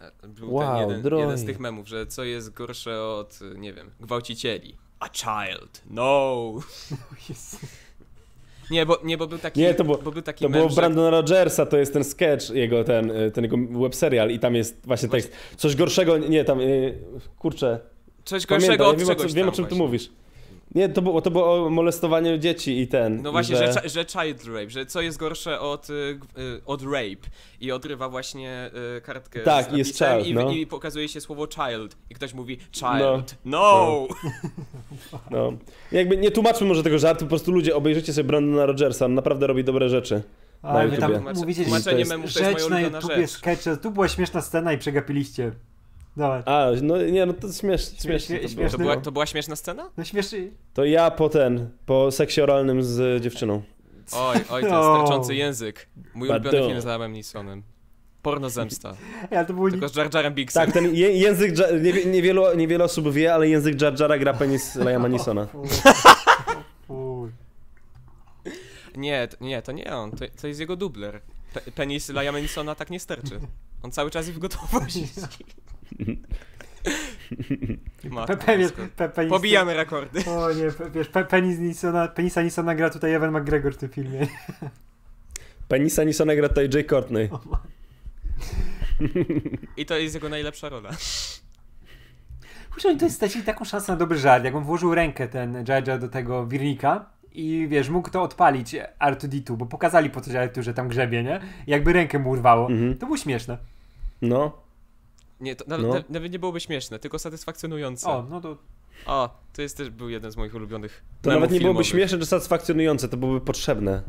E, Był Wow, ten jeden, jeden z tych memów, że co jest gorsze od, nie wiem, gwałcicieli. A child, no. Jezu. Nie, bo, nie, bo był taki, Nie, to było- bo był taki To mem, było że- Brandona Rogersa, to jest ten sketch jego, ten, y, ten jego web serial i tam jest właśnie tekst. Coś gorszego, nie, tam, y, kurczę, Coś pamiętam, gorszego ja od wiem, o, czegoś co, wiem o czym ty właśnie. mówisz. Nie, to było, to było o molestowaniu dzieci i ten. No właśnie, że... Że, że child rape, że co jest gorsze od, y, y, od rape i odrywa właśnie y, kartkę Tak, z i jest child, i, no. i pokazuje się słowo child i ktoś mówi No. child, no! No. Jakby nie tłumaczmy może tego żartu, po prostu ludzie, obejrzyjcie sobie Brandona Rogersa, on naprawdę robi dobre rzeczy. Ale wy tam mówicie, że to jest rzecz moja na YouTubie, rzecz. skecze. Tu była śmieszna scena i przegapiliście. Dobra. A, no nie, no to śmieszne, śmieszne śmie- to, było. To śmieszny. była, to była śmieszna scena? No śmieszny. to ja po ten, po seksie oralnym z dziewczyną. Oj, oj, ten No. sterczący język. Mój ulubiony film z Liamem Neesonem. Porno zemsta. Ja to było... Tylko z Jar Jarem Binksem. Tak, ten je, język, nie, niewielu, niewiele osób wie, ale język Jar Jara gra penis Liama. Fuj. Nie, nie, to nie on, to, to jest jego dubler. Pe penis Liama Neesona tak nie sterczy. On cały czas jest w gotowości. Matko Pe, pe, wiesz, boska. pe, penis, Pobijamy rekordy. O nie, wiesz, pe, penis Nisona, penisa Nisona gra tutaj Evan McGregor w tym filmie. Penisa Neesona gra tutaj Jay Courtney. I to jest jego najlepsza rola. Kurczę, oni to stracili taką szansę na dobry żart, jak on włożył rękę ten Jar Jar do tego wirnika i wiesz, mógł to odpalić R2D2, bo pokazali po coś R2, że tam grzebie, nie? I jakby rękę mu urwało. Mhm. To było śmieszne. No. Nie, to nawet, No. na- nawet nie byłoby śmieszne, tylko satysfakcjonujące. O, no to O, to jest też był jeden z moich ulubionych To nawet nie byłoby filmowych. śmieszne czy satysfakcjonujące, to byłoby potrzebne.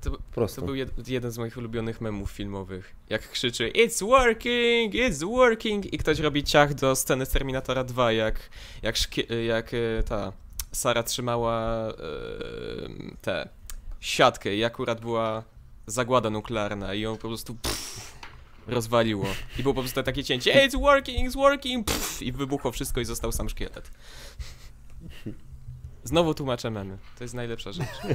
To, Po to był jed, jeden z moich ulubionych memów filmowych. Jak krzyczy It's working! It's working! I ktoś robi ciach do sceny z Terminatora 2, jak, jak, jak e, ta Sara trzymała e, tę siatkę i akurat była zagłada nuklearna i ją po prostu pff, rozwaliło. I było po prostu takie cięcie It's working! It's working! Pff, I wybuchło wszystko i został sam szkielet. Znowu tłumaczę memy. To jest najlepsza rzecz.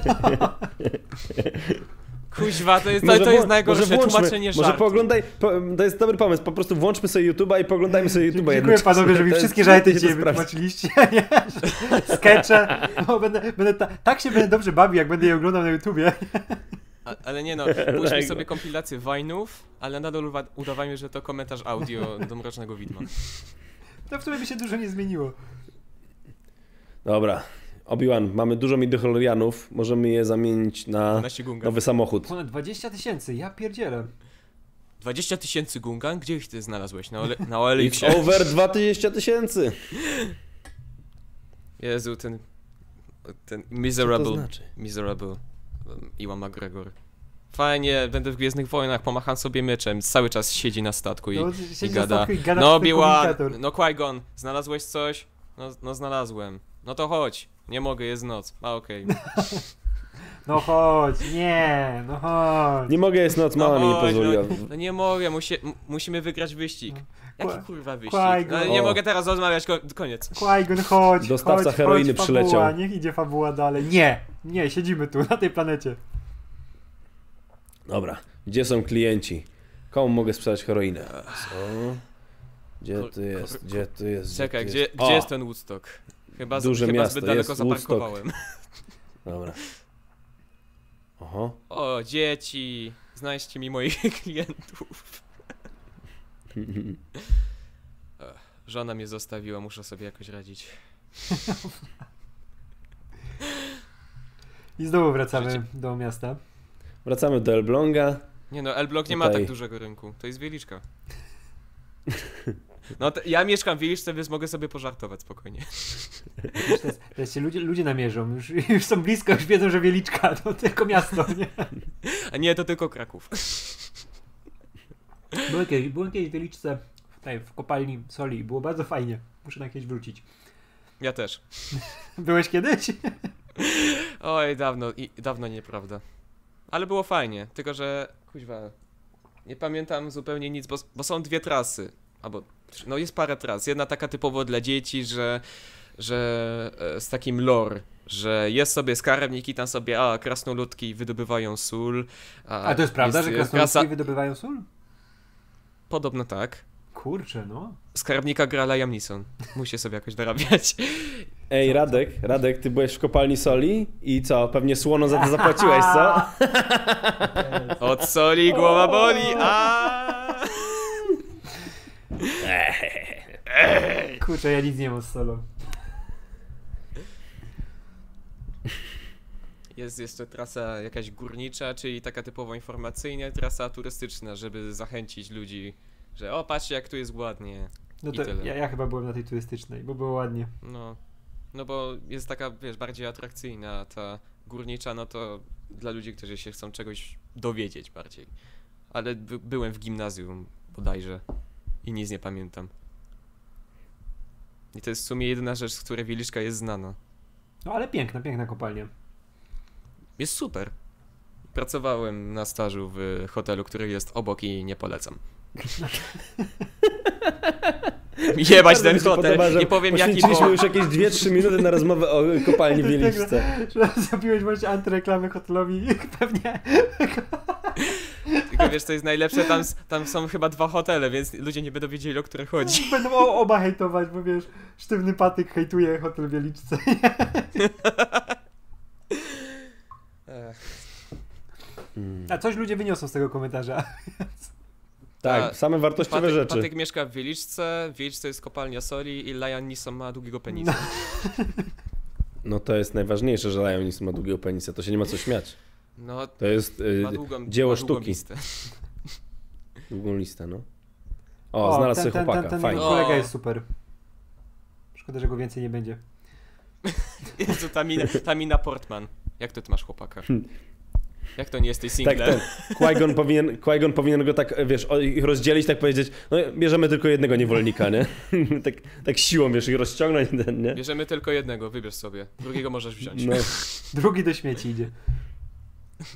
Kuźwa, to jest, to, Może to jest najgorsze może włączmy- tłumaczenie Może żartu. pooglądaj, po, to jest dobry pomysł, po prostu włączmy sobie YouTube'a i poglądajmy sobie YouTube'a Dziękuję jednocześnie. panowie, że mi wszystkie żarty dzisiaj wytłumaczyliście, nie? Skecze. No, będę, będę ta, tak się będę dobrze bawił, jak będę je oglądał na YouTubie. A, ale nie no, puśćmy sobie kompilację Wine'ów, ale nadal udawajmy, że to komentarz audio do Mrocznego Widma. To w sumie by się dużo nie zmieniło. Dobra. Obi-Wan, mamy dużo midichlorianów, możemy je zamienić na 12 Gungan. nowy samochód. Ponad 20 tysięcy, ja pierdzielę. 20 tysięcy Gungan? Gdzie ich ty znalazłeś? Na, ole- na Oeliksie? over 20 tysięcy. Jezu, ten... Ten Co to miserable... znaczy? Miserable Iwan McGregor. Fajnie, będę w Gwiezdnych Wojnach, pomacham sobie mieczem, cały czas siedzi na statku i, No, i gada. statku i gada No komunikator. no Qui-Gon, znalazłeś coś? No, no znalazłem. No to chodź. Nie mogę, jest noc. A okej. No chodź, nie, no chodź. Nie mogę, jest noc, mama mi nie pozwoliła. No, no nie mogę, musimy wygrać wyścig. Jaki Qui- kurwa wyścig? No, nie O. mogę teraz rozmawiać, ko koniec. Qui-Gon, chodź, Dostawca chodź, heroiny chodź, przyleciał. Fabuła, niech idzie fabuła dalej. Nie, nie, siedzimy tu, na tej planecie. Dobra, gdzie są klienci? Komu mogę sprzedać heroinę? Co? Gdzie tu jest? Gdzie tu jest? Czekaj, tu gdzie, jest? gdzie O! jest ten Woodstock? Chyba, z- Duże chyba miasto, zbyt daleko jest Woodstock. zaparkowałem. Dobra. Oho. O, dzieci, znajdźcie mi moich klientów. Ech, Żona mnie zostawiła, muszę sobie jakoś radzić. I znowu wracamy Życie. do miasta. Wracamy do Elbląga. Nie no, L-Block nie ma Tutaj. tak dużego rynku. To jest Wieliczka. No to ja mieszkam w Wieliczce, więc mogę sobie pożartować spokojnie. Teraz, teraz się ludzie, ludzie namierzą, już, już są blisko, już wiedzą, że Wieliczka to tylko miasto, nie? A nie, to tylko Kraków. Byłem kiedyś, byłem kiedyś w Wieliczce, tutaj w kopalni soli i było bardzo fajnie. Muszę na kiedyś wrócić. Ja też. Byłeś kiedyś? Oj, dawno, i dawno nieprawda. Ale było fajnie, tylko że, kuźwa, nie pamiętam zupełnie nic, bo, bo są dwie trasy, albo, no jest parę tras. Jedna taka typowo dla dzieci, że, że e, z takim lore, że jest sobie skarbnik i tam sobie, a, krasnoludki wydobywają sól. A to jest prawda, że e, krasnoludki krasa- wydobywają sól? Podobno tak. Kurczę, no. Skarbnika gra Liam Neeson. Musi sobie jakoś dorabiać. Ej, Radek, Radek, ty byłeś w kopalni soli i co? Pewnie słono za to zapłaciłeś, co? Od soli głowa boli, a Kurczę, ja nic nie mam z solą. Jest jeszcze trasa jakaś górnicza, czyli taka typowo informacyjna, trasa turystyczna, żeby zachęcić ludzi, że o patrzcie jak tu jest ładnie. No to tyle. ja, ja chyba byłem na tej turystycznej, bo było ładnie. No, no bo jest taka, wiesz, bardziej atrakcyjna, ta górnicza, no to dla ludzi, którzy się chcą czegoś dowiedzieć bardziej. Ale by, byłem w gimnazjum bodajże i nic nie pamiętam. I to jest w sumie jedyna rzecz, z której Wieliczka jest znana. No ale piękna, piękna kopalnia. Jest super. Pracowałem na stażu w hotelu, który jest obok i nie polecam. Jebać ten hotel. podoba, nie powiem jaki, bo... już jakieś 2-3 minuty na rozmowę o kopalni w Wieliczce. Że zrobiłeś właśnie antyreklamy hotelowi pewnie. Tylko wiesz, co jest najlepsze? Tam, tam są chyba dwa hotele, więc ludzie nie będą wiedzieli, o które chodzi. Będą o, oba hejtować, bo wiesz, sztywny patyk hejtuje hotel w Wieliczce. Mm. A coś ludzie wyniosą z tego komentarza. Tak, A, same wartościowe Patyk, rzeczy. Patyk mieszka w Wieliczce, w Wieliczce jest kopalnia soli i Lion Neeson ma długiego penisa. No to jest najważniejsze, że Lionis ma długiego penisa, to się nie ma co śmiać. No, To jest y, ma długą, dzieło sztuki. listę. długą listę, no. O, znalazł sobie ten, ten, chłopaka, ten, ten fajnie. kolega O. jest super. Szkoda, że go więcej nie będzie. Jezu, Tamina, Tamina Portman. Jak to ty masz chłopaka? Jak to nie jesteś Tak, singlem? ten. Qui-Gon powinien, Qui-Gon powinien go tak, wiesz, ich rozdzielić, tak powiedzieć, no bierzemy tylko jednego niewolnika, nie? tak, tak siłą, wiesz, i rozciągnąć ten, nie? Bierzemy tylko jednego, wybierz sobie. Drugiego możesz wziąć. No, Drugi do śmieci idzie.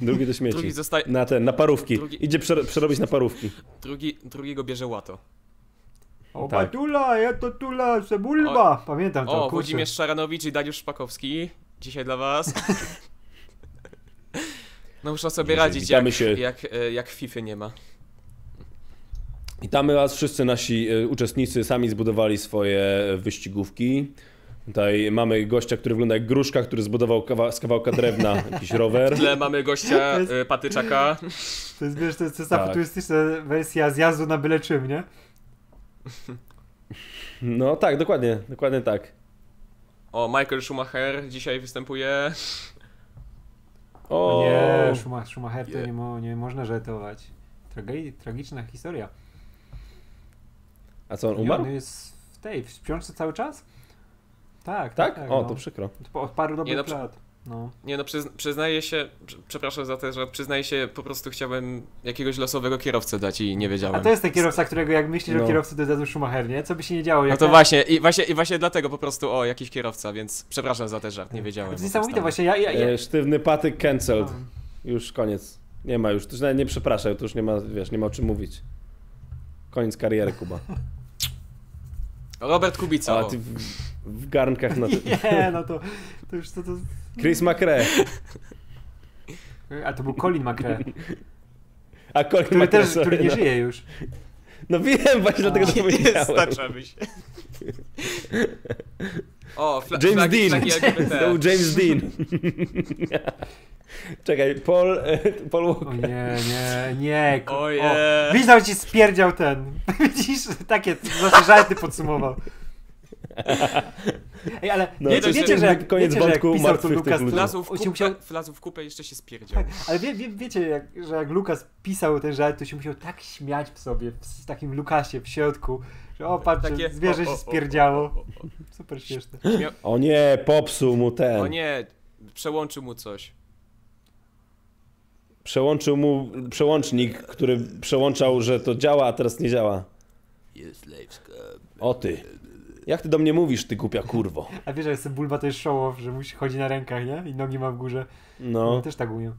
drugi do śmieci. Drugi, zostaje, Na ten, na parówki. Drugi- Idzie przer- przerobić na parówki. drugi, drugiego bierze łato. O, Tak. batula, ja to tula, cebulba. Pamiętam to, O, kurczę. Włodzimierz Szaranowicz i Dariusz Szpakowski. Dzisiaj dla was. No muszą sobie Dzisiaj radzić, jak, się. jak, e, jak FIFA nie ma. Witamy Was, wszyscy nasi e, uczestnicy sami zbudowali swoje e, wyścigówki. Tutaj mamy gościa, który wygląda jak gruszka, który zbudował kawa z kawałka drewna jakiś rower. W tle mamy gościa To jest- patyczaka. To jest, wiesz, to jest, to jest ta Tak. futurystyczna wersja zjazdu na byle czym, nie? No tak, dokładnie, dokładnie tak. O, Michael Schumacher dzisiaj występuje. O, Nie, Schuma- Schumacher to Nie. nie, mo, nie można żartować. Trage- tragiczna historia. A co, on I umarł? On jest w tej, w śpiączce cały czas? Tak, Tak? tak. O, no. to przykro. Od paru dobrych no, przy- lat. No. Nie no, przyzn- przyznaję się, prze- przepraszam za ten żart, przyznaję się, po prostu chciałem jakiegoś losowego kierowcę dać i nie A wiedziałem. to jest ten kierowca, którego jak myślisz No. o kierowcy, to dadzą Schumacher, nie? Co by się nie działo? No to ja- właśnie i, właśnie, i właśnie dlatego po prostu, o, jakiś kierowca, więc przepraszam za ten żart, nie wiedziałem. To jest niesamowite właśnie, ja... ja, ja... E, sztywny patyk cancelled. No. Już koniec. Nie ma już, to już nawet nie przepraszaj, to już nie ma, wiesz, nie ma o czym mówić. Koniec kariery, Kuba. Robert Kubica, A ty w, w garnkach na... Nie, no to, to już to... to... Chris McRae. A to był Colin McRae, A Colin który, McRae, też, sorry, który nie no. żyje już. No wiem, właśnie dlatego to powiedziałem. Staczamy się. O, fla- James flagi, Dean. flagi To LGBT. był James Dean. Czekaj, Paul, Paul Walker. O nie, nie, nie. ko- Oje. O, widzisz, nawet ci spierdział ten. Widzisz, takie nasze żarty podsumował. Ej, ale No, wiecie, to wiecie, jest że jak, koniec wiecie, że jak wątku pisał Lukas, Wlazł w kupę, musiał, wlazł w kupę i jeszcze się spierdział. ale wie, wie, wiecie, jak, że jak Lukas pisał ten żart, to się musiał tak śmiać w sobie, w takim Lukasie w środku, że o patrz, Takie, zwierzę o, się o, spierdziało. o. Super śmieszne. O nie, popsuł mu ten. O nie, przełączył mu coś. Przełączył mu przełącznik, który przełączał, że to działa, a teraz nie działa. Jest. O ty. Jak ty do mnie mówisz, ty głupia kurwo? A wiesz, że jestem bulba to jest show off, że musi chodzi na rękach, nie? I nogi ma w górze. No. No. też tak umiem.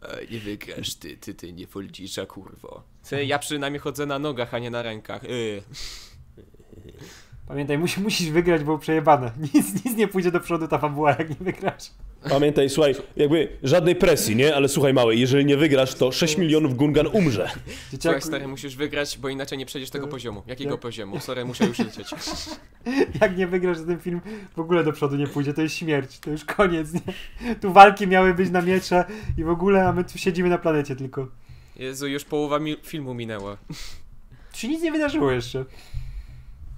A, nie wygrasz ty, ty, ty nie foldzicza kurwo. Ty, ja przynajmniej chodzę na nogach, a nie na rękach. Yy. Pamiętaj, musi, musisz wygrać, bo przejebane. Nic, nic nie pójdzie do przodu ta fabuła, jak nie wygrasz. Pamiętaj, słuchaj, jakby żadnej presji, nie? Ale słuchaj, mały, jeżeli nie wygrasz, to 6 milionów Gungan umrze. Słuchaj Dzieciaku, stary, musisz wygrać, bo inaczej nie przejdziesz tego To- poziomu. Jakiego jak- poziomu? Sorry, muszę już lecieć. jak nie wygrasz, ten film w ogóle do przodu nie pójdzie. To jest śmierć, to już koniec, nie? Tu walki miały być na miecze i w ogóle, a my tu siedzimy na planecie tylko. Jezu, już połowa mi filmu minęła. Się nic nie wydarzyło jeszcze.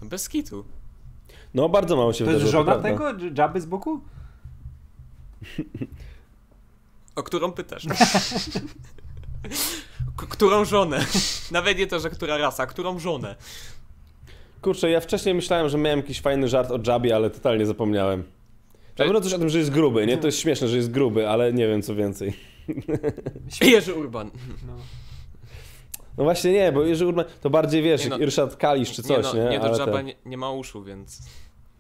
Bez kitu. No, bardzo mało się To jest wydarzyło, żona tego? Dżaby z boku? O którą pytasz? K- którą żonę? Nawet nie to, że która rasa, którą żonę? Kurczę, ja wcześniej myślałem, że miałem jakiś fajny żart o Jabie, ale totalnie zapomniałem. Na pewno coś o tym, że jest gruby, nie? To jest śmieszne, że jest gruby, ale nie wiem co więcej. Jerzy Urban. No. No właśnie nie, bo Jerzy Urban to bardziej wiesz, Nie no. Ryszard Kalisz czy coś, nie, nie? no, nie do Ale Jabba ten- nie, nie ma uszu, więc...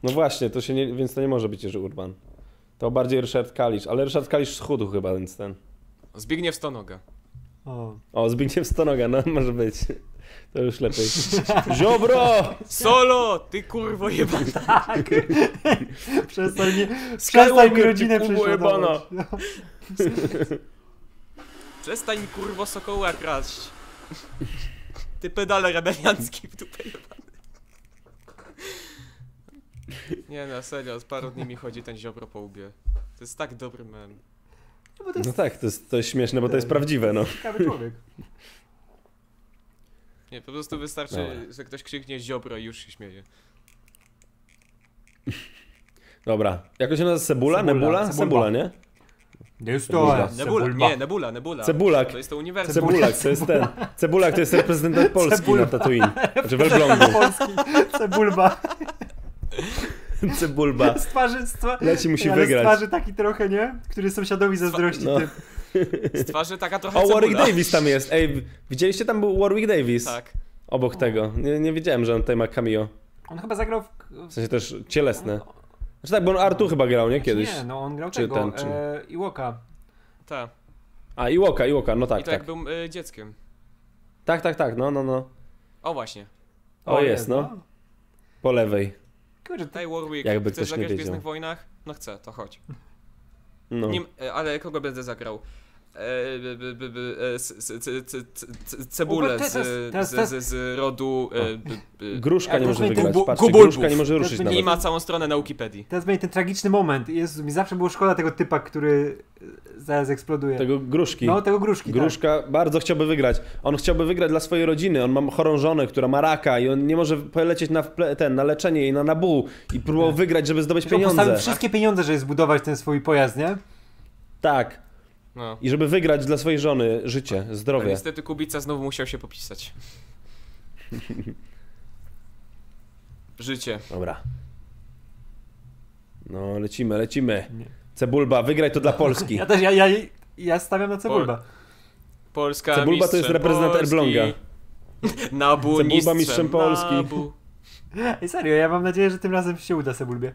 No właśnie, to się nie, więc to nie może być Jerzy Urban. To bardziej Ryszard Kalisz, ale Ryszard Kalisz schudł chyba, więc ten. Zbigniew Stonoga. O. O, Zbigniew Stonoga, no może być. To już lepiej. Ziobro! Solo! Ty kurwo jebana! Tak. Przestań mi, przestań mi rodzinę prześladować. No. Przestań kurwo sokoła kraść. Ty pedale rebeliancki w dupę jebany. Nie no, serio, z paru dni mi chodzi ten ziobro po łbie. To jest tak dobry mem. No bo to No jest tak, to jest, to jest śmieszne, bo to jest prawdziwe, no. ciekawy człowiek. Nie, po prostu wystarczy, Dobra. że ktoś krzyknie ziobro i już się śmieje. Dobra. Jak się nazywa? Cebula? Cebula, Nebula? cebulba. Cebula, nie? Jest Cebulba. to Nebula, nie, Nebula, Nebula. Cebulak. To jest to uniwersum. Cebulak, to jest ten. Cebulak to jest reprezentant Polski Cebulba. na Tatooine. Znaczy w Elblągu. Polski, cebulba. Cebulba. Z twarzy, z twarzy, Leci musi ale z wygrać. twarzy taki trochę, nie? Który sąsiadowi zazdrości No. typ. Z twarzy taka trochę O, cebula. Warwick Davis tam jest. Ej, widzieliście tam był Warwick Davis? Tak. Obok tego. Nie, nie wiedziałem, że on tutaj ma cameo. On chyba zagrał w... W sensie też cielesne. Znaczy tak, bo on Artu chyba grał, nie? Kiedyś. Nie, no on grał Czy tego, ten, czy- e, Iwoka. Tak. A, Iwoka, Iwoka, no I tak, to tak. jak był y, dzieckiem. Tak, tak, tak, no, no, no. O właśnie. O, jest, no. Po lewej. To, Daj Warwick, Jakby chcesz ktoś nie zagrać w. Gwiezdnych Wojnach? No chcę, to chodź. No. Nie, e, ale kogo będę zagrał? Cebulę z, z, rodu... e, Gruszka nie może wygrać. Patrzcie, gruszka nie może ruszyć nawet. I ma całą stronę na Wikipedii. Teraz będzie ten tragiczny moment. Jezu, mi zawsze było szkoda tego typa, który zaraz eksploduje. Tego gruszki. No, tego gruszki, tak. Gruszka bardzo chciałby wygrać. On chciałby wygrać dla swojej rodziny. On ma chorą żonę, która ma raka i on nie może polecieć na, ten, na leczenie i na nabu i próbował wygrać, żeby zdobyć Tak. Pieniądze. wszystkie pieniądze, żeby zbudować ten swój pojazd, nie? Tak. No. I żeby wygrać dla swojej żony życie, A zdrowie. niestety Kubica znowu musiał się popisać. Życie. Dobra. No, lecimy, lecimy. Nie. Cebulba, wygraj to dla Polski. Ja też, ja, ja, ja stawiam na cebulba. Polska Cebulba to jest mistrzem reprezentant Polski. Elbląga. Nabu Cebulba mistrzem Polski. Nabu. Ej, serio, ja mam nadzieję, że tym razem się uda cebulbie.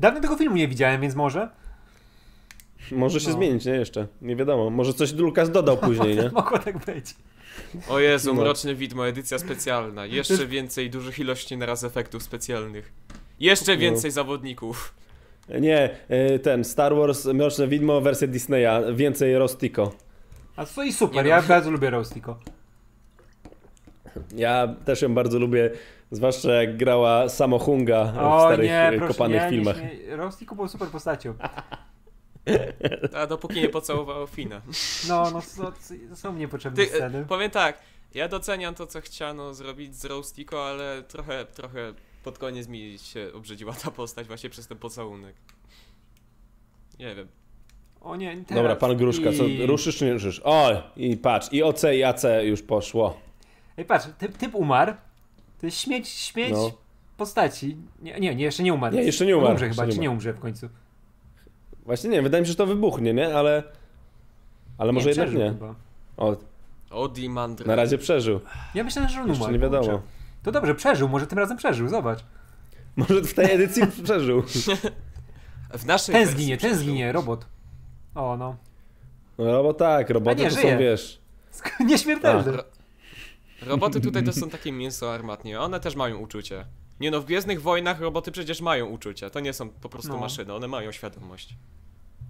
Dawno tego filmu nie widziałem, więc może? Może się No. zmienić, nie? Jeszcze. Nie wiadomo. Może coś Lukas dodał później, nie? Mogło tak być. O Jezu, No. Mroczne Widmo, edycja specjalna. Jeszcze więcej dużych ilości naraz efektów specjalnych. Jeszcze No. więcej zawodników. Nie, e, ten Star Wars Mroczne Widmo, wersja Disneya. Więcej Rostico. A to i super, Nie ja no. bardzo lubię Rostico. Ja też ją bardzo lubię, zwłaszcza jak grała Samohunga w O starych nie, e, proszę, kopanych nie, filmach. nie, nie. Rostico był super postacią. A dopóki nie pocałował Fina. No, no, so, so, są niepotrzebne Ty, sceny. e, powiem tak, ja doceniam to, co chciano zrobić z Roastico, ale trochę, trochę pod koniec mi się obrzydziła ta postać właśnie przez ten pocałunek. Nie wiem. O nie, teraz. Dobra, pan Gruszka, co, I- ruszysz czy nie ruszysz? O, i patrz, i OC i AC już poszło. Ej, patrz, typ, typ umarł. To jest śmieć, śmieć No. postaci. Nie, nie, nie, jeszcze nie umarł. Nie, jeszcze nie umarł, Umrze chyba, nie czy nie umarł. umrze w końcu. Właśnie nie, wydaje mi się, że to wybuchnie, nie? Ale, ale może nie, jednak przeżył nie. Chyba. O, O, Dimandre. na razie przeżył. Ja myślałem, że on umarł. nie wiadomo. kurczę. To dobrze, przeżył, może tym razem przeżył, zobacz. Może w tej edycji przeżył. W naszej Ten zginie, ten przeżył. zginie, robot. O no. No bo tak, roboty A nie, to żyje. są, wiesz... Nieśmiertelny. Ro- Roboty tutaj to są takie mięso armatnie, one też mają uczucie. Nie no, w Gwiezdnych Wojnach roboty przecież mają uczucie, to nie są po prostu No. maszyny, one mają świadomość.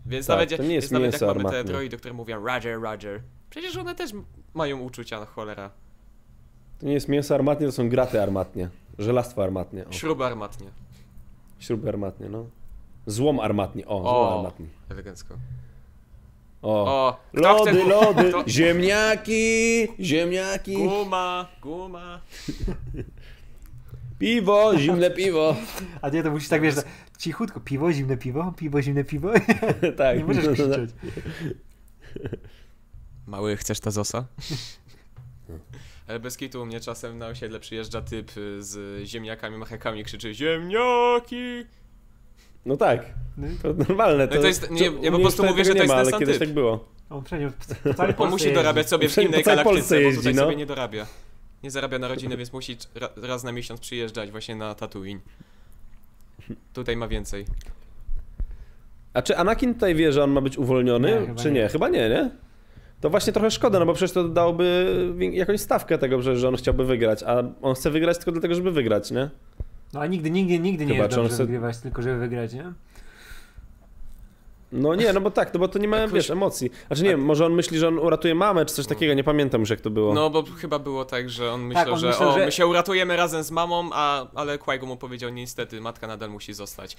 Więc Tak, nawet, to nie jest nawet jak mięso mamy te armatnie. droidy, które mówią Roger, Roger, przecież one też mają uczucia, no cholera. To nie jest mięso armatnie, to są graty armatnie. Żelastwo armatnie. O. Śruby armatnie, Śruby armatnie, no. Złom armatnie. O, złom O. armatnie. elegancko. O. O, Lody, chce... lody, ziemniaki, ziemniaki, Guma, guma. Piwo, zimne piwo. A nie, to musisz tak, wiesz, cichutko, piwo, zimne piwo, piwo, zimne piwo. tak. Nie możesz krzyczeć. Mały, chcesz tazosa? Ale bez kitu u mnie czasem na osiedle przyjeżdża typ y, z ziemniakami, machekami, krzyczy ziemniaki! No tak. No, To normalne. No to jest- nie, ja po prostu mówię, że to jest ma, ten ale sam kiedyś typ. tak było. On przeniósł po On musi jeździ. dorabiać sobie w innej galaktyce, Polsce bo jeździ, tutaj no. sobie nie dorabia. Nie zarabia na rodzinę, więc musi ra, raz na miesiąc przyjeżdżać właśnie na Tatooine. Tutaj ma więcej. A czy Anakin tutaj wie, że on ma być uwolniony, Nie, czy nie. nie? Chyba nie, nie? To właśnie trochę szkoda, no bo przecież to dałoby jakąś stawkę tego, że że on chciałby wygrać, a on chce wygrać tylko dlatego, żeby wygrać, nie? No a nigdy, nigdy, nigdy nie Chyba, jest czy on dobrze chce- wygrywać, tylko żeby wygrać, nie? No nie, no bo tak, no bo to nie ma, Jakoś- wiesz, emocji. Znaczy nie, może on myśli, że on uratuje mamę, czy coś takiego, nie pamiętam już jak to było. No bo chyba było tak, że on myślał, on że myślał, o, że- my się uratujemy razem z mamą, a, ale Qui-Gon mu powiedział niestety, matka nadal musi zostać.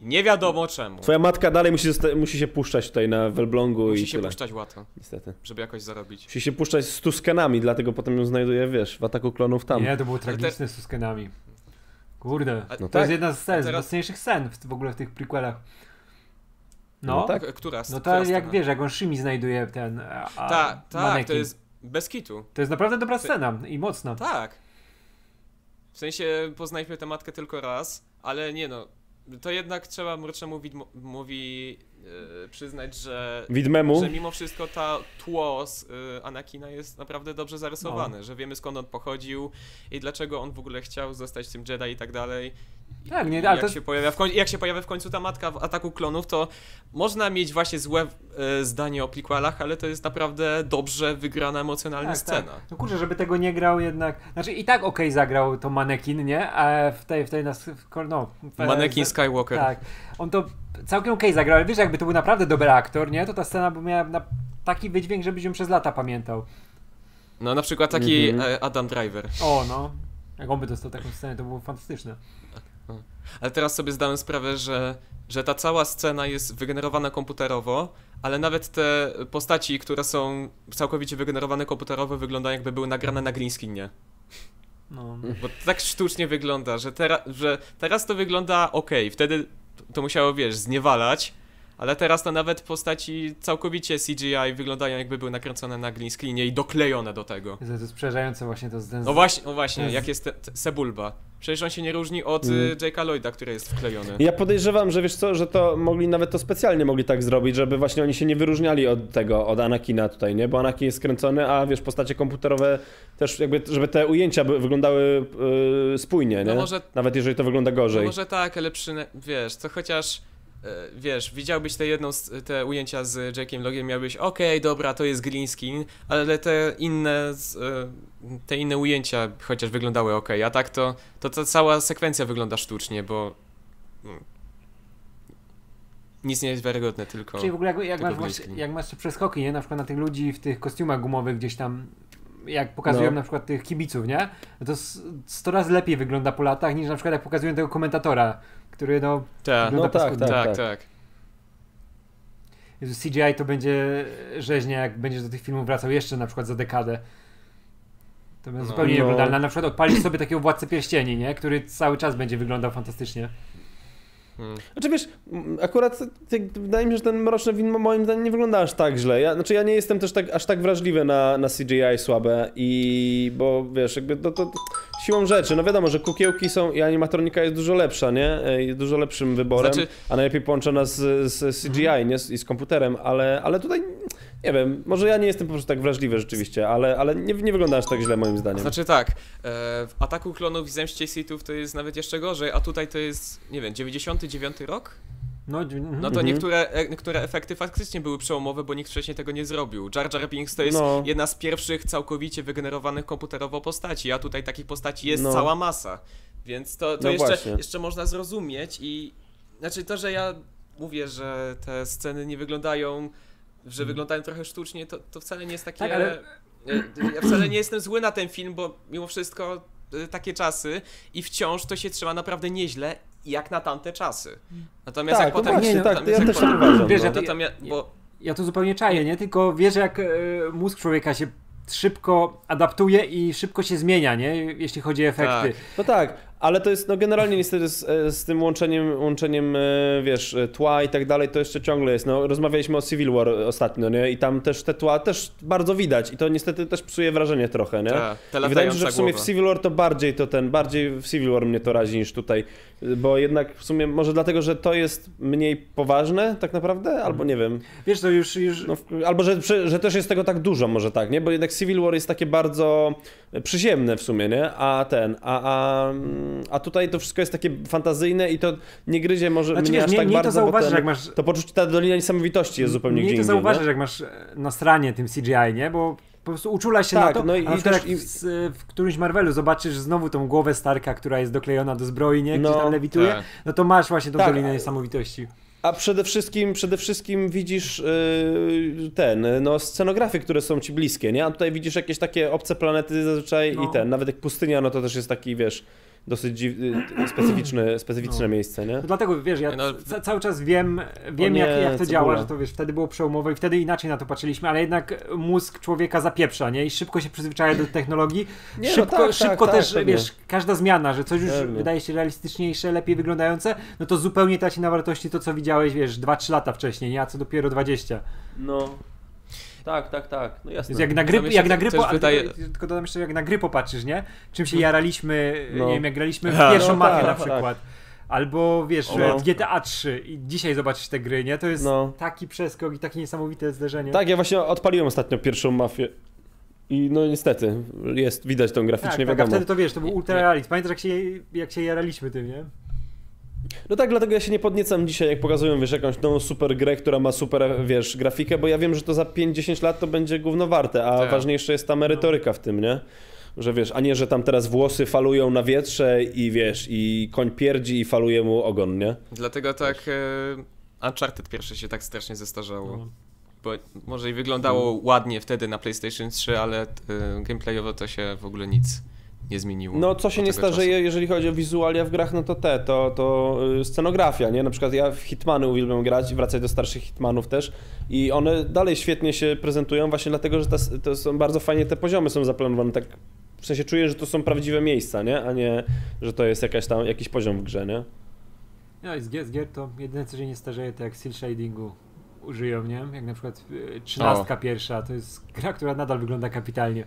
Nie wiadomo czemu. Twoja matka dalej musi, zosta- musi się puszczać tutaj na Welblągu Musi i się tyle. puszczać łatwo, Niestety. żeby jakoś zarobić. Musi się puszczać z Tuskenami, dlatego potem ją znajduje, wiesz, w ataku klonów tam. Nie, to było te- tragiczne z Tuskenami. Kurde. A- to tak. jest jedna z scen, z mocniejszych scen w, w ogóle w tych prequelach. No, No tak. Która? no która to jak wiesz, jak on Shimi znajduje ten a, Tak, tak, to jest bez kitu. To jest naprawdę dobra to- scena i mocna. Tak. W sensie poznaliśmy tę matkę tylko raz, ale nie no. To jednak trzeba Mrocznemu Widmowi e, przyznać, że, Widmemu. że mimo wszystko ta tło z e, Anakina jest naprawdę dobrze zarysowane, No. że wiemy skąd on pochodził i dlaczego on w ogóle chciał zostać tym Jedi i tak dalej. Tak, nie, ale jak, to- się pojawia w końcu, jak się pojawia w końcu ta matka w Ataku Klonów, to można mieć właśnie złe e, zdanie o prequelach, ale to jest naprawdę dobrze wygrana emocjonalnie Tak, scena. Tak. No kurczę, żeby tego nie grał jednak. Znaczy i tak okej zagrał to manekin, nie? A w tej, w tej nas. w No, w- Manekin z- Skywalker. Tak. On to całkiem okej zagrał, ale wiesz, jakby to był naprawdę dobry aktor, nie? To ta scena by miała na taki wydźwięk, żebyś ją przez lata pamiętał. No na przykład taki Mhm. e, Adam Driver. O, no. Jak on by dostał taką scenę, to było fantastyczne. Ale teraz sobie zdałem sprawę, że, że ta cała scena jest wygenerowana komputerowo, ale nawet te postaci, które są całkowicie wygenerowane komputerowo, wyglądają jakby były nagrane na green screenie. No. Bo tak sztucznie wygląda, że, tera, że teraz to wygląda ok, wtedy to musiało, wiesz, zniewalać, ale teraz to nawet postaci całkowicie CGI wyglądają jakby były nakręcone na green screenie i doklejone do tego. To jest przerażające właśnie to z ten... No właśnie, no właśnie, jak jest te, te, Sebulba. Przecież on się nie różni od Mm. mm. Jake'a Lloyda, który jest wklejony. Ja podejrzewam, że wiesz co, że to mogli nawet to specjalnie mogli tak zrobić, żeby właśnie oni się nie wyróżniali od tego, od Anakina tutaj, nie? Bo Anakin jest skręcony, a wiesz, postacie komputerowe też jakby, żeby te ujęcia by wyglądały yy, spójnie, nie? No może- Nawet jeżeli to wygląda No gorzej. może tak, ale przy, wiesz, to chociaż wiesz, widziałbyś te jedną, z- te ujęcia z Jake'iem Logiem, miałbyś, okej, dobra, to jest green screen, ale te inne, z, e, te inne ujęcia chociaż wyglądały ok, a tak to, to ta cała sekwencja wygląda sztucznie, bo mm, nic nie jest wiarygodne, tylko... Czyli w ogóle jak, jak, masz, właśnie, jak masz przeskoki, nie? Na przykład na tych ludzi w tych kostiumach gumowych gdzieś tam, jak pokazują No. na przykład tych kibiców, nie? To s- 100 razy lepiej wygląda po latach niż na przykład jak pokazują tego komentatora, który no Tak, wygląda No tak, paskudnie. tak, tak. tak. Jezu, CGI to będzie rzeźnia, jak będziesz do tych filmów wracał jeszcze na przykład za dekadę. To będzie No. zupełnie No. niewyglądalne. Na przykład odpalisz sobie takiego Władcę Pierścieni, nie? Który cały czas będzie wyglądał fantastycznie. Mm. Znaczy wiesz, akurat wydaje mi się, że ten Mroczny Win moim zdaniem nie wygląda aż tak źle. Ja, znaczy ja nie jestem też tak, aż tak wrażliwy na, na CGI słabe i bo wiesz, jakby to, to siłą rzeczy, no wiadomo, że kukiełki są i animatronika jest dużo lepsza, nie? Jest dużo lepszym wyborem, Znaczy- a najlepiej połączona z, z CGI, nie? Z, I z komputerem, ale, ale tutaj nie wiem, może ja nie jestem po prostu tak wrażliwy rzeczywiście, ale, ale nie, nie wygląda aż tak źle moim zdaniem. Znaczy tak, e, w Ataku Klonów i Zemście Sithów to jest nawet jeszcze gorzej, a tutaj to jest, nie wiem, 99 rok? No, mhm. No to Mhm. niektóre, e, niektóre efekty faktycznie były przełomowe, bo nikt wcześniej tego nie zrobił. Jar Jar Binks to jest No. jedna z pierwszych całkowicie wygenerowanych komputerowo postaci, a tutaj takich postaci jest No. cała masa. Więc to, to No jeszcze, właśnie. jeszcze można zrozumieć i... Znaczy to, że ja mówię, że te sceny nie wyglądają, że wyglądają trochę sztucznie, to, to wcale nie jest takie... Tak, ale- e, Ja wcale nie jestem zły na ten film, bo mimo wszystko e, takie czasy i wciąż to się trzyma naprawdę nieźle, jak na tamte czasy. Natomiast tak, jak no potem... właśnie, nie, tak, ja też tak uważam. Wiesz, no. ja bo Ja to zupełnie czaję, nie? Tylko wiesz, jak e, mózg człowieka się szybko adaptuje i szybko się zmienia, nie? Jeśli chodzi o efekty. Tak. No tak, ale to jest, no generalnie niestety z, z tym łączeniem, łączeniem, e, wiesz, e, tła i tak dalej, to jeszcze ciągle jest, no rozmawialiśmy o Civil War ostatnio, nie, i tam też te tła też bardzo widać i to niestety też psuje wrażenie trochę, nie? Ta, I wydaje mi się, że w sumie w. Civil War to bardziej to ten, bardziej w Civil War mnie to razi niż tutaj, bo jednak w sumie może dlatego, że to jest mniej poważne tak naprawdę, albo nie wiem, Wiesz, to już, już no, albo że, że, że też jest tego tak dużo może tak, nie? Bo jednak Civil War jest takie bardzo przyziemne w sumie, nie? A ten, a, a, a tutaj to wszystko jest takie fantazyjne i to nie gryzie może Znaczy, mnie wiesz, aż nie- tak nie to bardzo, bo zauważysz, ten, jak masz- to poczucie, ta Dolina Niesamowitości jest zupełnie nie gdzie to indziej, zauważysz, nie? jak masz e, na stranie tym CGI, nie? Bo po prostu uczulasz się Tak, na to, no i- i też- jak w, w którymś Marvelu zobaczysz znowu tą głowę Starka, która jest doklejona do zbroi, nie? Gdzieś No, tam lewituje, tak. no to masz właśnie tą Tak, Dolinę Niesamowitości. A przede wszystkim, przede wszystkim widzisz yy, ten, no scenografie, które są ci bliskie, nie? A tutaj widzisz jakieś takie obce planety zazwyczaj No. i ten, nawet jak pustynia, no to też jest taki, wiesz, dosyć dziw, yy, specyficzne, specyficzne No. miejsce, nie? No dlatego, wiesz, ja No, ca cały czas wiem, wiem nie, jak, jak to działa, że to wiesz, wtedy było przełomowe i wtedy inaczej na to patrzyliśmy, ale jednak mózg człowieka zapieprza, nie? I szybko się przyzwyczaja do technologii. Nie, no szybko tak, tak, szybko tak, też, pewnie. wiesz, każda zmiana, że coś już Pewnie. wydaje się realistyczniejsze, lepiej wyglądające, no to zupełnie traci na wartości to, co widziałeś, wiesz, 2-3 lata wcześniej, nie? A co dopiero 20. No. Tak, tak, tak, no jasne. Więc jak na gry, jak na gry po, wydaje- tylko, dodam jeszcze, jak na gry popatrzysz, nie? Czym się jaraliśmy, No. nie wiem, jak graliśmy w Ha. pierwszą No mafię tak, na tak. przykład. Albo wiesz, No. GTA 3 i dzisiaj zobaczysz te gry, nie? To jest No. taki przeskok i takie niesamowite zderzenie. Tak, ja właśnie odpaliłem ostatnio pierwszą mafię. I no niestety, jest, widać tą tak, graficznie, tak, a wiadomo. wtedy to wiesz, to był ultra realizm. Pamiętasz jak się, jak się jaraliśmy tym, nie? No tak, dlatego ja się nie podniecam dzisiaj, jak pokazują, wiesz, jakąś nową super grę, która ma super, wiesz, grafikę, bo ja wiem, że to za 5-10 lat to będzie gówno warte, a Tak. ważniejsza jest ta merytoryka w tym, nie? Że wiesz, a nie, że tam teraz włosy falują na wietrze i wiesz, i koń pierdzi i faluje mu ogon, nie? Dlatego tak e, Uncharted pierwsze się tak strasznie zestarzało. No. Bo może i wyglądało ładnie wtedy na PlayStation 3, ale e, gameplayowo to się w ogóle nic nie zmieniło. No, co się nie starzeje, czasu. jeżeli chodzi o wizualia w grach, no to te, to, to y, scenografia, nie? Na przykład ja w Hitmany uwielbiam grać i wracać do starszych Hitmanów też i one dalej świetnie się prezentują właśnie dlatego, że ta, to są bardzo fajnie te poziomy są zaplanowane, tak w sensie czuję, że to są prawdziwe miejsca, nie? A nie, że to jest jakaś tam, jakiś poziom w grze, nie? No i z gier, z gier to jedyne co się nie starzeje to jak Seal Shadingu użyją, nie? Jak na przykład y, trzynastka pierwsza, to jest gra, która nadal wygląda kapitalnie.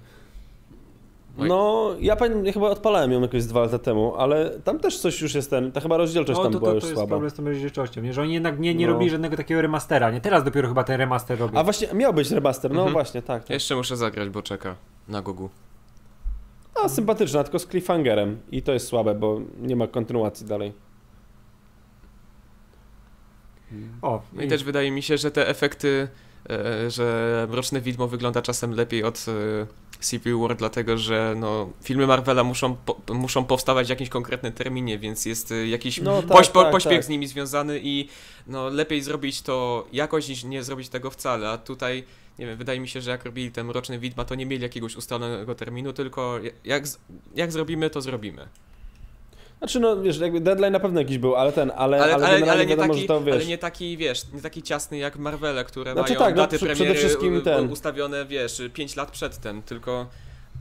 Oj. No, ja, pań, ja chyba odpalałem ją jakoś z dwa lata temu, ale tam też coś już jest ten, ta chyba rozdzielczość No tam to, była to, już to jest słaba. problem z tą rozdzielczością, nie? Że oni jednak nie, nie No. robili żadnego takiego remastera, nie? Teraz dopiero chyba ten remaster robią. A właśnie, miał być remaster, no Mhm. właśnie, tak. tak. Jeszcze muszę zagrać, bo czeka na Gogu. A, sympatyczna, tylko z cliffhangerem i to jest słabe, bo nie ma kontynuacji dalej. O, No i też wydaje mi się, że te efekty, e, że Mroczne Widmo wygląda czasem lepiej od Civil War, dlatego że no, filmy Marvela muszą, po, muszą powstawać w jakimś konkretnym terminie, więc jest e, jakiś No tak, poś, po, tak, pośpiech tak. z nimi związany i no, lepiej zrobić to jakoś niż nie zrobić tego wcale, a tutaj nie wiem, wydaje mi się, że jak robili te Mroczne Widma, to nie mieli jakiegoś ustalonego terminu, tylko jak, jak zrobimy, to zrobimy. Znaczy, no wiesz, jakby deadline na pewno jakiś był, ale ten, ale, Ale, ale, ale, ale, nie wiadomo, taki, to wiesz. ale nie taki, wiesz, nie taki ciasny jak Marvele, które Znaczy mają tak, no, daty prze- przede wszystkim u- u- ten. ustawione, wiesz, 5 lat przedtem, tylko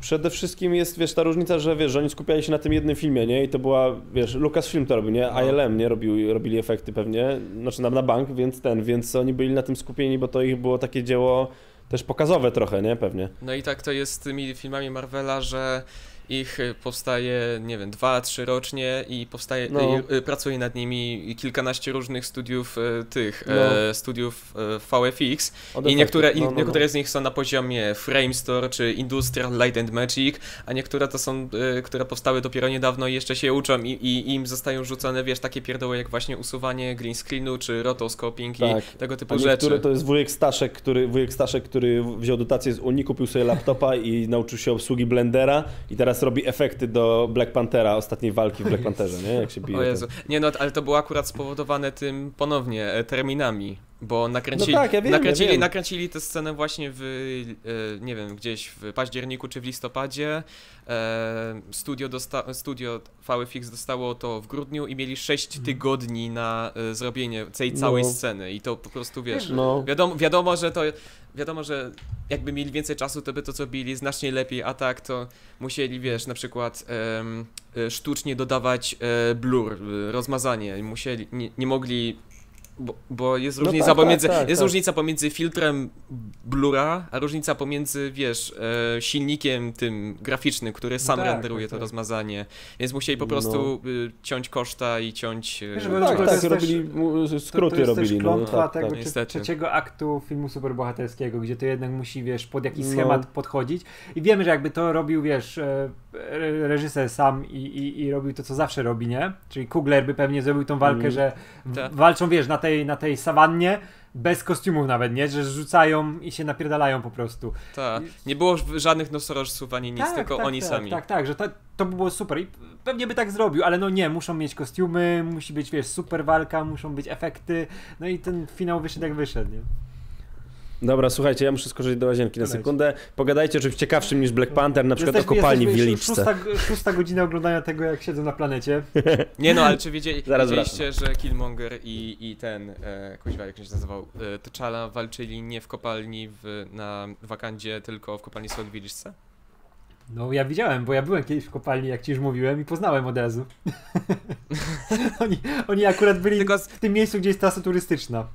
Przede wszystkim jest, wiesz, ta różnica, że wiesz, że oni skupiali się na tym jednym filmie, nie? I to była, wiesz, Lucasfilm to robił, nie? No. ILM, nie? Robił, robili efekty pewnie, znaczy na, na bank, więc ten, więc oni byli na tym skupieni, bo to ich było takie dzieło też pokazowe trochę, nie? Pewnie. No i tak to jest z tymi filmami Marvela, że ich y, powstaje, nie wiem, dwa, trzy rocznie i powstaje, No. i, y, pracuje nad nimi kilkanaście różnych studiów y, tych, No. e, studiów VFX Od i efektów. niektóre, No, no, no. niektóre z nich są na poziomie Framestore czy Industrial Light and Magic, a niektóre to są, które powstały dopiero niedawno i jeszcze się uczą i, i im zostają rzucone, wiesz, takie pierdoły jak właśnie usuwanie green screenu czy rotoscoping Tak. i tego A typu niektóre rzeczy. to jest wujek Staszek, który, wujek Staszek, który wziął dotację z Unii, kupił sobie laptopa i nauczył się obsługi Blendera i teraz robi efekty do Black Panthera, ostatniej walki w Black Pantherze, nie? Jak się bije. O Jezu. Nie no, ale to było akurat spowodowane tym ponownie e, terminami, bo nakręcili, No tak, ja wiem, nakręcili, ja wiem. nakręcili tę scenę właśnie w, e, nie wiem, gdzieś w październiku czy w listopadzie. E, Studio, dosta- studio VFX dostało to w grudniu i mieli 6 tygodni na e, zrobienie tej całej Mhm. No. sceny i to po prostu, wiesz, No, Wiadomo, wiadomo, że to. Wiadomo, że jakby mieli więcej czasu, to by to zrobili znacznie lepiej, a tak to musieli, wiesz, na przykład sztucznie dodawać blur, rozmazanie, musieli, nie, nie mogli. Bo, bo jest No różnica tak, pomiędzy. tak, tak, jest tak. różnica pomiędzy filtrem blura, a różnica pomiędzy, wiesz, e, silnikiem tym graficznym, który sam tak, renderuje tak, to tak. rozmazanie. Więc musieli po No. prostu y, ciąć koszta i ciąć. e, Wiesz, no tak, tak, też- To, skróty to robili. No, klątwa tak, tego tak. trzeciego aktu filmu superbohaterskiego, gdzie to jednak musi, wiesz, pod jakiś No. schemat podchodzić. I wiemy, że jakby to robił, wiesz, e, re- reżyser sam i, i, i robił to, co zawsze robi, nie? Czyli Kugler by pewnie zrobił tą walkę, Mhm. że w- walczą, wiesz, na tej, na tej sawannie, bez kostiumów nawet, nie? Że rzucają i się napierdalają po prostu. Tak. Nie było żadnych nosorożców ani nic, tylko oni tak, sami. Tak, tak, że to, to by było super i pewnie by tak zrobił, ale no nie, muszą mieć kostiumy, musi być, wiesz, super walka, muszą być efekty, no i ten finał wyszedł jak wyszedł, nie? Dobra, słuchajcie, ja muszę skoczyć do łazienki na sekundę. Pogadajcie o czymś ciekawszym niż Black Panther, na przykład Jesteś- o kopalni w Wieliczce. Szósta, szósta godzina oglądania tego, jak siedzą na planecie. Nie no, ale czy wiedzieli, Zaraz wiedzieliście, że Killmonger i, i ten, e, kuźwa, jak się nazywał, e, T'Challa walczyli nie w kopalni w, na Wakandzie, tylko w kopalni Soul Village'ce? No ja widziałem, bo ja byłem kiedyś w kopalni, jak ci już mówiłem i poznałem od razu. oni, oni akurat byli Tylko z- w tym miejscu, gdzie jest trasa turystyczna.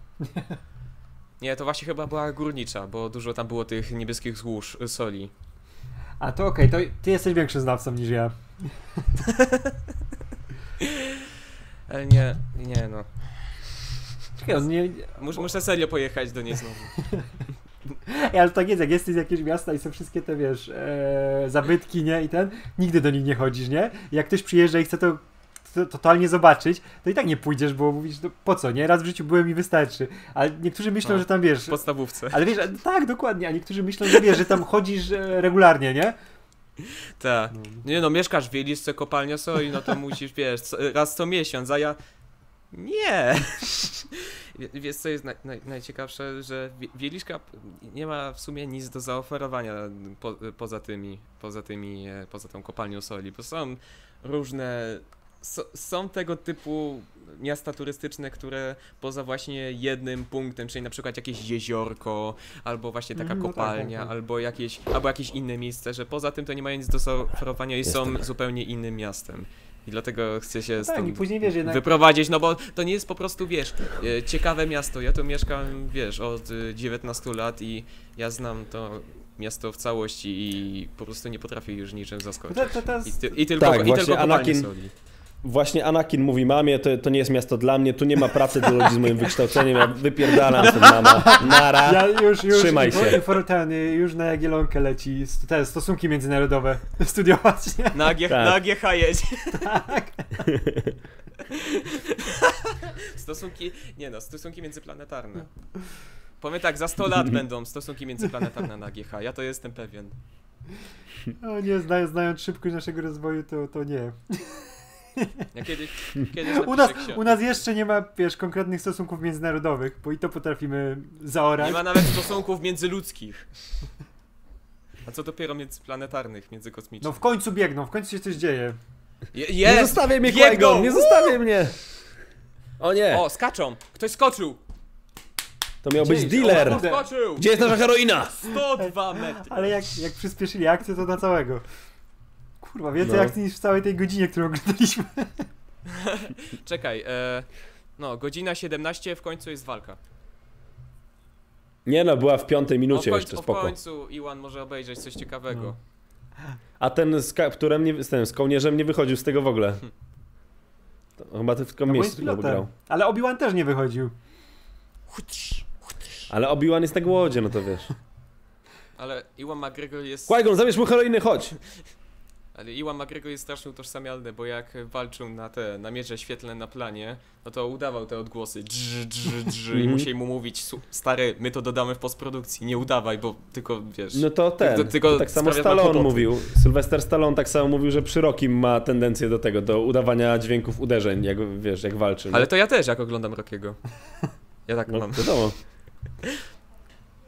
Nie, to właśnie chyba była górnicza, bo dużo tam było tych niebieskich złóż e, soli. A to okej, to ty jesteś większym znawcą niż ja. Ale nie, nie no. Czekaj, nie... Mus, muszę serio pojechać do niej znowu. Ej, ale tak jest, jak jesteś z jakiegoś miasta i są wszystkie te, wiesz, e, zabytki, nie, i ten, nigdy do nich nie chodzisz, nie? Jak ktoś przyjeżdża i chce to to, totalnie zobaczyć, to i tak nie pójdziesz, bo mówisz, no po co, nie? Raz w życiu byłem i wystarczy. Ale niektórzy myślą, No, że tam wiesz. W podstawówce. Ale wiesz, tak, dokładnie, a niektórzy myślą, że wiesz, że tam chodzisz e, regularnie, nie? Tak. Nie no, mieszkasz w Wieliczce, kopalnia soli, no to musisz, wiesz, raz co miesiąc, a ja... Nie! Wie- Wiesz co jest naj, naj, najciekawsze, że Wie- Wieliczka nie ma w sumie nic do zaoferowania po, poza tymi, poza tymi, e, poza tą kopalnią soli, bo są różne, są tego typu miasta turystyczne, które poza właśnie jednym punktem, czyli na przykład jakieś jeziorko, albo właśnie taka Mm, no tak, kopalnia, tak, tak. albo jakieś, albo jakieś inne miejsce, że poza tym to nie mają nic do zaoferowania i są tak. zupełnie innym miastem. I dlatego chcę się No tak, i stąd później wiesz, jednak. wyprowadzić, no bo to nie jest po prostu, wiesz, e, ciekawe miasto. Ja tu mieszkam, wiesz, od e, 19 lat i ja znam to miasto w całości i po prostu nie potrafię już niczym zaskoczyć. To, to, to I, jest, ty, i tylko, Tak, i tylko Anakin- soli. Właśnie Anakin mówi mamie, to, to nie jest miasto dla mnie, tu nie ma pracy dla ludzi z moim wykształceniem, ja wypierdalam stąd mama, nara. ja już, już, Trzymaj się. info- ten, już na Jagiellonkę leci te stosunki międzynarodowe studiować, nie? Na, AG, Tak. na AGH. Tak. Stosunki, nie no, stosunki międzyplanetarne. Powiem tak, za 100 lat będą stosunki międzyplanetarne na AGH, ja to jestem pewien. No nie, zna, znając szybkość naszego rozwoju, to, to nie. Ja kiedyś, kiedyś U nas, książkę. u nas jeszcze nie ma, wiesz, konkretnych stosunków międzynarodowych, bo i to potrafimy zaorać. Nie ma nawet stosunków międzyludzkich. A co dopiero międzyplanetarnych, międzykosmicznych. No w końcu biegną, w końcu się coś dzieje. Je, Nie jest! zostawiaj mnie, Biegną! Nie zostawiaj mnie! O nie, O, skaczą! Ktoś skoczył! to miał być dealer. o! Gdzie jest nasza heroina? 102 metry! Ale jak, jak przyspieszyli akcję, to na całego. Kurwa, więcej No. akcji niż w całej tej godzinie, którą oglądaliśmy. Czekaj, e, no, godzina 17, w końcu jest walka. Nie no, była w piątej w minucie końcu, jeszcze, w spoko. końcu Iwan może obejrzeć coś ciekawego. No. A ten z kapturem, nie, z, tym, z kołnierzem nie wychodził z tego w ogóle. To chyba ty w tylko No miejscu grał. Ale Obi-Wan też nie wychodził. Ale Obi-Wan jest na głodzie, no to wiesz. Ale Iwan McGregor jest... Qui-Gon, zabierz mu heroiny, chodź! Ale Iwan McGregor jest strasznie utożsamialny, bo jak walczył na te, na mierze świetlne na planie, no to udawał te odgłosy drz, drz, drz i Mhm. musieli mu mówić, "Su- stary, my to dodamy w postprodukcji, nie udawaj, bo tylko, wiesz... No to ten, Tylko- tylko to tak samo Stallone mówił. Sylwester Stallone tak samo mówił, że przy Rockim ma tendencję do tego, do udawania dźwięków uderzeń, jak wiesz, jak walczy. Ale to ja też, jak oglądam Rockiego. Ja tak No mam. wiadomo.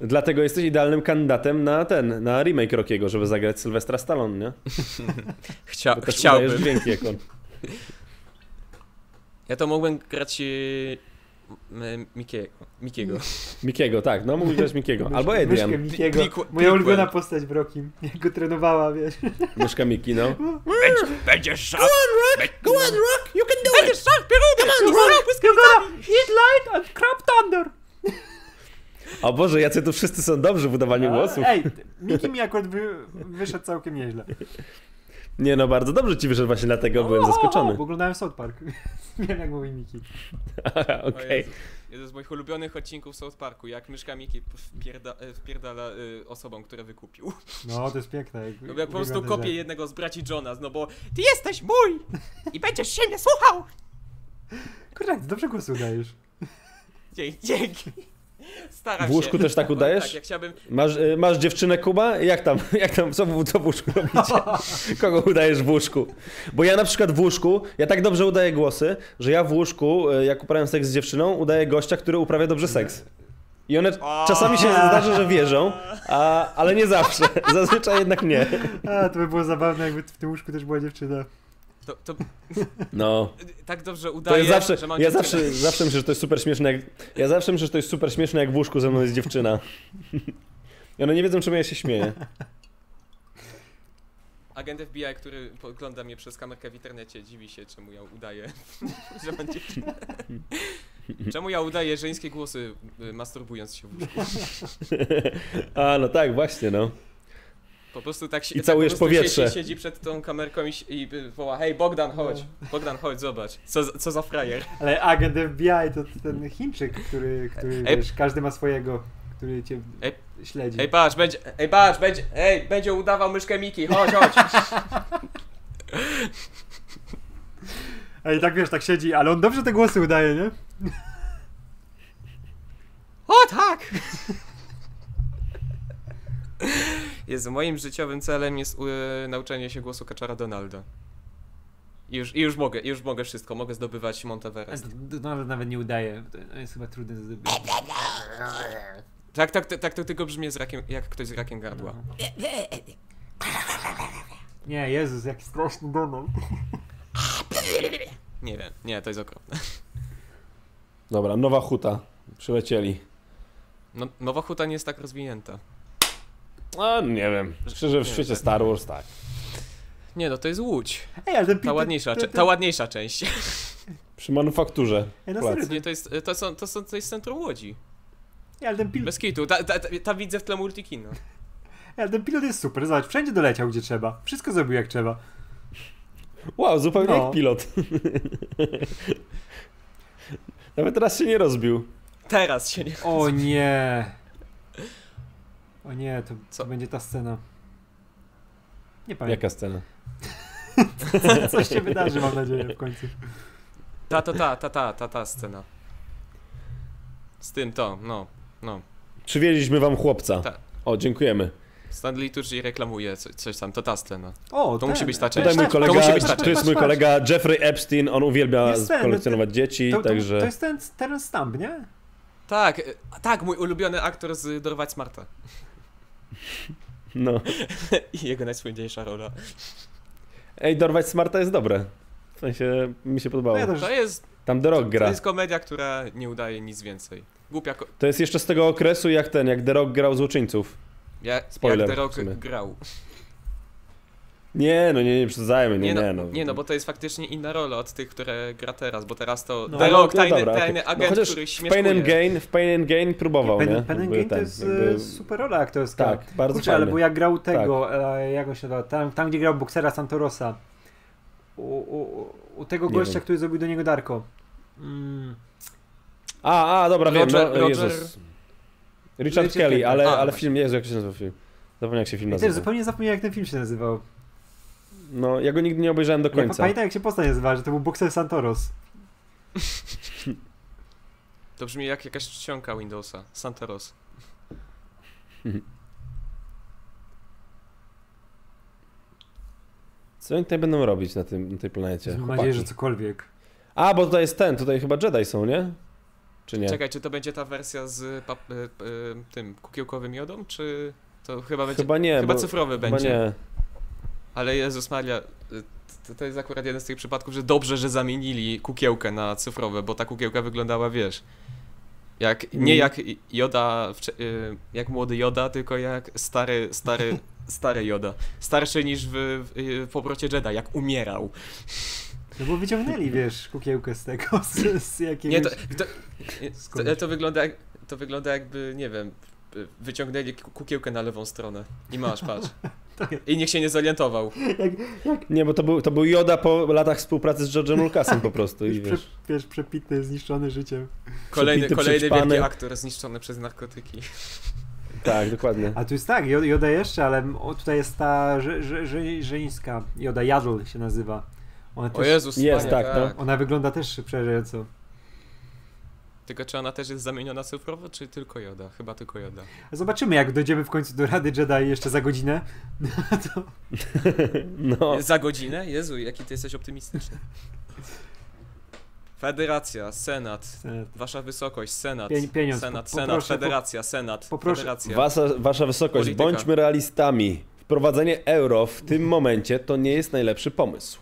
Dlatego jesteś idealnym kandydatem na ten, na remake Rockiego, żeby zagrać Sylwestra Stallone, nie? Chcia, Bo chciałbym. dźwięki jak on. Ja to mogłem grać m- Mikiego. Mikiego. Mikiego, tak, no mógł grać Mikiego. Albo Adrian. Myszkę Mikiego. Moja ulubiona postać w Rockim. Jak go trenowała, wiesz. Myszka Miki, no. Będziesz szaf. Go on, Rock, you can do Będziesz szach, pieruny! You gonna hit light and crap thunder. O Boże, jacy tu wszyscy są dobrzy w udawaniu głosów. Ej, Miki mi akurat wy, wyszedł całkiem nieźle. Nie no, bardzo dobrze ci wyszedł właśnie dlatego, byłem O, zaskoczony. Bo oglądałem South Park. Wiem jak mówi Miki. Okej. Jezu. Jeden z moich ulubionych odcinków South Parku, jak myszka Miki wpierda, e, wpierdala y, osobom, które wykupił. No, to jest piękne. Jak, No jak po prostu żart. jednego z braci Jonas, no bo ty jesteś mój! I będziesz się mnie słuchał! Ty dobrze głosu udajesz. Dzięki. dzięki. Staram W łóżku się. też tak udajesz? Tak, jak chciałbym... Masz, y, masz dziewczynę Kuba? Jak tam, jak tam, co, w- co w łóżku robicie? Kogo udajesz w łóżku? Bo ja na przykład w łóżku, ja tak dobrze udaję głosy, że ja w łóżku, y, jak uprawiam seks z dziewczyną, udaję gościa, który uprawia dobrze seks. I one czasami się zdarza, że wierzą, a, ale nie zawsze. Zazwyczaj jednak nie. A, to by było zabawne, jakby w tym łóżku też była dziewczyna. To, to No. tak dobrze To udaje, jest zawsze, że mam ja dziewczynę. zawsze, zawsze myślę, że to jest super śmieszne, jak, ja zawsze myślę, że to jest super śmieszne, jak w łóżku ze mną jest dziewczyna. I one nie wiedzą, czemu ja się śmieję. Agent FBI, który ogląda mnie przez kamerkę w internecie, dziwi się, czemu ja udaję, że mam dziewczynę. Czemu ja udaję żeńskie głosy, y, masturbując się w łóżku? A, no tak, właśnie, no. Po prostu tak się I tak całujesz po prostu powietrze. Siedzi, siedzi przed tą kamerką i, i woła, hej Bogdan, chodź, Bogdan, chodź, zobacz, co, za- co za frajer. Ale agent FBI to ten Chińczyk, który, który Ej. wiesz, każdy ma swojego, który cię Ej. śledzi. Ej, patrz, będzie, ej, patrz, będzie, ej, będzie udawał myszkę Miki, chodź, chodź. Ej, tak wiesz, tak siedzi, ale on dobrze te głosy udaje, nie? O tak! Jezu, moim życiowym celem jest e, nauczenie się głosu kaczara Donalda. I już, I już mogę, już mogę wszystko, mogę zdobywać Monteverest. Donald nawet nie udaje. To jest chyba trudne do zrobienia. Tak, tak, tak, tak to tylko brzmi z rakiem, jak ktoś z rakiem gardła. Nie, Jezus, jaki straszny Donald. Nie wiem, nie, to jest okropne. Dobra, nowa huta. Przylecieli. No, Nowa Huta nie jest tak rozwinięta. A, nie wiem. Szczerze, w Nie, świecie. Star Wars tak. Nie no, to jest Łódź. Ej, ale ten Ta ładniejsza, cze- ta ładniejsza część. Przy manufakturze. Ej, no serio, Nie, to jest, to są, to są, to jest centrum Łodzi. Ej, ale ten pilot, Bez kitu, ta, ta, ta, ta widzę w tle multikino. ej, ale ten pilot jest super, zobacz, wszędzie doleciał gdzie trzeba. Wszystko zrobił jak trzeba. Wow, zupełnie No. jak pilot. Nawet teraz się nie rozbił. Teraz się nie... O nie. O nie, to, Co? to będzie ta scena. Nie pamiętam. Jaka scena? Coś się wydarzy, mam nadzieję, w końcu. Ta, ta, ta, ta, ta, ta, ta scena. Z tym to, no, no. Przywieźliśmy wam chłopca. Tak. O, dziękujemy. Stanley Tucci reklamuje coś, coś tam, to ta scena. O, To musi być ta część. Tutaj mój To kolega, musi być ta część. jest mój kolega Jeffrey Epstein, on uwielbia ten, kolekcjonować dzieci, To, to, także... to jest ten, ten stamp, nie? Tak, e, tak, mój ulubiony aktor z Dorwać Smarta. No. I jego najsłynniejsza rola. Ej, dorwać Smarta jest dobre. W sensie, mi się podobało. No ja też. To jest, Tam The Rock to gra. jest komedia, która nie udaje nic więcej. Głupia ko- To jest jeszcze z tego okresu, jak ten, jak The Rock grał złoczyńców. jak, Spoiler jak The Rock grał. Nie, no nie, nie przesadzajmy, nie, Nie, no, nie, no. nie no, bo to jest faktycznie inna rola od tych, które gra teraz, bo teraz to No. The No, Rock, no tajny, dobra, tajny No agent, chociaż który w Pain and śmieszkuje. Gain, w Pain and Gain próbował, nie? Pen, Pen and Jakby Game to jest jakby- e, super rola aktorska. Tak, bardzo Kurczę, ale fajny. bo jak grał tego, e, jak on się nazywa, tam, tam gdzie grał boksera Santorosa. U, u, u tego Nie gościa, wiem. który zrobił do niego Darko. Mm. A, a, dobra, wiem, Roger- no, Roger- Jezus. Richard Richard Kelly, Kelly. ale, A, ale film, Jezu, jak się nazywa film? Zapomniałem jak się film Ja też zupełnie zapomniałem jak ten film się nazywał. No, ja go nigdy nie obejrzałem do Ja końca. pamiętam jak się postać nazywała, że to był bokser Santoros. To brzmi jak jakaś czcionka Windowsa, Santeros. Co oni tutaj będą robić na, tym, na tej planecie? Mam nadzieję, że cokolwiek. A, bo tutaj jest ten, tutaj chyba Jedi są, nie? Czy nie? Czekaj, czy to będzie ta wersja z e, e, tym kukiełkowym jodą, czy to chyba będzie... Chyba nie, chyba bo, cyfrowy chyba będzie. nie. Ale Jezus Maria, y, to, to jest akurat jeden z tych przypadków, że dobrze, że zamienili kukiełkę na cyfrowe, bo ta kukiełka wyglądała, wiesz, jak, nie Mm. jak Joda, y, jak młody Joda, tylko jak stary, stary, stary Joda. Starszy niż w, w, y, powrocie Jedi, jak umierał. No bo wyciągnęli, wiesz, kukiełkę z tego, z, z jakiegoś... Nie, to, to, to, to, wygląda jak, to wygląda jakby, nie wiem, y, wyciągnęli ku- kukiełkę na lewą stronę. I masz, patrz. Tak. I niech się nie zorientował. Nie, bo to był, to był Yoda po latach współpracy z George'em Lucasem po prostu i Już prze, wiesz. wiesz, przepity, zniszczony życiem. Kolejny, Przepity, kolejny wielki aktor zniszczony przez narkotyki. Tak, dokładnie. A tu jest tak, Joda Joda jeszcze, ale o, tutaj jest ta żeńska, Joda Jadl się nazywa. Ona, O też, Jezus, Jest, Maria, tak, no. ona wygląda też przerażająco. Tylko czy ona też jest zamieniona cyfrowo, czy tylko Joda? Chyba tylko Joda. Zobaczymy, jak dojdziemy w końcu do Rady Jedi jeszcze za godzinę. to... No. Za godzinę? Jezu, jaki ty jesteś optymistyczny. Federacja, Senat, Wasza Wysokość, Senat, Pień- pieniądz, Senat, po- Senat, poproszę, po- Federacja, Senat, poproszę- Federacja. Wasza, wasza wysokość, Polityka. bądźmy realistami. Wprowadzenie euro w tym momencie to nie jest najlepszy pomysł.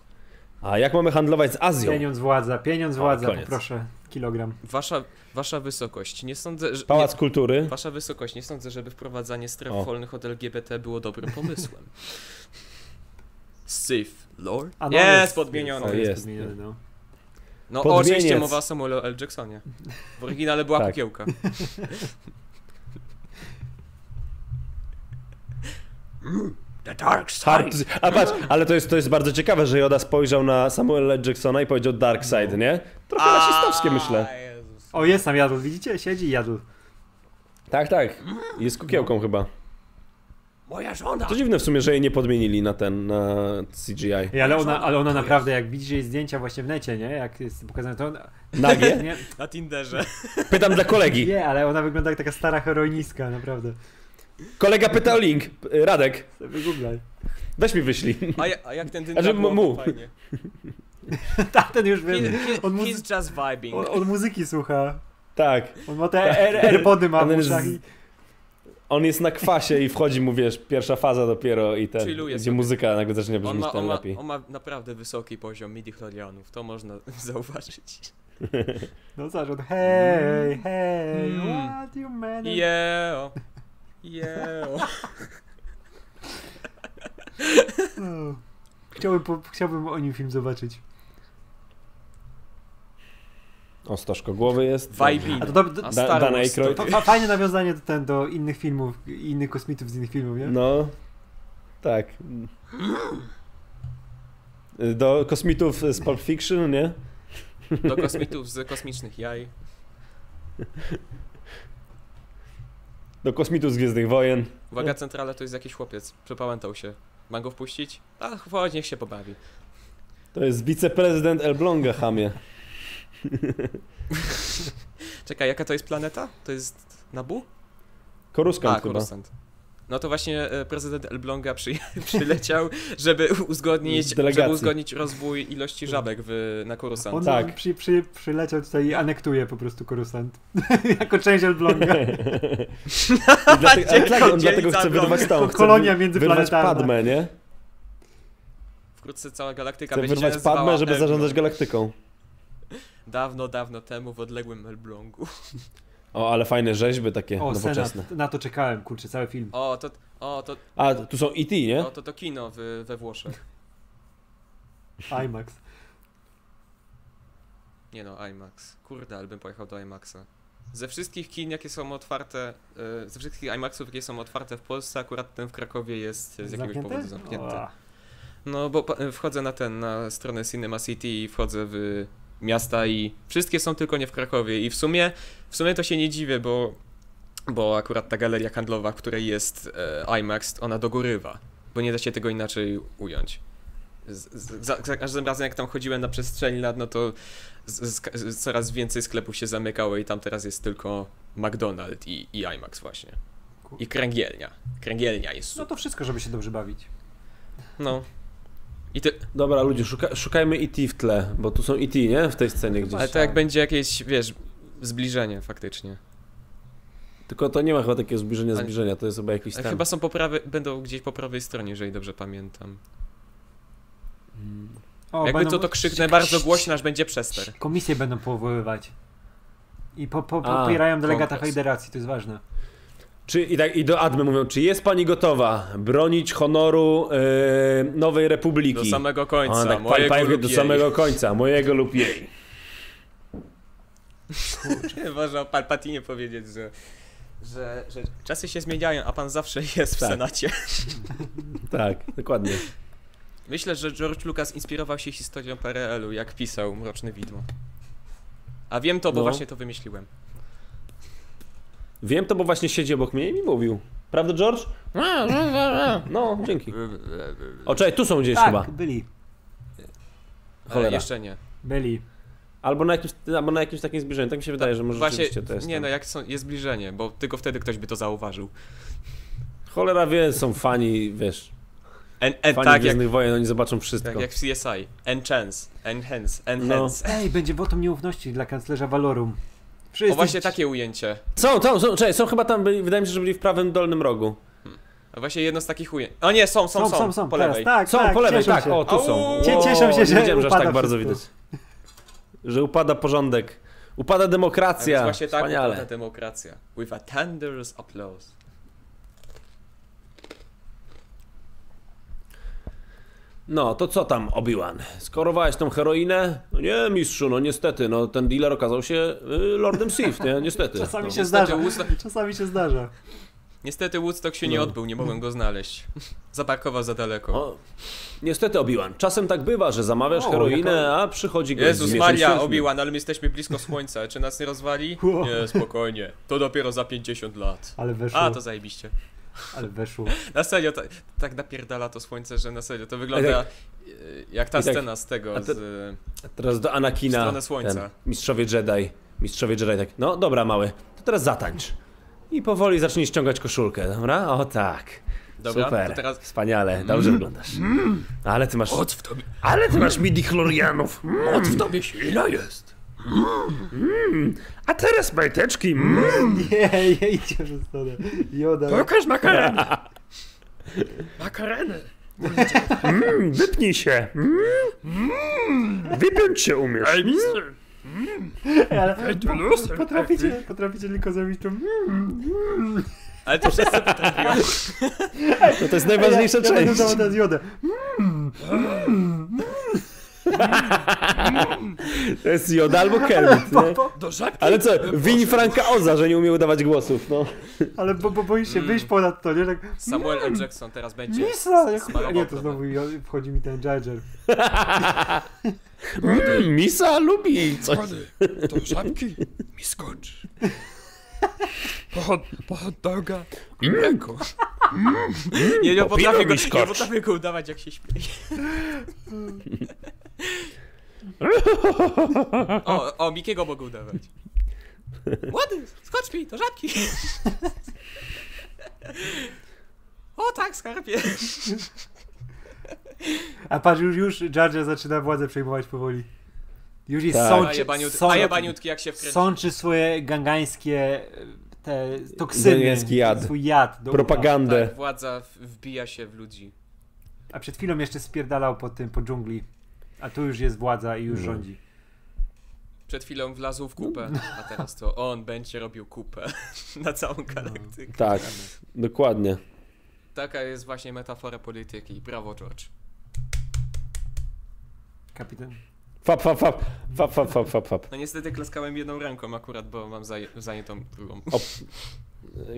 A jak mamy handlować z Azją? Pieniądz władza, pieniądz O, władza, koniec. poproszę, kilogram. Wasza, wasza Wysokość, nie sądzę, że... Pałac nie, Kultury? Wasza Wysokość, nie sądzę, żeby wprowadzanie stref O. wolnych od LGBT było dobrym pomysłem. Sith Lord? A, no, jest, podmienione. O, jest. podmienione, no. No Podmieniec. oczywiście mowa o Samuelu L. Jacksonie. W oryginale była Tak. kukiełka. The dark side. A patrz, ale to jest, to jest bardzo ciekawe, że Yoda spojrzał na Samuela. Jacksona i powiedział Dark Side, nie? Trochę rasistowskie myślę. Jezus. O, jest tam Jadl, widzicie? Siedzi i Jadl. Tak, tak. Jest kukiełką chyba. Moja żona! To dziwne w sumie, że jej nie podmienili na ten, na CGI. Ej, ale ona, ale ona naprawdę, jak widzisz jej zdjęcia właśnie w necie, nie? Jak jest pokazane, to ona... Nagie? Nie, Na Tinderze. Pytam dla kolegi. nie, ale ona wygląda jak taka stara heroinistka, naprawdę. Kolega pyta o link. Radek, Sobie Wygooglaj. weź mi wyślij. A, ja, a jak ten że było, mu- to fajnie. Tamten już He, wie, he, on, he's muzy- just vibing. on, on muzyki słucha. Tak. On ma te air, airpody ma w On jest- uszach i... On jest na kwasie i wchodzi mu, wiesz, pierwsza faza dopiero i ten, Chilluje gdzie sobie. muzyka nagle zacznie On brzmieć ma, ten on, ma, lepiej. on ma naprawdę wysoki poziom midi-chlorianów, to można zauważyć. No zobacz, on hej, hej, Mm. what you man... Jeo. Jeo. No. Chciałbym, po, chciałbym o nim film zobaczyć. O, Stożko głowy jest. Vibing. A to, do, do, A Da- Dan Aykroyd. fa, fajne nawiązanie do, ten, do innych filmów, innych kosmitów z innych filmów, nie? No, tak. Do kosmitów z Pulp Fiction, nie? Do kosmitów z kosmicznych jaj. Do kosmitów z Gwiezdnych Wojen. Uwaga, centrala to jest jakiś chłopiec. Przepałętał się. Mam go wpuścić? A, chodź, niech się pobawi. To jest wiceprezydent Elbląga, chamie. Czekaj, jaka to jest planeta? To jest Nabu? Koruskant A, chyba. Coruscant. No to właśnie e, prezydent Elbląga przy, przyleciał, żeby uzgodnić, delegacji. żeby uzgodnić rozwój ilości żabek w, na Coruscant. On Tak. przy, przy, przyleciał tutaj i anektuje po prostu Korusant. jako część Elbląga. Dlatego, ale tak, on dlatego chce wyrwać tą. Kolonia międzyplanetarna. Padmę, nie? Wkrótce cała galaktyka Chce będzie się wyrwać nazywała Padmę, żeby zarządzać galaktyką. Dawno, dawno temu w odległym Elblągu. O, ale fajne rzeźby takie O, nowoczesne. Senat. Na to czekałem, kurczę, cały film. O, to, o, to, A, tu są E.T., nie? o, to, to kino w, we Włoszech. IMAX. Nie no, IMAX. Kurde, ale bym pojechał do IMAXa. Ze wszystkich kin, jakie są otwarte, e, ze wszystkich IMAXów, jakie są otwarte w Polsce, akurat ten w Krakowie jest z jakiegoś Zamknięty? powodu zamknięty. O, No, bo wchodzę na ten, na stronę Cinema City i wchodzę w miasta i wszystkie są tylko nie w Krakowie i w sumie, w sumie to się nie dziwię, bo, bo akurat ta galeria handlowa, w której jest e, IMAX, ona dogorywa, bo nie da się tego inaczej ująć. Z, z, za, za każdym razem jak tam chodziłem na przestrzeni lat, no to z, coraz więcej sklepów się zamykało i tam teraz jest tylko McDonald's i, i IMAX właśnie. I kręgielnia. Kręgielnia jest No super. to wszystko, żeby się dobrze bawić. No. I ty, Dobra, ludzie, szuka, szukajmy E.T. w tle, bo tu są E.T., nie? W tej scenie gdzieś. Ale to jak będzie jakieś, wiesz, zbliżenie faktycznie. Tylko to nie ma chyba takiego zbliżenia, Ale- zbliżenia, to jest chyba jakiś tam... Chyba są poprawy, będą gdzieś po prawej stronie, jeżeli dobrze pamiętam. O, Jakby będą- to, to krzyknę bardzo głośno, aż będzie przester. Komisje będą powoływać. I po, po, A, popierają delegata federacji, to jest ważne. Czy, i, tak, I do Admy mówią, czy jest pani gotowa bronić honoru e, Nowej Republiki? Do samego końca, A, tak, mojego lub do jej. samego końca, mojego lub jej. Można o Palpatinie powiedzieć, że, że, że czasy się zmieniają, a pan zawsze jest w Tak. Senacie. Tak, dokładnie. Myślę, że George Lucas inspirował się historią PRL-u, jak pisał Mroczne Widmo. A wiem to, bo No. właśnie to wymyśliłem. Wiem to, bo właśnie siedzi obok mnie i mi mówił. Prawda, George? No, dzięki. O, czekaj, tu są gdzieś tak, chyba. byli. Cholera. jeszcze nie. Byli. Albo na, jakimś, albo na jakimś takim zbliżeniu. Tak mi się wydaje, że może Właśnie, rzeczywiście to jest. nie tam. no, jak są, jest zbliżenie, bo tylko wtedy ktoś by to zauważył. Cholera wie, są fani, wiesz, En, en, fani tak, jak, Gwiezdnych Wojen, oni zobaczą wszystko. tak jak w CSI. Enchance, enhance, enhance. Ej, będzie wotum nieufności dla kanclerza Valorum. Wszyscy O właśnie takie ujęcie. Są, są, są, czekaj, są chyba tam, byli, wydaje mi się, że byli w prawym dolnym rogu. A właśnie jedno z takich ujęć. O nie, są, są, są, są, są, po teraz, lewej. tak, Są tak, po lewej, tak, się. o, tu są. Cie- cieszą się, nie że wiedziałem, że aż upada tak bardzo wszystko. widać. Że upada porządek. Upada A więc demokracja. właśnie tak Wspaniale. upada demokracja. With a thunderous applause. No, to co tam, Obi-Wan? Skorowałeś tą heroinę? No nie, mistrzu, no niestety, no ten dealer okazał się y, Lordem Sith, nie? Niestety. Czasami no. się zdarza. Woodstock- Czasami się zdarza. Niestety Woodstock się nie No. odbył, nie mogłem go znaleźć. Zaparkował za daleko. O, niestety, Obi-Wan, czasem tak bywa, że zamawiasz O, heroinę, jaka- a przychodzi z Jezus Maria. Obi-Wan, ale my jesteśmy blisko słońca. Czy nas nie rozwali? Nie, spokojnie. To dopiero za 50 lat. Ale weszło. A, to zajebiście. Ale weszło. Na serio, tak, tak napierdala to słońce, że na serio to wygląda tak- e, jak ta tak- scena z tego, te- z... Teraz do Anakina. W stronę słońca. Ten, mistrzowie Jedi. Mistrzowie Jedi tak. No dobra, mały. To teraz zatańcz. I powoli zacznij ściągać koszulkę, dobra? O tak. Dobra, Super. to teraz... Wspaniale, dobrze wyglądasz. Ale ty masz. Moc w tobie, Ale ty masz midi chlorianów. moc w tobie silna jest. A teraz majteczki. Mm. Nie, nie idźcie w stronę. Joda. Pokaż makarenę. Makarenę. Mm, wypnij się. Mm. Wypiąć się umiesz. Ej, mistrz. Ale Ej, tu lusem. potraficie, potraficie tylko zrobić to. Ale to wszyscy potrafią. No to jest najważniejsza ja, ja będę część. teraz jodę. To jest Joda albo Kermit, nie? Do żabki. Ale co, wini Franka Oza, że nie umie udawać głosów, no. Ale bo, bo boisz się wyjść ponad to, nie? Tak, Samuel L. Jackson teraz będzie... Misa! Jak... Nie, to znowu wchodzi mi ten Jar. Mm, Misa lubi coś. Do żabki mi skocz. Po hot, po hot doga i mleko. Nie, nie Po potrafię, go, nie potrafię go udawać jak się śmieje. O, o, Mikiego mogę udawać. Łady, skocz mi, do żabki. O tak, skarbie. A patrz, już, już Jar Jar zaczyna władzę przejmować powoli. Już jest Tak. Sączy, a jebaniutki jak się wkręci. sączy swoje gangańskie e, te toksyny. Gangański jad. Swój jad. Do Propagandę. Tak, władza wbija się w ludzi. A przed chwilą jeszcze spierdalał po tym, po dżungli. A tu już jest władza i już No. rządzi. Przed chwilą wlazł w kupę, a teraz to on będzie robił kupę na całą galaktykę. Tak, dokładnie. Taka jest właśnie metafora polityki. Brawo, George. Kapitan. Fap, fap, fap, fap, fap, fap, fap, fap. No niestety klaskałem jedną ręką akurat, bo mam zajętą drugą.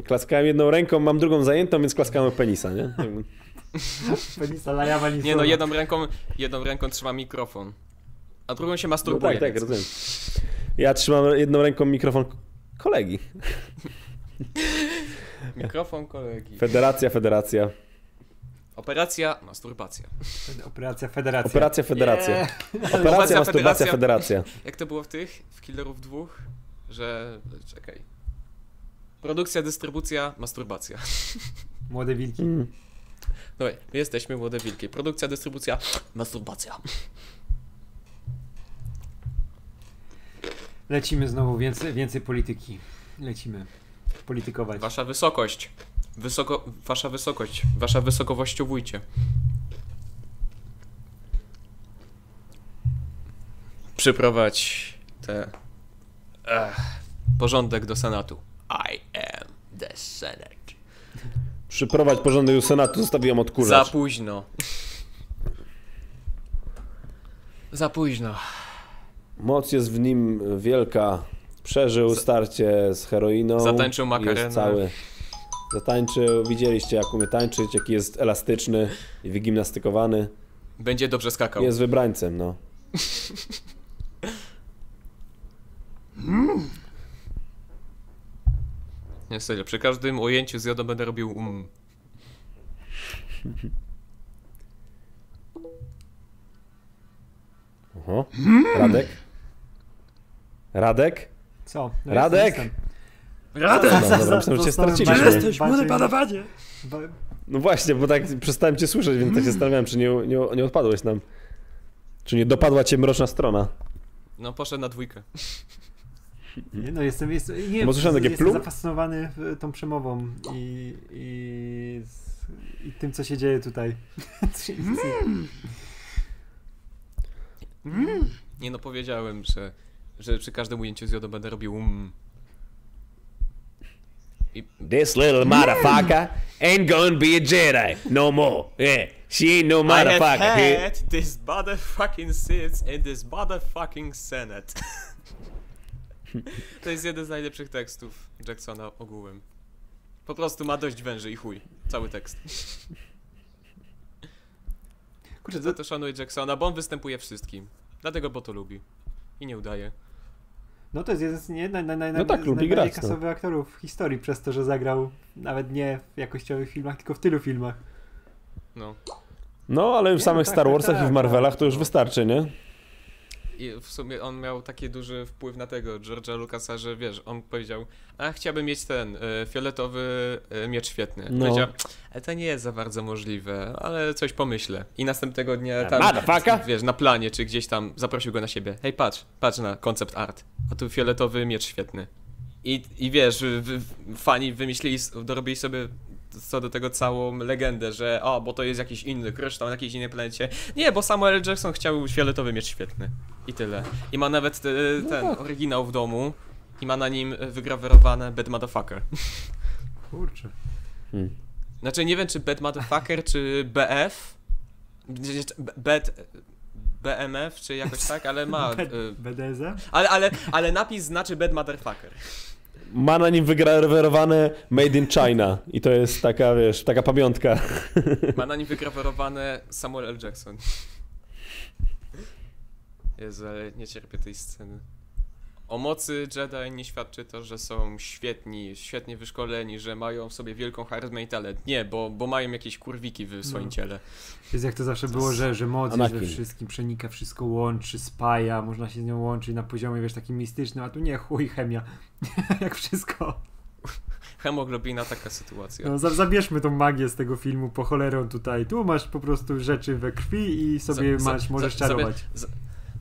Klaskałem jedną ręką, mam drugą zajętą, więc klaskałem w penisa, nie? Penisa Lajawa Nie no, jedną ręką, jedną ręką trzyma mikrofon, a drugą się No masturbuje. tak, tak, więc- rozumiem. Ja trzymam jedną ręką mikrofon kolegi. Mikrofon kolegi. Federacja, federacja. Operacja masturbacja. Operacja Federacja. Operacja, federacja. Yeah. Operacja, Operacja, masturbacja, federacja. federacja. Jak to było w tych, w Killerów dwóch? Że... czekaj. Produkcja, dystrybucja, masturbacja. Młode wilki. Mm. Dobra, my jesteśmy młode wilki. Produkcja, dystrybucja, masturbacja. Lecimy znowu, więcej, więcej polityki. Lecimy. Politykować. Wasza wysokość. Wysoko... Wasza wysokość. Wasza wysokowościowujcie. Przyprowadź te... Ech, porządek do Senatu. I am the Senate. Przyprowadź porządek do Senatu, zostawiłem Za odkurzacz. późno. Za późno. Moc jest w nim wielka. Przeżył starcie z heroiną. Zatańczył makarenę. Jest cały. Zatańczył. Widzieliście jak umie tańczyć, jaki jest elastyczny i wygimnastykowany. Będzie dobrze skakał. Jest wybrańcem, no. Nie, serio, przy każdym ujęciu z jodą będę robił um. Oho. Radek? Radek? Co? No Radek! jestem, Radę. No, dobra, myślałem, że cię straciliśmy. Jesteś? Panowanie. No właśnie, bo tak przestałem cię słyszeć, więc tak się zastanawiałem, czy nie, nie, nie odpadłeś nam. Czy nie dopadła cię mroczna strona? No, poszedł na dwójkę. Nie, no jestem, jestem, nie, słyszałem takie jestem plum. zafascynowany e, tą przemową i, i, i tym, co się dzieje tutaj. Nie no, powiedziałem, że, że przy każdym ujęciu z jodą będę robił. I This little motherfucker ain't gonna be a Jedi no more. Yeah, she ain't no I motherfucker. Here. had this motherfucking sits in this motherfucking senate. to jest jeden z najlepszych tekstów Jacksona ogółem. Po prostu ma dość węży i chuj. Cały tekst. Kurczę, Za to, to szanuję Jacksona, bo on występuje wszystkim. Dlatego bo to lubi. I nie udaje. No to jest jeden z nie, naj, naj, naj, No tak, z lubi najbardziej grać, no. kasowych aktorów w historii, przez to, że zagrał nawet nie w jakościowych filmach, tylko w tylu filmach. No. No, ale w Nie, samych tak, Star tak, Warsach i tak, w Marvelach tak, to już no. wystarczy, nie? I w sumie on miał taki duży wpływ na tego George'a Lucasa, że wiesz, on powiedział, a chciałbym mieć ten e, fioletowy e, miecz świetny. No. Powiedział, ale to nie jest za bardzo możliwe, ale coś pomyślę. I następnego dnia tam, motherfucker! wiesz, na planie czy gdzieś tam zaprosił go na siebie. Hej, patrz, patrz na koncept art. A tu fioletowy miecz świetny. I, i wiesz, fani wymyślili, dorobili sobie co do tego całą legendę, że o, bo to jest jakiś inny kryształ na jakiejś innej planecie. Nie, bo Samuel. Jackson chciał fioletowy miecz świetny. I tyle. I ma nawet e, ten oryginał w domu i ma na nim wygrawerowane Bad Motherfucker. Kurczę. Hmm. Znaczy nie wiem czy Bad Motherfucker czy BF, Bad BMF czy jakoś tak, ale ma. B- e, BDZ? Ale, ale, ale napis znaczy Bad Motherfucker. Ma na nim wygrawerowane Made in China i to jest taka, wiesz, taka pamiątka. Ma na nim wygrawerowane Samuel L. Jackson. Jezu, ale nie cierpię tej sceny. O mocy Jedi nie świadczy to, że są świetni, świetnie wyszkoleni, że mają w sobie wielką charyzmę i talent. Nie, bo, bo mają jakieś kurwiki w swoim No. ciele. Jest jak to zawsze było, że, że moc we wszystkim, przenika wszystko, łączy, spaja, można się z nią łączyć na poziomie, wiesz, takim mistycznym, a tu nie, chuj, chemia. jak wszystko. Hemoglobina, taka sytuacja. No, za- zabierzmy tą magię z tego filmu po cholerę tutaj. Tu masz po prostu rzeczy we krwi i sobie Za- za- masz, możesz za- czarować. za-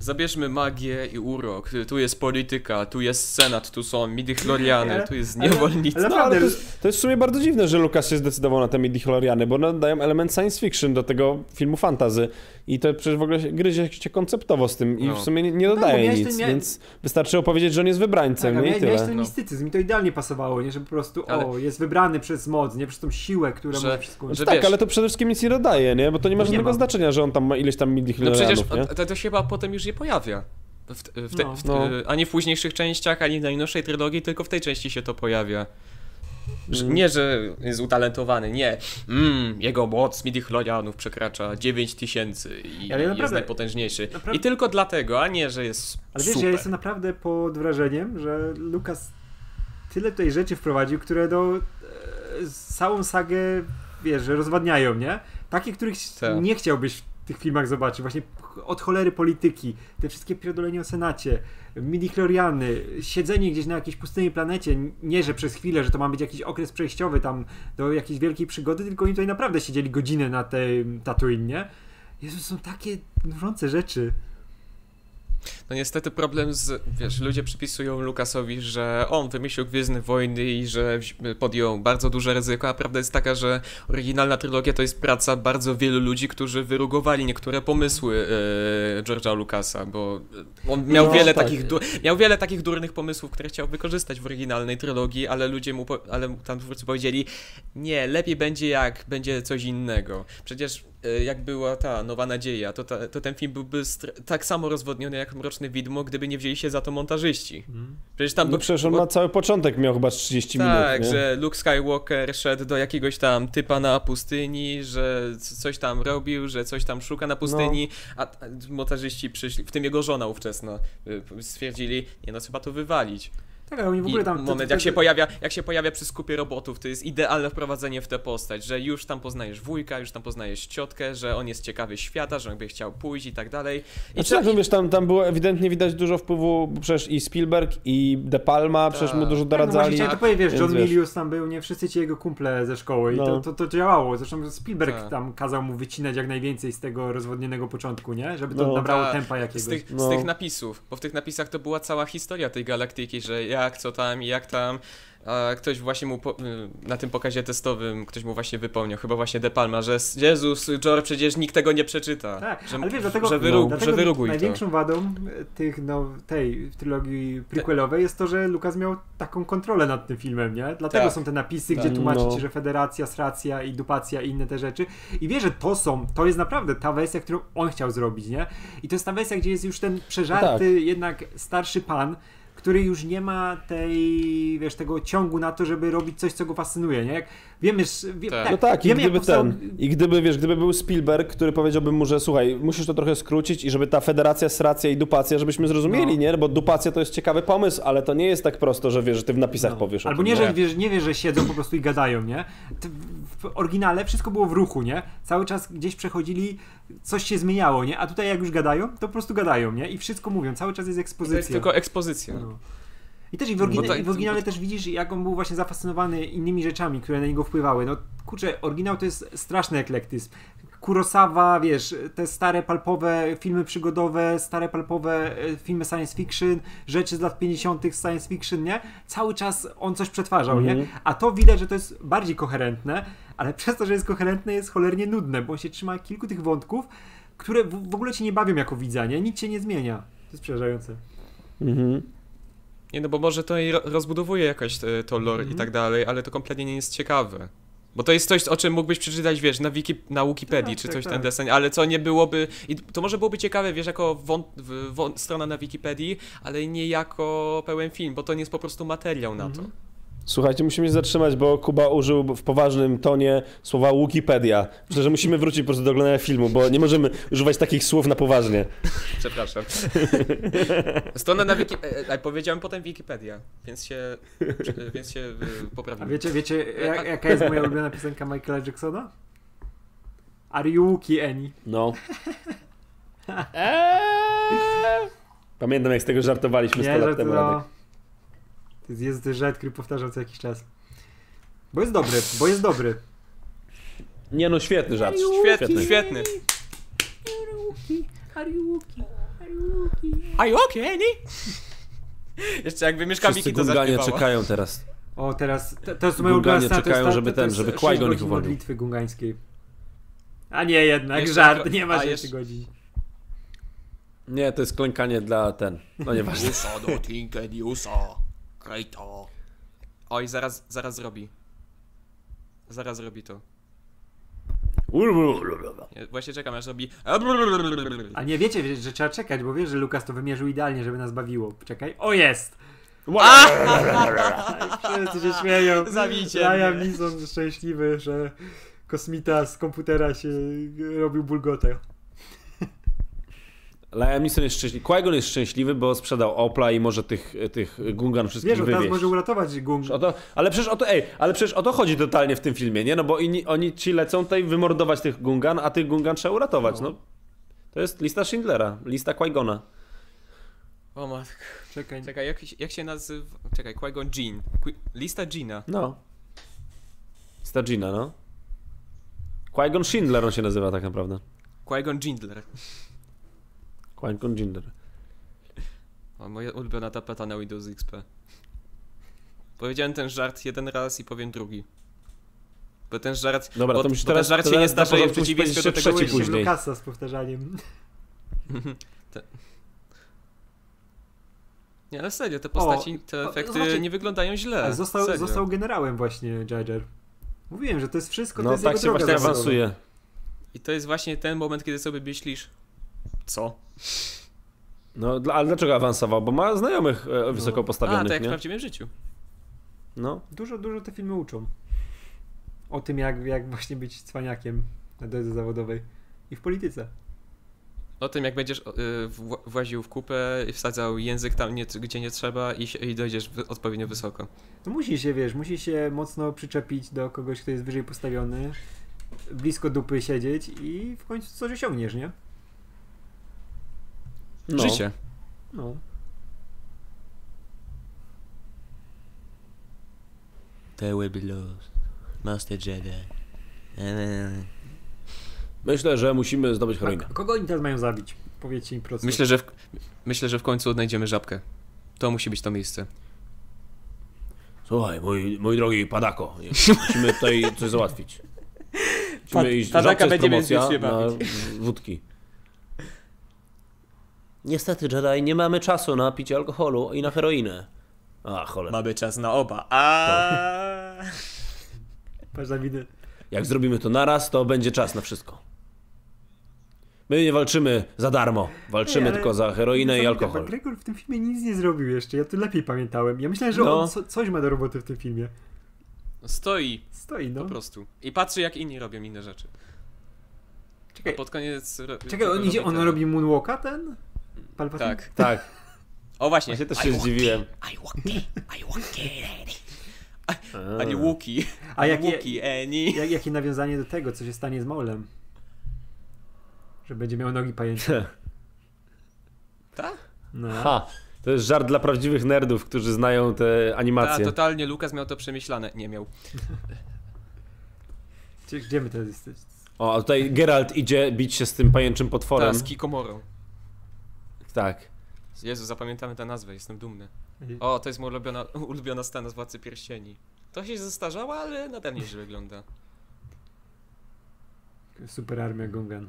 Zabierzmy magię i urok. Tu jest polityka, tu jest senat, tu są midichloriany, Ale- tu jest ale- niewolnictwo. ale No, ale naprawdę, to jest, to jest w sumie bardzo dziwne, że Lucas się zdecydował na te midichloriany, bo nadają element science fiction do tego filmu fantazy i to przecież w ogóle się- gryzie się konceptowo z tym i No. w sumie nie, nie No tak, dodaje miałeś nic, ten- więc wystarczy opowiedzieć, że on jest wybrańcem, Tak, nie? Miałeś tyle. ten No. mistycyzm i to idealnie pasowało, nie? Że po prostu, Ale- o, jest wybrany przez moc, nie? Przez tą siłę, która Że- może wszystko łączyć. tak, wiesz- ale to przede wszystkim nic nie dodaje, nie? Bo to nie ma No nie żadnego ma. znaczenia, że on tam ma ileś tam No midichlorianów, przecież nie? to, to się chyba potem już nie pojawia. W, w te, No. w, No. Ani w późniejszych częściach, ani w najnowszej trylogii, tylko w tej części się to pojawia. Mm. Nie, że jest utalentowany, nie. Mm, jego moc midichlorianów przekracza 9000 i Ale jest naprawdę- najpotężniejszy. naprawdę- I tylko dlatego, a nie, że jest Ale wiesz, super. ja jestem naprawdę pod wrażeniem, że Lukas tyle tutaj rzeczy wprowadził, które do e, całą sagę, wiesz, rozwadniają, nie? Takie, których Tak. nie chciałbyś w tych filmach zobaczyć. Właśnie od cholery polityki, te wszystkie pierdolenia o Senacie, midichloriany, siedzenie gdzieś na jakiejś pustyni planecie, nie, że przez chwilę, że to ma być jakiś okres przejściowy tam do jakiejś wielkiej przygody, tylko oni tutaj naprawdę siedzieli godzinę na tej Tatooine, nie? Jezu, są takie nużące rzeczy. No niestety problem z, wiesz, ludzie przypisują Lukasowi, że on wymyślił Gwiezdne Wojny i że podjął bardzo duże ryzyko, a prawda jest taka, że oryginalna trylogia to jest praca bardzo wielu ludzi, którzy wyrugowali niektóre pomysły e, George'a Lucasa, bo on miał No, wiele tak. takich miał wiele takich durnych pomysłów, które chciał wykorzystać w oryginalnej trylogii, ale ludzie mu, ale tam twórcy powiedzieli, nie, lepiej będzie jak będzie coś innego. Przecież e, jak była ta Nowa Nadzieja, to, ta, to ten film byłby tak samo rozwodniony jak Mroczne Widmo, gdyby nie wzięli się za to montażyści. Przecież tam No był- przecież on ma cały początek, miał chyba z 30 tak, minut, nie? że Luke Skywalker szedł do jakiegoś tam typa na pustyni, że coś tam robił, że coś tam szuka na pustyni, a, a montażyści przyszli, w tym jego żona ówczesna, y, stwierdzili, nie no, trzeba to wywalić. Tak, oni w ogóle tam... to- moment, to- jak to- się, pojawia, jak się pojawia przy skupie robotów, to jest idealne wprowadzenie w tę postać, że już tam poznajesz wujka, już tam poznajesz ciotkę, że on jest ciekawy świata, że on by chciał pójść i tak dalej. I Znaczy, tak, no wiesz, tam, tam było ewidentnie widać dużo wpływu, przecież i Spielberg, i De Palma, przecież mu Tak. dużo Tak, no właśnie doradzali. chciałem to wiesz, John wiesz. Milius tam był, nie wszyscy ci jego kumple ze szkoły i No. to, to, to działało. Zresztą Spielberg Tak. tam kazał mu wycinać jak najwięcej z tego rozwodnionego początku, nie? Żeby to No. nabrało Tak, tempa jakiegoś. Z tych, No. z tych napisów, bo w tych napisach to była cała historia tej galaktyki, że jak, co tam, jak tam. A ktoś właśnie mu po, na tym pokazie testowym, ktoś mu właśnie wypomniał, chyba właśnie De Palma, że Jezus, George, przecież nikt tego nie przeczyta. Tak, że, ale wiesz, dlatego, że, wyru, dlatego że wyruguj to. największą wadą e, tych, no, tej trylogii prequelowej jest to, że Lucas miał taką kontrolę nad tym filmem, nie? Dlatego Tak. są te napisy, Tak. gdzie tłumaczy No. ci, że federacja, sracja i dupacja i inne te rzeczy. I wie, że to są, to jest naprawdę ta wersja, którą on chciał zrobić, nie? I to jest ta wersja, gdzie jest już ten przeżarty, No tak. jednak starszy pan, który już nie ma tej, wiesz, tego ciągu na to, żeby robić coś, co go fascynuje, nie? Jak wiemy, że- wie, Tak. No tak, i wiemy, jak gdyby powstał- ten, i gdyby, wiesz, gdyby był Spielberg, który powiedziałby mu, że słuchaj, musisz to trochę skrócić i żeby ta federacja, sracja i dupacja, żebyśmy zrozumieli, No. nie? Bo dupacja to jest ciekawy pomysł, ale to nie jest tak prosto, że wiesz, że ty w napisach No. powiesz o Albo tym, nie, nie? że wiesz, nie wiesz, że siedzą po prostu i gadają, nie? W oryginale wszystko było w ruchu, nie? Cały czas gdzieś przechodzili, coś się zmieniało, nie? A tutaj jak już gadają, to po prostu gadają, nie? I wszystko mówią, cały czas jest To ekspozycja. jest tylko ekspozycja. No. I też i w, orygina- to- i w oryginale też widzisz, jak on był właśnie zafascynowany innymi rzeczami, które na niego wpływały. No kurczę, oryginał to jest straszny eklektyzm. Kurosawa, wiesz, te stare palpowe filmy przygodowe, stare palpowe e, filmy science fiction, rzeczy z lat 50. science fiction, nie? Cały czas on coś przetwarzał, nie? A to widać, że to jest bardziej koherentne, ale przez to, że jest koherentne, jest cholernie nudne, bo on się trzyma kilku tych wątków, które w, w ogóle cię nie bawią jako widza, nie? Nic się nie zmienia. To jest przerażające. Mhm. Nie no, bo może to i ro- rozbudowuje jakoś e, to lore Mhm. i tak dalej, ale to kompletnie nie jest ciekawe. Bo to jest coś, o czym mógłbyś przeczytać, wiesz, na, wiki, na Wikipedii, Tak, czy tak, coś tak. ten deseń, ale co nie byłoby... I to może byłoby ciekawe, wiesz, jako wą- strona na Wikipedii, ale nie jako pełen film, bo to nie jest po prostu materiał na to. Słuchajcie, musimy się zatrzymać, bo Kuba użył w poważnym tonie słowa Wikipedia. Myślę, że musimy wrócić po prostu do oglądania filmu, bo nie możemy używać takich słów na poważnie. Przepraszam. Strona na Wiki... e, e, powiedziałem potem Wikipedia, więc się, e, więc się e, A poprawiłem. wiecie, wiecie jak, jaka jest moja ulubiona piosenka Michaela Jacksona? Ariuki Eni. No. Pamiętam, jak z tego żartowaliśmy 100 Nie, że lat to, temu, Radek. To jest, żart, który powtarzam co jakiś czas. Bo jest dobry, bo jest dobry. Nie no, świetny żart. Świetny, świetny. Ariuki, Ariuki, Ariuki. Are you okay, Annie? Jeszcze jakby Mieszka Miki to Gunganie czekają teraz. O, teraz, to, to jest moja ulubiona scena, to jest czekają, żeby to ten, jest żeby Qui-Gon ich uwolnił. modlitwy gungańskiej. A nie, jednak, Jeszcze żart, nie ma 6 jeszcze- godzin. Nie, to jest klękanie dla ten. No nieważne. Usa do Tinken, Usa. Krejto. Oj, zaraz, zaraz zrobi. Zaraz zrobi to. Ja właśnie czekam, aż robi... A nie wiecie, wie- że trzeba czekać, bo wiesz, że Lukas to wymierzył idealnie, żeby nas bawiło. Czekaj. O, jest! Wszyscy się śmieją. Zabijcie Liam mnie. Neeson szczęśliwy, że kosmita z komputera się robił bulgotę. Liam Neeson jest szczęśliwy. Qui-Gon jest szczęśliwy, bo sprzedał Opla i może tych, tych Gungan wszystkich Wiesz, wywieźć. może uratować Gung. O to, ale przecież o to, ej, ale przecież o to chodzi totalnie w tym filmie, nie? No bo inni, oni ci lecą tutaj wymordować tych Gungan, a tych Gungan trzeba uratować, no. To jest lista Schindlera, lista Qui-Gona. O matko. Czekaj. Czekaj, jak, jak się nazywa... Czekaj, Qui-Gon Jean. Qui- Lista Gina. No. Lista Gina, no. Qui-Gon Schindler on się nazywa tak naprawdę. Qui-Gon Jindler. Qui-Gon Schindler. O, moja ulubiona tapeta na Windows XP. Powiedziałem ten żart jeden raz i powiem drugi. Bo ten żart... Dobra, bo, to musisz teraz- ten żart to się nie teraz na zdarza w przeciwieństwie do tego... później. Lukasa z powtarzaniem. Nie, ale serio, te postaci, te o, efekty zobaczcie, nie wyglądają źle. Ale został, serio. został generałem właśnie Jar. Mówiłem, że to jest wszystko, to No jest tak jego się droga właśnie awansuje. I to jest właśnie ten moment, kiedy sobie myślisz... Co? No, dla- ale dlaczego awansował? Bo ma znajomych e, wysoko No. A, postawionych, to jak w nie? prawdziwym życiu. No. Dużo, dużo te filmy uczą. O tym, jak, jak właśnie być cwaniakiem na drodze zawodowej. I w polityce. O tym, jak będziesz y, wła- właził w kupę i wsadzał język tam, nie, gdzie nie trzeba i, się- i dojdziesz wy- odpowiednio wysoko. No musi się, wiesz, musi się mocno przyczepić do kogoś, kto jest wyżej postawiony, blisko dupy siedzieć i w końcu coś osiągniesz, nie? No. Życie. No. There will be lost. Master Jedi. Myślę, że musimy zdobyć heroinę. A kogo oni teraz mają zabić? Powiedzcie im prosto. Myślę, że w, myślę, że w końcu odnajdziemy żabkę. To musi być to miejsce. Słuchaj, mój, mój drogi Padako, musimy tutaj coś załatwić. Pad- Musimy iść, Padaka wiecznie na bawić. wódki. Niestety, Jedi, nie mamy czasu na picie alkoholu i na heroinę. A, cholera. Mamy czas na oba. A. Patrz na minę. Jak zrobimy to naraz, to będzie czas na wszystko. My nie walczymy za darmo. Walczymy Ej, tylko za heroinę i alkohol. McGregor w tym filmie nic nie zrobił jeszcze, ja to lepiej pamiętałem. Ja myślałem, że No. on co, coś ma do roboty w tym filmie. No Stoi Stoi, no. po prostu. I patrzy jak inni robią inne rzeczy. A Czekaj, pod koniec... czekaj on, idzie, on robi moonwalka ten? Palpatine? Tak. Tak, O właśnie. właśnie też się zdziwiłem. A nie Łuki. A jakie, Łuki, Eni. jak, jakie nawiązanie do tego, co się stanie z Maulem? Że będzie miał nogi pajęcze. Tak? No. Ha, to jest żart dla prawdziwych nerdów, którzy znają te Ta, animacje. totalnie Lukas miał to przemyślane. Nie miał. Gdzie, gdzie my teraz jesteśmy? O, a tutaj Geralt idzie bić się z tym pajęczym potworem. Ta, z Kikomorą. Tak. Jezu, zapamiętamy tę nazwę, jestem dumny. O, to jest moja ulubiona, ulubiona scena z Władcy Pierścieni. To się zestarzała, ale nadal nieźle wygląda. Super armia Gungan.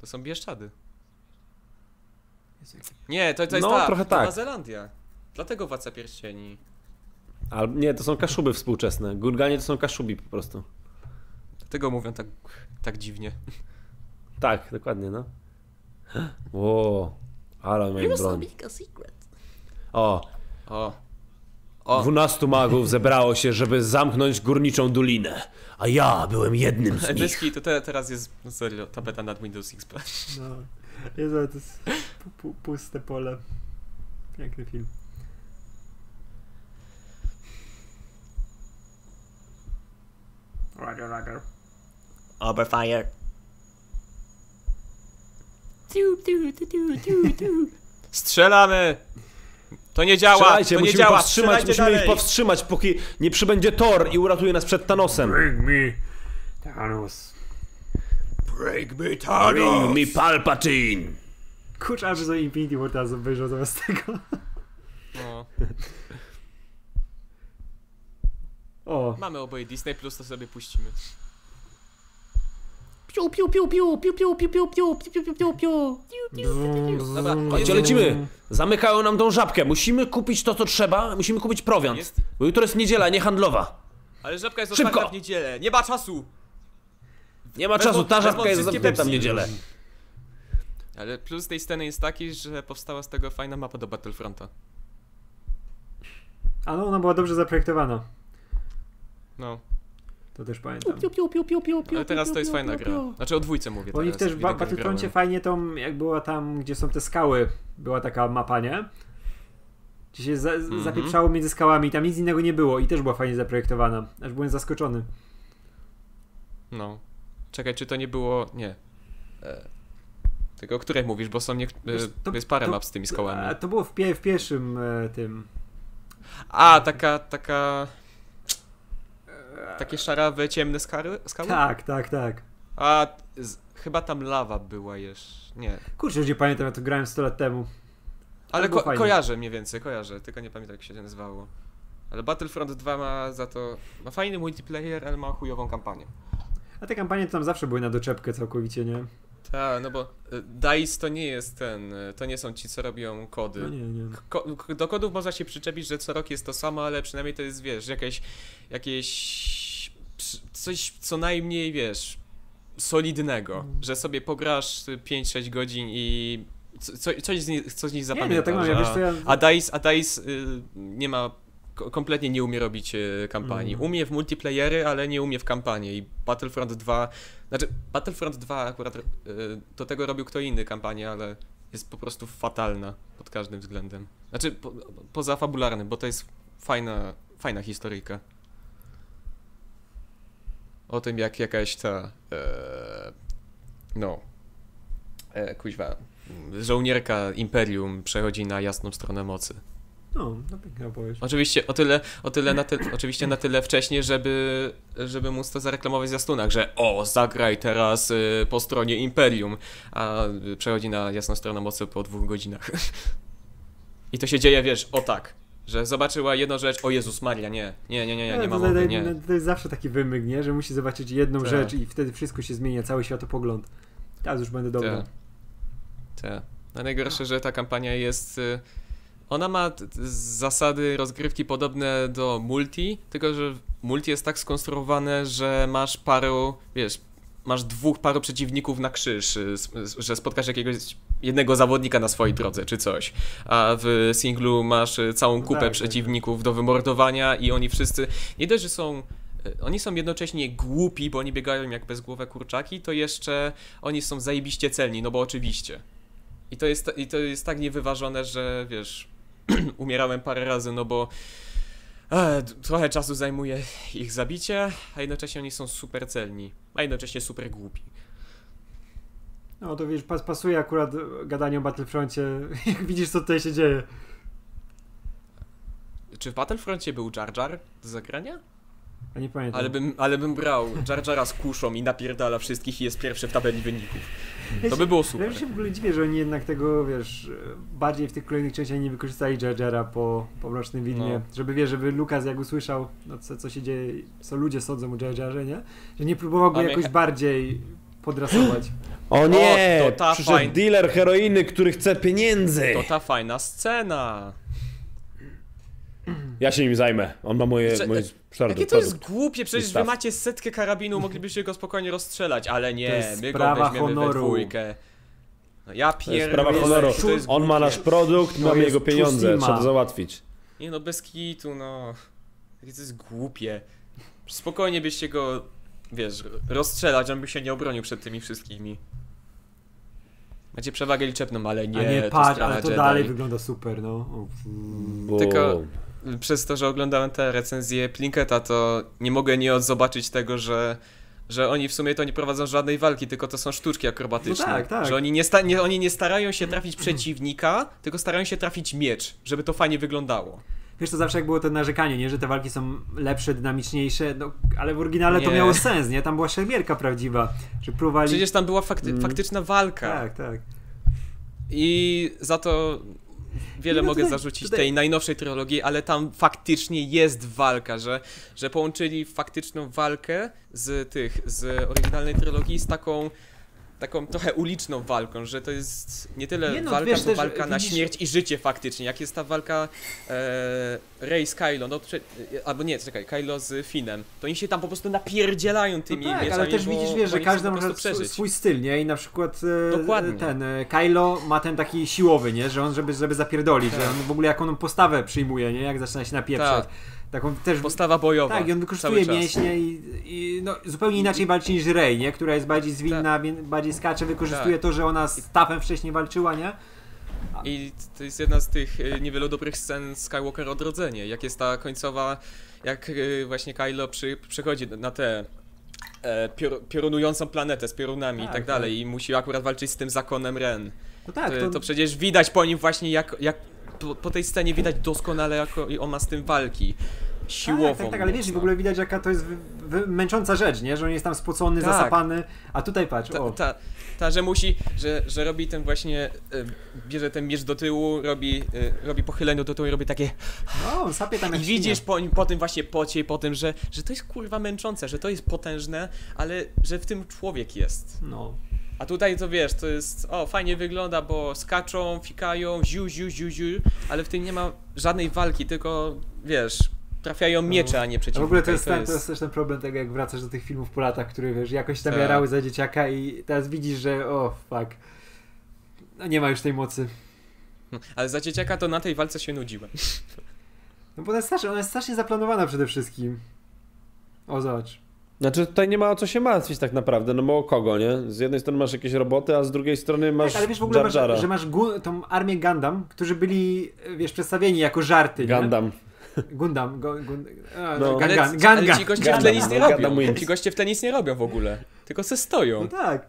To są Bieszczady. Nie, to, to jest No, ta, trochę Nowa tak. Zelandia. Dlatego Władca Pierścieni. Ale nie, to są kaszuby współczesne. Gurganie to są kaszubi po prostu. Dlatego mówią tak, tak dziwnie. Tak, dokładnie, no. Ło, ale mają broń. O, O. O, dwunastu magów zebrało się, żeby zamknąć górniczą dolinę. A ja byłem jednym z nich. Dyski, to te, teraz jest no serio tapeta nad Windows XP. No. Jezu, to jest pu, pu, puste pole. Piękny film. Roger, Roger. Oberfire. Strzelamy! To nie działa! Strzelajcie, to nie musimy działa! powstrzymać, Strzelajcie musimy ich dalej! powstrzymać, póki nie przybędzie Thor i uratuje nas przed Thanosem. Bring me Thanos. Break me Bring Thanos! me Palpatine. Kurczę, aby sobie Infinity War teraz obejrzał zamiast tego. No. O, Mamy oboje Disney Plus, to sobie puścimy. Piu, piu, piu, piu, piu, piu, piu, piu, piu, piu, piu, piu, piu. Dobra, Chodźcie, lecimy. Zamykają nam tą żabkę. Musimy kupić to, co trzeba. Musimy kupić prowiant. Jest- Bo jutro jest niedziela, nie handlowa. Ale żabka jest Szybko! otwarta w niedzielę. Nie ma czasu! Nie ma Wezmą- czasu, ta wezmą żabka jest wszystkie zamknięta w Pepsi. niedzielę. Ale plus tej sceny jest taki, że powstała z tego fajna mapa do Battlefronta. a no ona była dobrze zaprojektowana. No, To też pamiętam. Piu, piu, piu, piu, piu, piu, ale teraz piu, to jest piu, fajna piu, gra. Znaczy o dwójce mówię Bo oni teraz. też w Battlefroncie fajnie tą, jak była tam, gdzie są te skały, była taka mapa, nie? Gdzie się za, Mhm. zapieprzało między skałami, tam nic innego nie było i też była fajnie zaprojektowana. Aż byłem zaskoczony. No. Czekaj, czy to nie było... Nie. E... Tylko o której mówisz, bo są nie... Wiesz, e, to- jest parę to- map z tymi skałami. to było w, pie, w pierwszym e, tym. A, taka, taka... Takie szarawe, ciemne skały? skały? Tak, tak, tak. A, z... chyba tam lawa była jeszcze. Nie. Kurczę, już nie pamiętam, ja to grałem 100 lat temu. Ale ko- fajnie. kojarzę mniej więcej, kojarzę, tylko nie pamiętam jak się to nazywało. Ale Battlefront 2 ma za to... Ma fajny multiplayer, ale ma chujową kampanię. A te kampanie to tam zawsze były na doczepkę całkowicie, nie? Tak, no bo y, DICE to nie jest ten, y, to nie są ci, co robią kody. No nie, nie. Ko- do kodów można się przyczepić, że co rok jest to samo, ale przynajmniej to jest, wiesz, jakieś, jakieś coś co najmniej, wiesz, solidnego, że sobie pograsz y, 5-6 godzin i co, co, coś, z nich, coś z nich Nie, zapamiętasz. nie, ja tak mam, ja a, a DICE, a DICE y, nie ma, ko- kompletnie nie umie robić y, kampanii. Mm. Umie w multiplayery, ale nie umie w kampanię i Battlefront 2, znaczy Battlefront 2 akurat y, do tego robił kto inny kampanię, ale jest po prostu fatalna pod każdym względem. Znaczy po, poza fabularnym, bo to jest fajna, fajna historyjka. O tym jak jakaś ta e, no e, kuźwa żołnierka Imperium przechodzi na jasną stronę mocy. No, no piękna opowieść. Oczywiście o tyle, o tyle na ty, oczywiście na tyle wcześnie, żeby, żeby móc to zareklamować w zwiastunach, że o, zagraj teraz y, po stronie Imperium, a przechodzi na jasną stronę mocy po dwóch godzinach. I to się dzieje, wiesz, o tak, że zobaczyła jedną rzecz, o Jezus Maria, nie, nie, nie, nie, nie, nie ma to, mowy, nie. to jest zawsze taki wymyk, nie? Że musi zobaczyć jedną Tak. rzecz i wtedy wszystko się zmienia, cały światopogląd. Teraz już będę dobry. Tak. Tak. A najgorsze, że ta kampania jest. y, Ona ma zasady rozgrywki podobne do multi, tylko że multi jest tak skonstruowane, że masz paru, wiesz, masz dwóch paru przeciwników na krzyż, y, że spotkasz jakiegoś jednego zawodnika na swojej drodze, czy coś. A w singlu masz y, całą No kupę tak, tak, przeciwników do wymordowania i oni wszyscy, nie dość, że są y, oni są jednocześnie głupi, bo oni biegają jak bezgłowe kurczaki, to jeszcze oni są zajebiście celni, no bo oczywiście. I to jest, i to jest tak niewyważone, że wiesz, umierałem parę razy, no bo e, trochę czasu zajmuje ich zabicie, a jednocześnie oni są super celni, a jednocześnie super głupi. No to wiesz, pas, pasuje akurat gadanie o Battlefroncie, jak widzisz co tutaj się dzieje. Czy w Battlefroncie był Jar Jar do zagrania? Ja nie pamiętam. Ale bym, ale bym brał Jar Jara z kuszą i napierdala wszystkich i jest pierwszy w tabeli wyników. To by było Ja super. już się w ogóle dziwię, że oni jednak tego, wiesz, bardziej w tych kolejnych częściach nie wykorzystali Jar Jara po, po Mrocznym Widmie. No. Żeby, wiesz, żeby Lukas jak usłyszał, no, co, co się dzieje, co ludzie sądzą o Jar Jarze, nie? Że nie próbował go A jakoś bardziej podrasować. O nie! to ta Przyszedł fajna- dealer heroiny, który chce pieniędzy! To ta fajna scena. Ja się nim zajmę. On ma moje, Że- moje twarde Jakie to jest głupie, przecież wy macie setkę karabinu, moglibyście go spokojnie rozstrzelać, ale nie, my go weźmiemy we honoru. dwójkę. No ja To jest pierdolę, sprawa honoru. On ma nasz produkt, mamy jego pieniądze, trzeba to załatwić. Nie no, bez kitu, no. Jakie to jest głupie. Spokojnie byście go, wiesz, rozstrzelać, on by się nie obronił przed tymi wszystkimi. Macie przewagę liczebną, ale nie, A nie, to patrz, ale to Jedi. dalej wygląda super, no. Bo... Tylko- Przez to, że oglądałem te recenzje Plinketa, to nie mogę nie zobaczyć tego, że że oni w sumie to nie prowadzą żadnej walki, tylko to są sztuczki akrobatyczne. No tak, tak. Że oni nie, sta- nie, oni nie starają się trafić przeciwnika, tylko starają się trafić miecz, żeby to fajnie wyglądało. Wiesz, to zawsze jak było to narzekanie, nie? Że te walki są lepsze, dynamiczniejsze, no, ale w oryginale to Nie. miało sens, nie? Tam była szermierka prawdziwa, że próbowali... Przecież tam była fakty- Mm. faktyczna walka. Tak, tak. I za to wiele No mogę tutaj- zarzucić tutaj- tej najnowszej trylogii, ale tam faktycznie jest walka, że, że połączyli faktyczną walkę z tych, z oryginalnej trylogii z taką taką trochę uliczną walką, że to jest nie tyle Nie no, walka, wiesz, co też walka na widzisz- śmierć i życie faktycznie. Jak jest ta walka e, Rey z Kylo, no prze, albo nie, czekaj, Kylo z Finem, to oni się tam po prostu napierdzielają No tymi tak, mieczami, ale też bo, widzisz, wiesz, że każdy może przeżyć. swój styl, nie? I na przykład e, Dokładnie. ten e, Kylo ma ten taki siłowy, nie? Że on, żeby, żeby zapierdolić, Tak. że on w ogóle jaką postawę przyjmuje, nie? Jak zaczyna się napieprzać. Tak. Taką też... Postawa bojowa. Tak, i on wykorzystuje mięśnie i, i no, zupełnie inaczej walczy niż Rey, nie? Która jest bardziej zwinna, wie- bardziej skacze, wykorzystuje Tak. to, że ona z Tafem wcześniej walczyła, nie? I to jest jedna z tych y, niewielu dobrych scen Skywalker Odrodzenie. Jak jest ta końcowa, jak y, właśnie Kylo przy, przychodzi na tę e, pior, piorunującą planetę z piorunami Tak, i tak tak. dalej i musi akurat walczyć z tym zakonem Ren. No tak, to, to, to przecież widać po nim właśnie jak, jak po, po tej scenie widać doskonale jak on ma z tym walki. Siłową. Tak, tak, tak, ale wiesz, w ogóle widać jaka to jest wy, wy, męcząca rzecz, nie? Że on jest tam spocony, Tak. zasapany, a tutaj patrz, Ta, ta, ta, że musi, że, że robi ten właśnie, y, bierze ten miecz do tyłu, robi, y, robi pochylenie do tyłu i robi takie No, sapie tam I widzisz po, po tym właśnie pocie i po tym, że, że to jest kurwa męczące, że to jest potężne, ale że w tym człowiek jest. No. A tutaj to wiesz, to jest, o fajnie wygląda, bo skaczą, fikają, ziu, ziu, ziu, ziu, ale w tym nie ma żadnej walki, tylko wiesz, trafiają miecze, a nie przeciwnika. w ogóle to i jest, ten, to jest też ten problem tego, jak wracasz do tych filmów po latach, które wiesz, jakoś tam Tak. jarały za dzieciaka i teraz widzisz, że o, fuck. No nie ma już tej mocy. Ale za dzieciaka to na tej walce się nudziłem. No bo ona jest strasznie, ona jest strasznie zaplanowana przede wszystkim. O, zobacz. Znaczy tutaj nie ma o co się martwić tak naprawdę, no bo o kogo, nie? Z jednej strony masz jakieś roboty, a z drugiej strony masz Tak, ale wiesz w ogóle, Jar masz, że masz gu, tą armię Gundam, którzy byli, wiesz, przedstawieni jako żarty, nie? Gundam. Gundam. Go, gun, a, No. Gun, Ale, gun, gun, ale ci goście w Gundam, tle nic nie no, robią. Gundam wins. Ci goście w tle nic nie robią w ogóle. Tylko se stoją. No tak.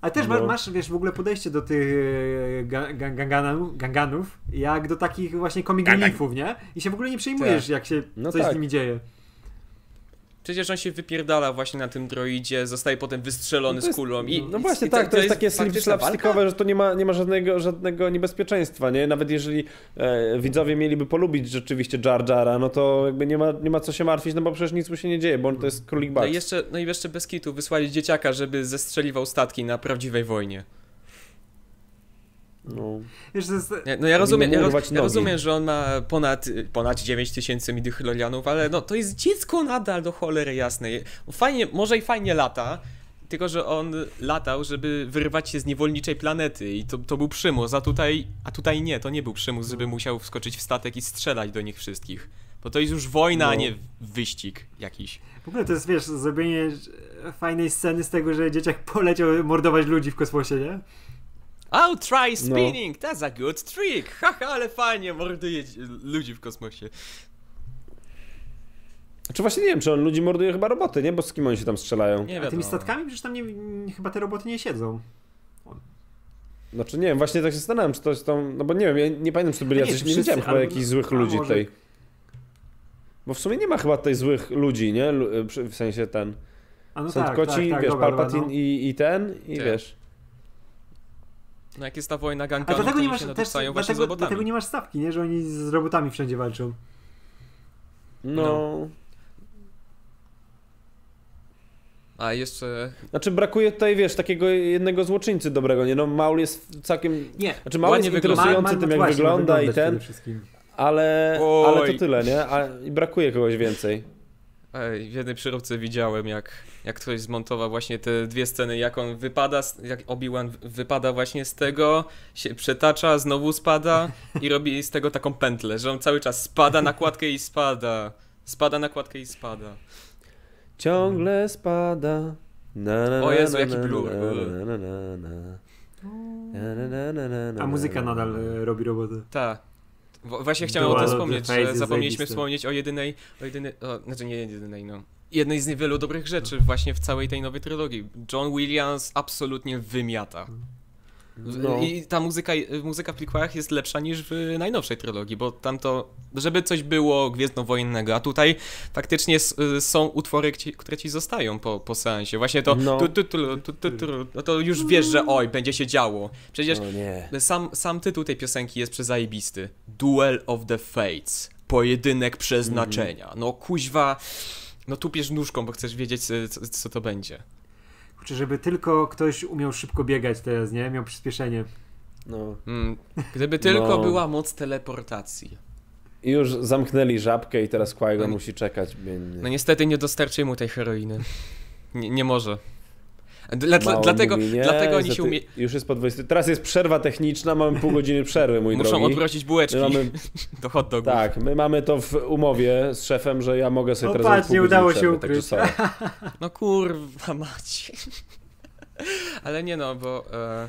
A też No. masz, wiesz, w ogóle podejście do tych e, ga- ga- ganganów, ganganów, jak do takich właśnie comic reliefów, nie? I się w ogóle nie przejmujesz, jak się No coś tak. z nimi dzieje. Przecież on się wypierdala właśnie na tym droidzie, zostaje potem wystrzelony No to jest- z kulą i No właśnie i tak, to, jest takie faktyczna slapstickowe, że to nie ma, nie ma żadnego, żadnego niebezpieczeństwa, nie? Nawet jeżeli e, widzowie mieliby polubić rzeczywiście Jar Jara, no to jakby nie ma, nie ma co się martwić, no bo przecież nic mu się nie dzieje, bo on to jest królik No Bugs. i jeszcze, no i jeszcze bez kitu wysłali dzieciaka, żeby zestrzeliwał statki na prawdziwej wojnie. No. Wiesz, jest, Nie, No ja rozumiem, ja, ja rozumiem, że on ma ponad, ponad 9 tysięcy midichlorianów, ale no to jest dziecko nadal do cholery jasnej. Fajnie, może i fajnie lata, tylko, że on latał, żeby wyrwać się z niewolniczej planety i to, to był przymus, a tutaj, a tutaj nie, to nie był przymus, żeby musiał wskoczyć w statek i strzelać do nich wszystkich. Bo to jest już wojna, a No. nie wyścig jakiś. W ogóle to jest, wiesz, zrobienie fajnej sceny z tego, że dzieciak poleciał mordować ludzi w kosmosie, nie? Oh, try spinning, that's a good trick. Haha, ale fajnie, morduje ludzi w kosmosie. Czy właśnie nie wiem, czy on ludzi morduje chyba roboty, nie? Bo z kim oni się tam strzelają? Nie wiadomo. tymi statkami przecież tam nie, nie, chyba te roboty nie siedzą. Znaczy nie wiem, właśnie tak się zastanawiam, czy to jest tam, no bo nie wiem, ja nie pamiętam, czy to byli nie, jacyś, nie widziałem chyba jakichś złych ludzi może- tutaj. Bo w sumie nie ma chyba tutaj złych ludzi, nie? Przy- W sensie ten. A no Są tak, tylko ci, tak, tak, wiesz, dobra, Palpatine dobra, no. i, i ten, i Tak. wiesz. No jak jest ta wojna A ganganów, dlatego to nie oni masz się też, dlatego, robotami. dlatego nie masz stawki, nie? Że oni z robotami wszędzie walczą. No. A jeszcze... Znaczy brakuje tutaj, wiesz, takiego jednego złoczyńcy dobrego, nie? No Maul jest całkiem... Nie. Znaczy Maul jest interesujący tym, jak wygląda i ten, ale, Oj. ale to tyle, nie? A, I brakuje kogoś więcej. Ej, w jednej przyróbce widziałem, jak, jak ktoś zmontował właśnie te dwie sceny, jak on wypada, jak Obi-Wan wy- wypada właśnie z tego, się przetacza, znowu spada i robi z tego taką pętlę, że on cały czas spada na kładkę i spada. Spada na kładkę i spada. Ciągle spada. Na, na, O Jezu, jaki blur. na, na, na, na. Na, A muzyka na, na. nadal e, robi roboty. Tak. Właśnie chciałem o tym wspomnieć, że zapomnieliśmy wspomnieć o jedynej, o jedynej, o, znaczy nie jedynej, no. Jednej z niewielu dobrych rzeczy właśnie w całej tej nowej trylogii. John Williams absolutnie wymiata. No. I ta muzyka, muzyka w prequelach jest lepsza niż w najnowszej trylogii, bo tam to, żeby coś było gwiezdnowojennego, a tutaj faktycznie są utwory, które ci zostają po, po seansie. Właśnie to, No. tu, tu, tu, no to już wiesz, że oj, będzie się działo. Przecież sam, sam tytuł tej piosenki jest przezajebisty. Duel of the Fates. Pojedynek przeznaczenia. No kuźwa, no tupiesz nóżką, bo chcesz wiedzieć, co, co to będzie. Kurczę, żeby tylko ktoś umiał szybko biegać teraz, nie? Miał przyspieszenie. No. Mm, gdyby tylko No. była moc teleportacji. I już zamknęli żabkę i teraz Qui-Gon No. musi czekać. No niestety nie dostarczy mu tej heroiny. Nie, nie może. Dla, dlatego, mówi, nie, dlatego oni się umie... Już jest po 20. Teraz jest przerwa techniczna, mamy pół godziny przerwy, mój Muszą drogi. odwrócić bułeczki My mamy, do hot dogów. tak, my mamy to w umowie z szefem, że ja mogę sobie O, teraz patrz, nie udało się przerwy, ukryć. sorry. No kurwa macie. Ale nie no, bo e,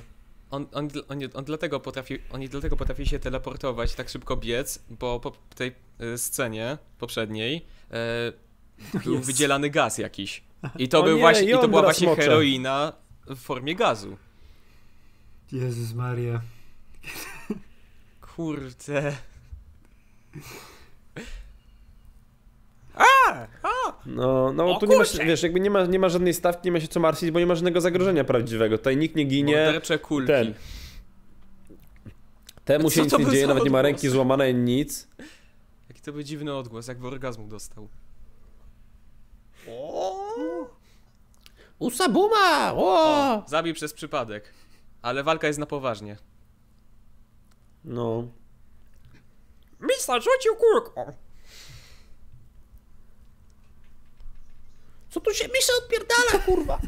on, on, on, on, dlatego potrafi, oni dlatego potrafi się teleportować, tak szybko biec, bo po tej e, scenie poprzedniej e, był Jest. wydzielany gaz jakiś. I to O był nie, właśnie, i to była właśnie smocze. heroina w formie gazu. Jezus Maria. Kurde. No, no O tu nie ma, wiesz, jakby nie ma, nie ma żadnej stawki, nie ma się co martwić, bo nie ma żadnego zagrożenia prawdziwego. Tutaj nikt nie ginie, Mordercze kulki. ten. temu się nic nie dzieje, nawet nie ma ręki złamanej, nic. Jaki to był dziwny odgłos, jakby orgazmu dostał. Usabuma! O! O, zabił przez przypadek. Ale walka jest na poważnie. No. Misa rzucił kurką. Co tu się Misza odpierdala, kurwa?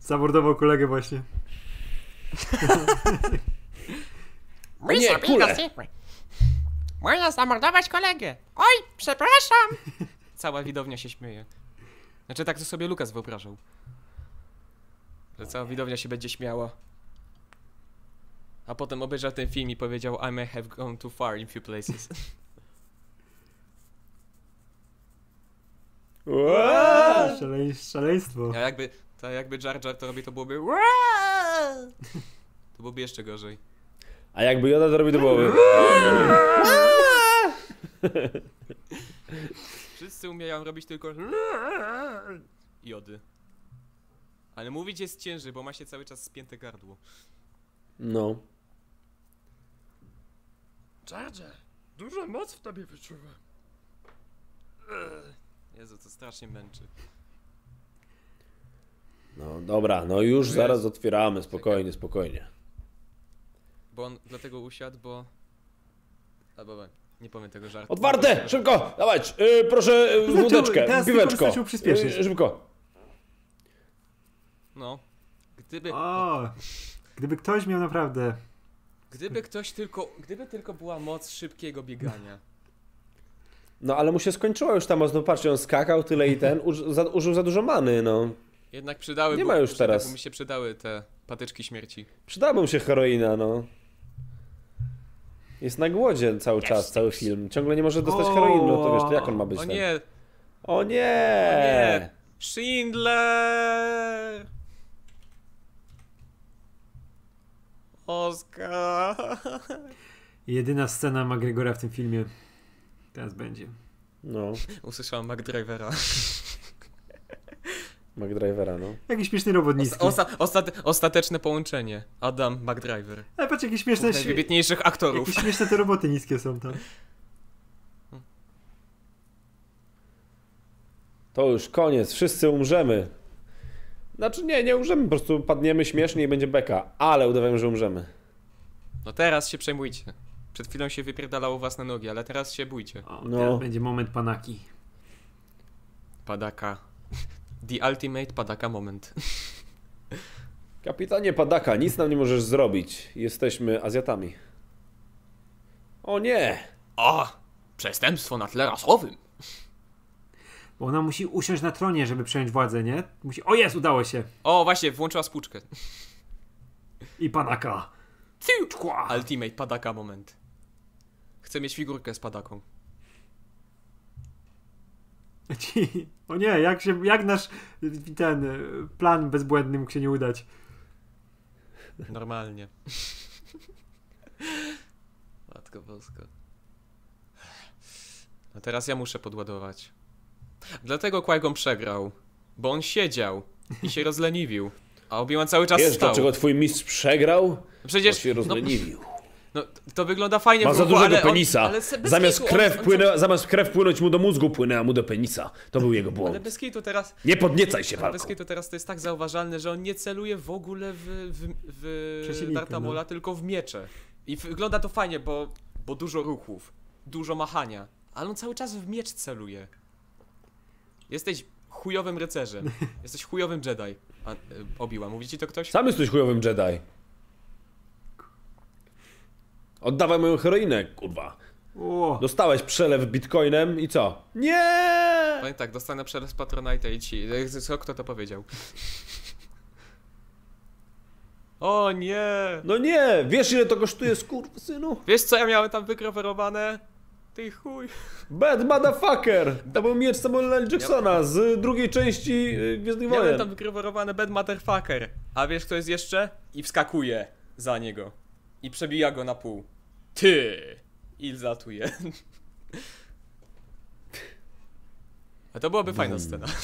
Zamordował kolegę właśnie. Nie, kule. Można zamordować kolegę. Oj, przepraszam. Cała widownia się śmieje. Znaczy tak to sobie Lukas wyobrażał. Że cała widownia się będzie śmiała. A potem obejrzał ten film i powiedział I may have gone too far in few places. Szalej, szaleństwo. A jakby, to jakby Jar Jar to robi, to byłoby To byłoby jeszcze gorzej. A jakby Joda to robi, to byłoby... Wszyscy umieją robić tylko jody. Ale mówić jest ciężej, bo ma się cały czas spięte gardło. No. Jar, dużo moc w tobie wyczuwam. Jezu, to strasznie męczy. No dobra, no już zaraz otwieramy, spokojnie, spokojnie. Bo on dlatego usiadł, bo... Albo Nie powiem tego żartu. Otwarte! Szybko! Dawać! Yy, proszę yy, wódeczkę, piweczko. Yy, szybko. No. Gdyby, O, gdyby ktoś miał naprawdę... gdyby ktoś tylko, gdyby tylko była moc szybkiego biegania. No ale mu się skończyło już ta moc, no patrzcie, on skakał tyle i ten, uż, za, użył za dużo many, no. Jednak przydały Nie ma już teraz. mi się przydały te patyczki śmierci. Przydałaby mu się heroina, no. Jest na głodzie cały czas, cały film. Ciągle nie może dostać O. heroiny, no to wiesz, to jak on ma być O ten? nie, O nie! nie. Schindler! Oskar! Jedyna scena McGregora w tym filmie. Teraz będzie. No, Usłyszałem McDrivera. McDrivera, no. Jaki śmieszny robot niski. Osta ostat ostateczne połączenie. Adam McDriver. Ale patrz, jakie śmieszne... Dwóch najwybitniejszych aktorów. Jakie śmieszne te roboty niskie są tam. To już koniec, wszyscy umrzemy. Znaczy nie, nie umrzemy, po prostu padniemy śmiesznie i będzie beka, ale udawajmy, że umrzemy. No teraz się przejmujcie. Przed chwilą się wypierdalało własne nogi, ale teraz się bójcie. O, No. teraz będzie moment panaki. Padaka. The ultimate padaka moment. Kapitanie Padaka, nic nam nie możesz zrobić. Jesteśmy Azjatami. O nie! O! Przestępstwo na tle rasowym. Bo ona musi usiąść na tronie, żeby przejąć władzę, nie? Musi... O jest, udało się. O, właśnie, włączyła spłuczkę. I panaka. Czkła. Ultimate padaka moment. Chcę mieć figurkę z padaką. Ci- O nie, jak się, jak nasz ten plan bezbłędny mógł się nie udać. Normalnie. Matko boska. A teraz ja muszę podładować. Dlatego Qui-Gon przegrał. Bo on siedział i się rozleniwił. A Obi-Wan cały czas Wiesz, stał. dlaczego twój mistrz przegrał? Przecież Bo się no, rozleniwił. no, to wygląda fajnie Ma w za dużego ale penisa. On, ale zamiast, kitu, krew on, on, płynę, zamiast krew płynąć mu do mózgu, płynęła mu do penisa. To był jego Ale błąd. bez kitu teraz... Nie podniecaj się, Ale Falku. bez kitu teraz to jest tak zauważalne, że on nie celuje w ogóle w, w, w Przeciwnika, Darta Maula, no. tylko w miecze. I wygląda to fajnie, bo, bo dużo ruchów, dużo machania, ale on cały czas w miecz celuje. Jesteś chujowym rycerzem, jesteś chujowym Jedi. A, y, Obiła, mówi ci to ktoś? Sam jesteś chujowym Jedi. Oddawaj moją heroinę, kurwa. O, Dostałeś przelew bitcoinem i co? Nie! Powiem tak, dostanę przelew Patronite i ci... Co, kto to powiedział? O nie! No nie! Wiesz ile to kosztuje, synu? Wiesz co ja miałem tam wygrawerowane? Ty chuj. Bad motherfucker! To był miecz Samuela L. Jacksona z drugiej części y, Gwiezdnych Miałem Wojen. tam wygrywarowane Bad Motherfucker. A wiesz kto jest jeszcze? I wskakuje za niego. I przebija go na pół. Ty! I zlatuje. A to byłaby fajna scena.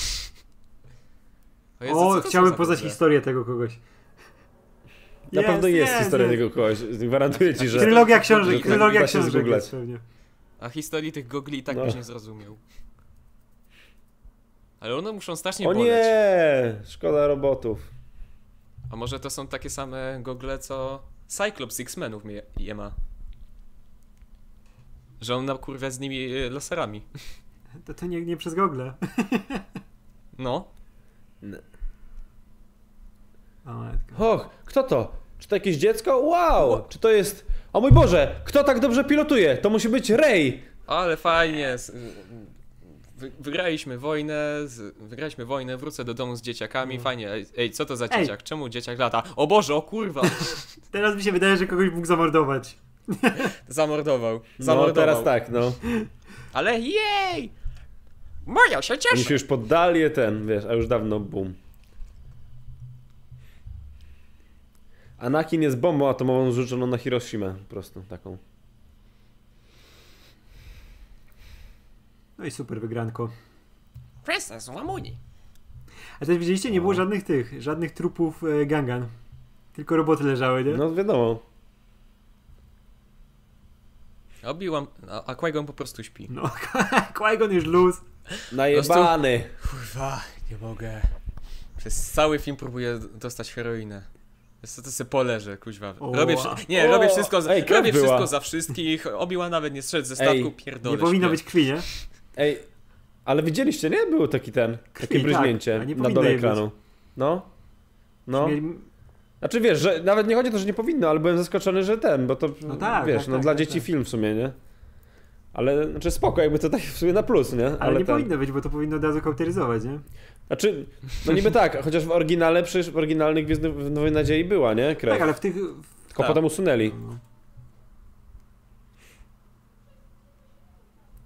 O, Jezu, co o to są chciałbym za poznać duże? historię tego kogoś. Na pewno jest, historia tego kogoś. Gwarantuję ci, że... Trylogia że książek, tak trylogia da się książek zgooglać. jest pewnie. A historii tych gogli i tak No. byś nie zrozumiał. Ale one muszą strasznie O boleć. nie! Szkoda robotów. A może to są takie same gogle, co Cyclops X-Menów je, je ma? Że on nakurwia z nimi e, laserami. To, to nie, nie przez Google. No. O, matko. Och, kto to? Czy to jakieś dziecko? Wow! Czy to jest... O mój Boże! Kto tak dobrze pilotuje? To musi być Rey! Ale fajnie. Wy, wygraliśmy wojnę, z, wygraliśmy wojnę, wrócę do domu z dzieciakami, fajnie. Ej, ej, co to za Ej. dzieciak? Czemu dzieciak lata? O Boże, o kurwa! Teraz mi się wydaje, że kogoś mógł zamordować. Zamordował. No Zamordował. teraz tak, no. Ale jej! Moja się Oni cieszy! się już poddali ten, wiesz, a już dawno boom. Anakin jest bombą atomową zrzuconą na Hiroshima, po prostu taką. No i super wygranko. Princess Lamuni. A też widzieliście, nie było żadnych tych, żadnych trupów e, Gangan. Tylko roboty leżały, nie? No wiadomo. Obiłam, a, a Qui-Gon po prostu śpi. No, Qui-Gon już luz. Najebany. Kurwa, nie mogę. Przez cały film próbuję dostać heroinę. Co, to sobie poleżę, kuźwa. Robię, nie, robię O, wszystko, za, ej, robię była. wszystko za wszystkich. Obiła nawet nie strzedł ze statku, Ej, pierdolę. Nie powinno być krwi, nie? Ej, ale widzieliście, nie? Było taki ten, takie Krwi, bryźnięcie tak, a nie na dole jej być. ekranu. No. No. Mieli- Znaczy wiesz, że nawet nie chodzi o to, że nie powinno, ale byłem zaskoczony, że ten, bo to No tak, wiesz, tak, no tak, dla tak, dzieci tak. film w sumie, nie? Ale znaczy spoko, jakby to tak w sumie na plus, nie? Ale, nie ten... powinno być, bo to powinno od razu kauteryzować, nie? Znaczy, no niby tak, chociaż w oryginale, przecież w oryginalnych Gwiezdnych w Nowej Nadziei była, nie? Krew. Tak, ale w tych... Tylko Tak. potem usunęli. No.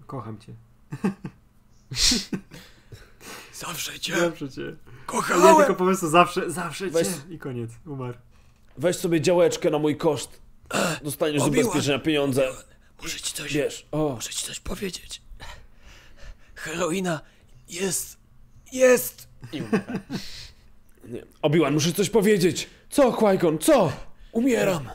Kocham cię. Zawsze cię Zawsze cię. Kochałem! tylko po prostu zawsze, zawsze Weź- cię. I koniec. Umarł. Weź sobie działeczkę na mój koszt. Dostaniesz z Obi-Wan. ubezpieczenia pieniądze. Muszę ci coś, Wiesz, o. muszę ci coś powiedzieć. Heroina jest, jest! I. Nie. Obi-Wan, muszę coś powiedzieć. Co, Qui-Gon, co? Umieram.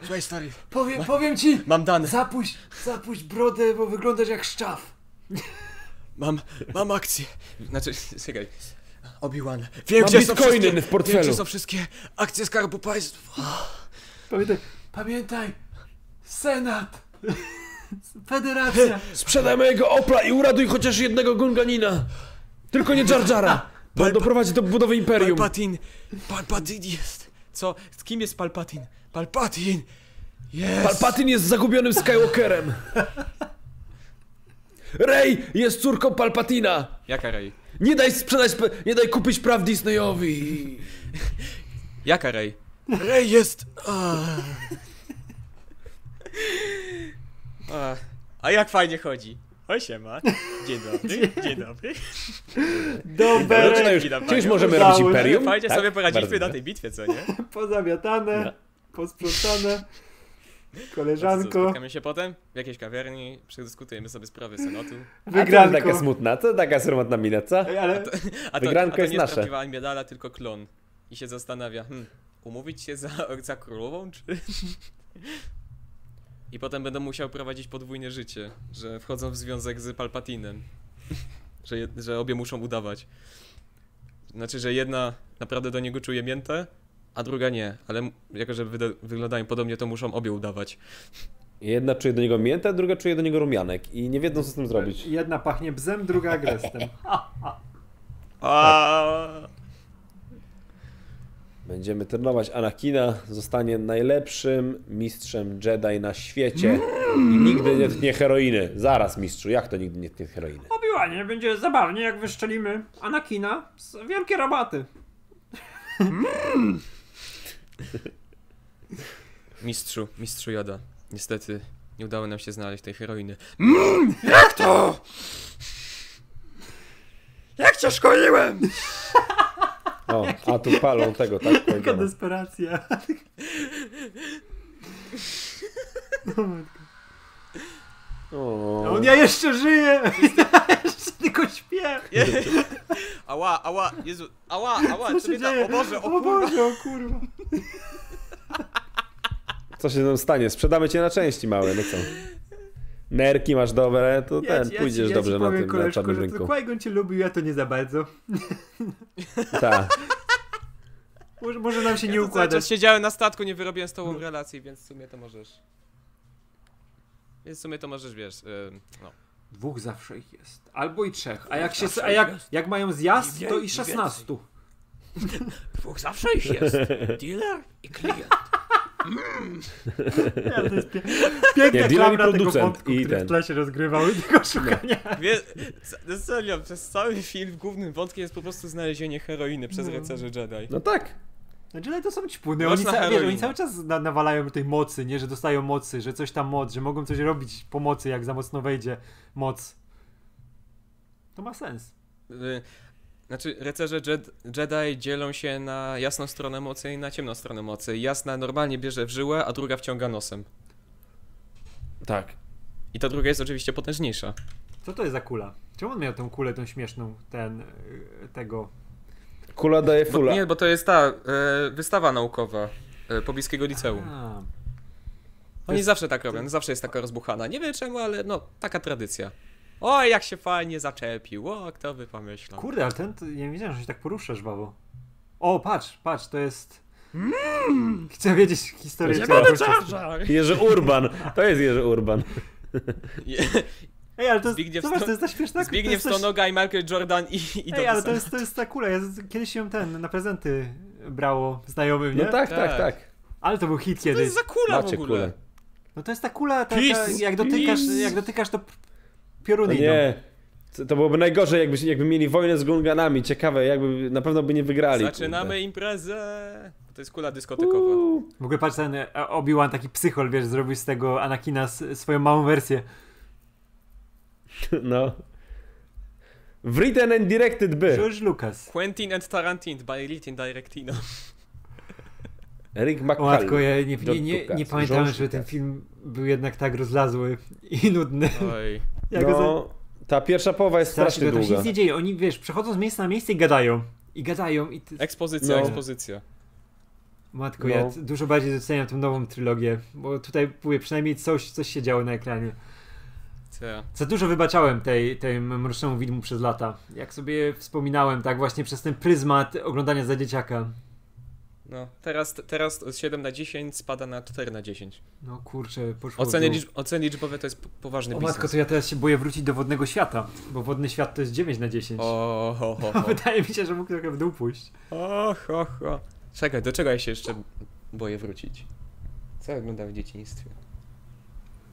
Słuchaj stary, Powiem, powiem ci! mam dane, Zapuść, zapuść brodę, bo wyglądasz jak szczaw. mam, mam akcję. Znaczy, czekaj. Obi-Wan. Wiem, Mam gdzie są wszystkie, w wiem, portfelu. gdzie są wszystkie akcje Skarbu Państwa. Pamiętaj, pamiętaj! Senat! Federacja! Sprzedaj mojego Opla i uraduj chociaż jednego Gunganina. Tylko nie Jar Jara. Bo doprowadzi do budowy Imperium. Palpatine, Palpatine jest. Co? Z kim jest Palpatine? Palpatine! Jest! Palpatine jest zagubionym Skywalkerem. Rey jest córką Palpatina. Jaka Rey? Nie daj sprzedać, nie daj kupić praw Disneyowi. Jaka Rey? Rey jest... A. A. A jak fajnie chodzi. Oj siema. Dzień dobry, dzień dobry. Dobra, Zaczyna już, Witam czy już możemy Udało robić. Imperium? Fajnie Tak? sobie poradziliśmy Bardzo na tej bitwie, co nie? pozamiatane, No. posprzątane. Co, Koleżanko, Spotkamy się potem w jakiejś kawiarni, przedyskutujemy sobie sprawy Senatu. A co taka wygranko. smutna, co taka smutna mina, co? Ej, ale A to, Wygranko a to jest nie nasze. prawdziwa medala, tylko klon. I się zastanawia, hmm, umówić się za, za królową, czy... I potem będę musiał prowadzić podwójne życie, że wchodzą w związek z Palpatinem. Że, je, że obie muszą udawać. Znaczy, że jedna naprawdę do niego czuje miętę, a druga nie. Ale jako, że wyglądają podobnie, to muszą obie udawać. Jedna czuje do niego miętę, druga czuje do niego rumianek i nie wiedzą co z tym zrobić. jedna pachnie bzem, druga agrestem. A... Będziemy trenować Anakina, zostanie najlepszym mistrzem Jedi na świecie i nigdy nie tknie heroiny. Zaraz mistrzu, jak to nigdy nie tknie heroiny? Obiłanie, będzie zabawnie jak wyszczelimy Anakina z wielkie rabaty. Mistrzu, mistrzu Joda. Niestety nie udało nam się znaleźć tej heroiny. Jak to? Jak cię szkoliłem? O, a tu palą tego, tak? Jaka Qui-Gona. desperacja. O, On ja jeszcze żyję! Ja jeszcze tylko śpię! Ała, ała, Jezu, ała, ała, Co co się mnie tam, o Boże, o o kurwa. Boże, o kurwa. Co się tam stanie? Sprzedamy cię na części małe, no co? Nerki masz dobre, to Ja ten, ci- ja pójdziesz ci, ja dobrze na powiem, tym, na czarnym że rynku. Qui-Gon cię lubił, ja to nie za bardzo. Tak. Może, może nam się Ja nie to cały układać. czas siedziałem na statku, nie wyrobiłem z tobą relacji, więc w sumie to możesz. Więc w sumie to możesz, wiesz, ym, no. Dwóch zawsze ich jest. Albo i trzech. A jak, się, a jak, jak mają zjazd, to wie- i szesnastu. Dwóch zawsze ich jest. Dealer i klient. Ja, to jest pie piękna Nie, klamra tego wątku, i który ten. w tle się rozgrywał i tego szukania. Wie, no serio, przez cały film głównym wątkiem jest po prostu znalezienie heroiny przez No. rycerzy Jedi. No tak. Znaczy, ale to są ćpuny. Oni, ca- wiesz, oni cały czas na nawalają tej mocy, nie? Że dostają mocy, że coś tam moc, że mogą coś robić pomocy, jak za mocno wejdzie moc. To ma sens. Y, Znaczy, rycerze Jed Jedi dzielą się na jasną stronę mocy i na ciemną stronę mocy. Jasna normalnie bierze w żyłę, a druga wciąga nosem. Tak. I ta druga jest oczywiście potężniejsza. Co to jest za kula? Czemu on miał tą kulę, tą śmieszną, ten, y, tego... Kula daje Bo, fula. nie, bo to jest ta e, wystawa naukowa e, pobliskiego liceum. A, Oni jest- zawsze tak robią, zawsze jest taka rozbuchana. Nie wiem czemu, ale no, taka tradycja. Oj, jak się fajnie zaczepił, o, kto by pomyślał. kurde, ale ten, to, ja nie wiedziałem, że się tak porusza żwawo. O, patrz, patrz, to jest... Chcę wiedzieć historię. Nie będę. Jerzy Urban. To jest Jerzy Urban. Ej, ale to jest, Zbigniew zobacz, to jest ta śmieszna... to Zbigniew Stonoga i Michael Jordan i, i Ej, ale to jest, to jest ta kula, ja z- kiedyś ją ten, na prezenty brało znajomym, nie? No tak, tak, Tak. tak. Ale to był hit To kiedyś. jest za kula w Macie ogóle. kulę. No to jest ta kula, ta, ta, jak dotykasz, jak dotykasz to No pioruny idą. nie. To- To byłoby najgorzej, jakby, jakby mieli wojnę z gunganami. Ciekawe, jakby na pewno by nie wygrali. Zaczynamy imprezę. To jest kula dyskotekowa. Uuu. W ogóle patrz, ten e, Obi-Wan taki psychol, wiesz, zrobił z tego Anakina swoją małą wersję. No. Written and directed by George Lucas. Quentin and Tarantino by Written Directino. Rick O McCallum. matko, ja nie, nie, nie, nie pamiętałem, George że ten film był jednak tak rozlazły i nudny. Oj. Ja go za- No, ta pierwsza połowa jest strasznie Strasznie, to się długa. nic nie dzieje. Oni, wiesz, przechodzą z miejsca na miejsce i gadają. I gadają i ty... Ekspozycja, No. ekspozycja. Matko, No. ja dużo bardziej doceniam tę nową trylogię, bo tutaj mówię, przynajmniej coś, coś się działo na ekranie. Ta. Za dużo wybaczałem tej, tej mrocznemu widmu przez lata. Jak sobie wspominałem, tak właśnie przez ten pryzmat oglądania za dzieciaka. No, teraz, teraz z 7 na 10 spada na 4 na 10. No kurczę, poszło Oceny, liczb, oceny liczbowe to jest po- poważny O biznes. matko, to ja teraz się boję wrócić do wodnego świata, bo wodny świat to jest 9 na 10. O, ho, ho, ho. Wydaje mi się, że mógł trochę w dół pójść. O, ho, ho. Czekaj, do czego ja się jeszcze boję wrócić? Co oglądałem w dzieciństwie?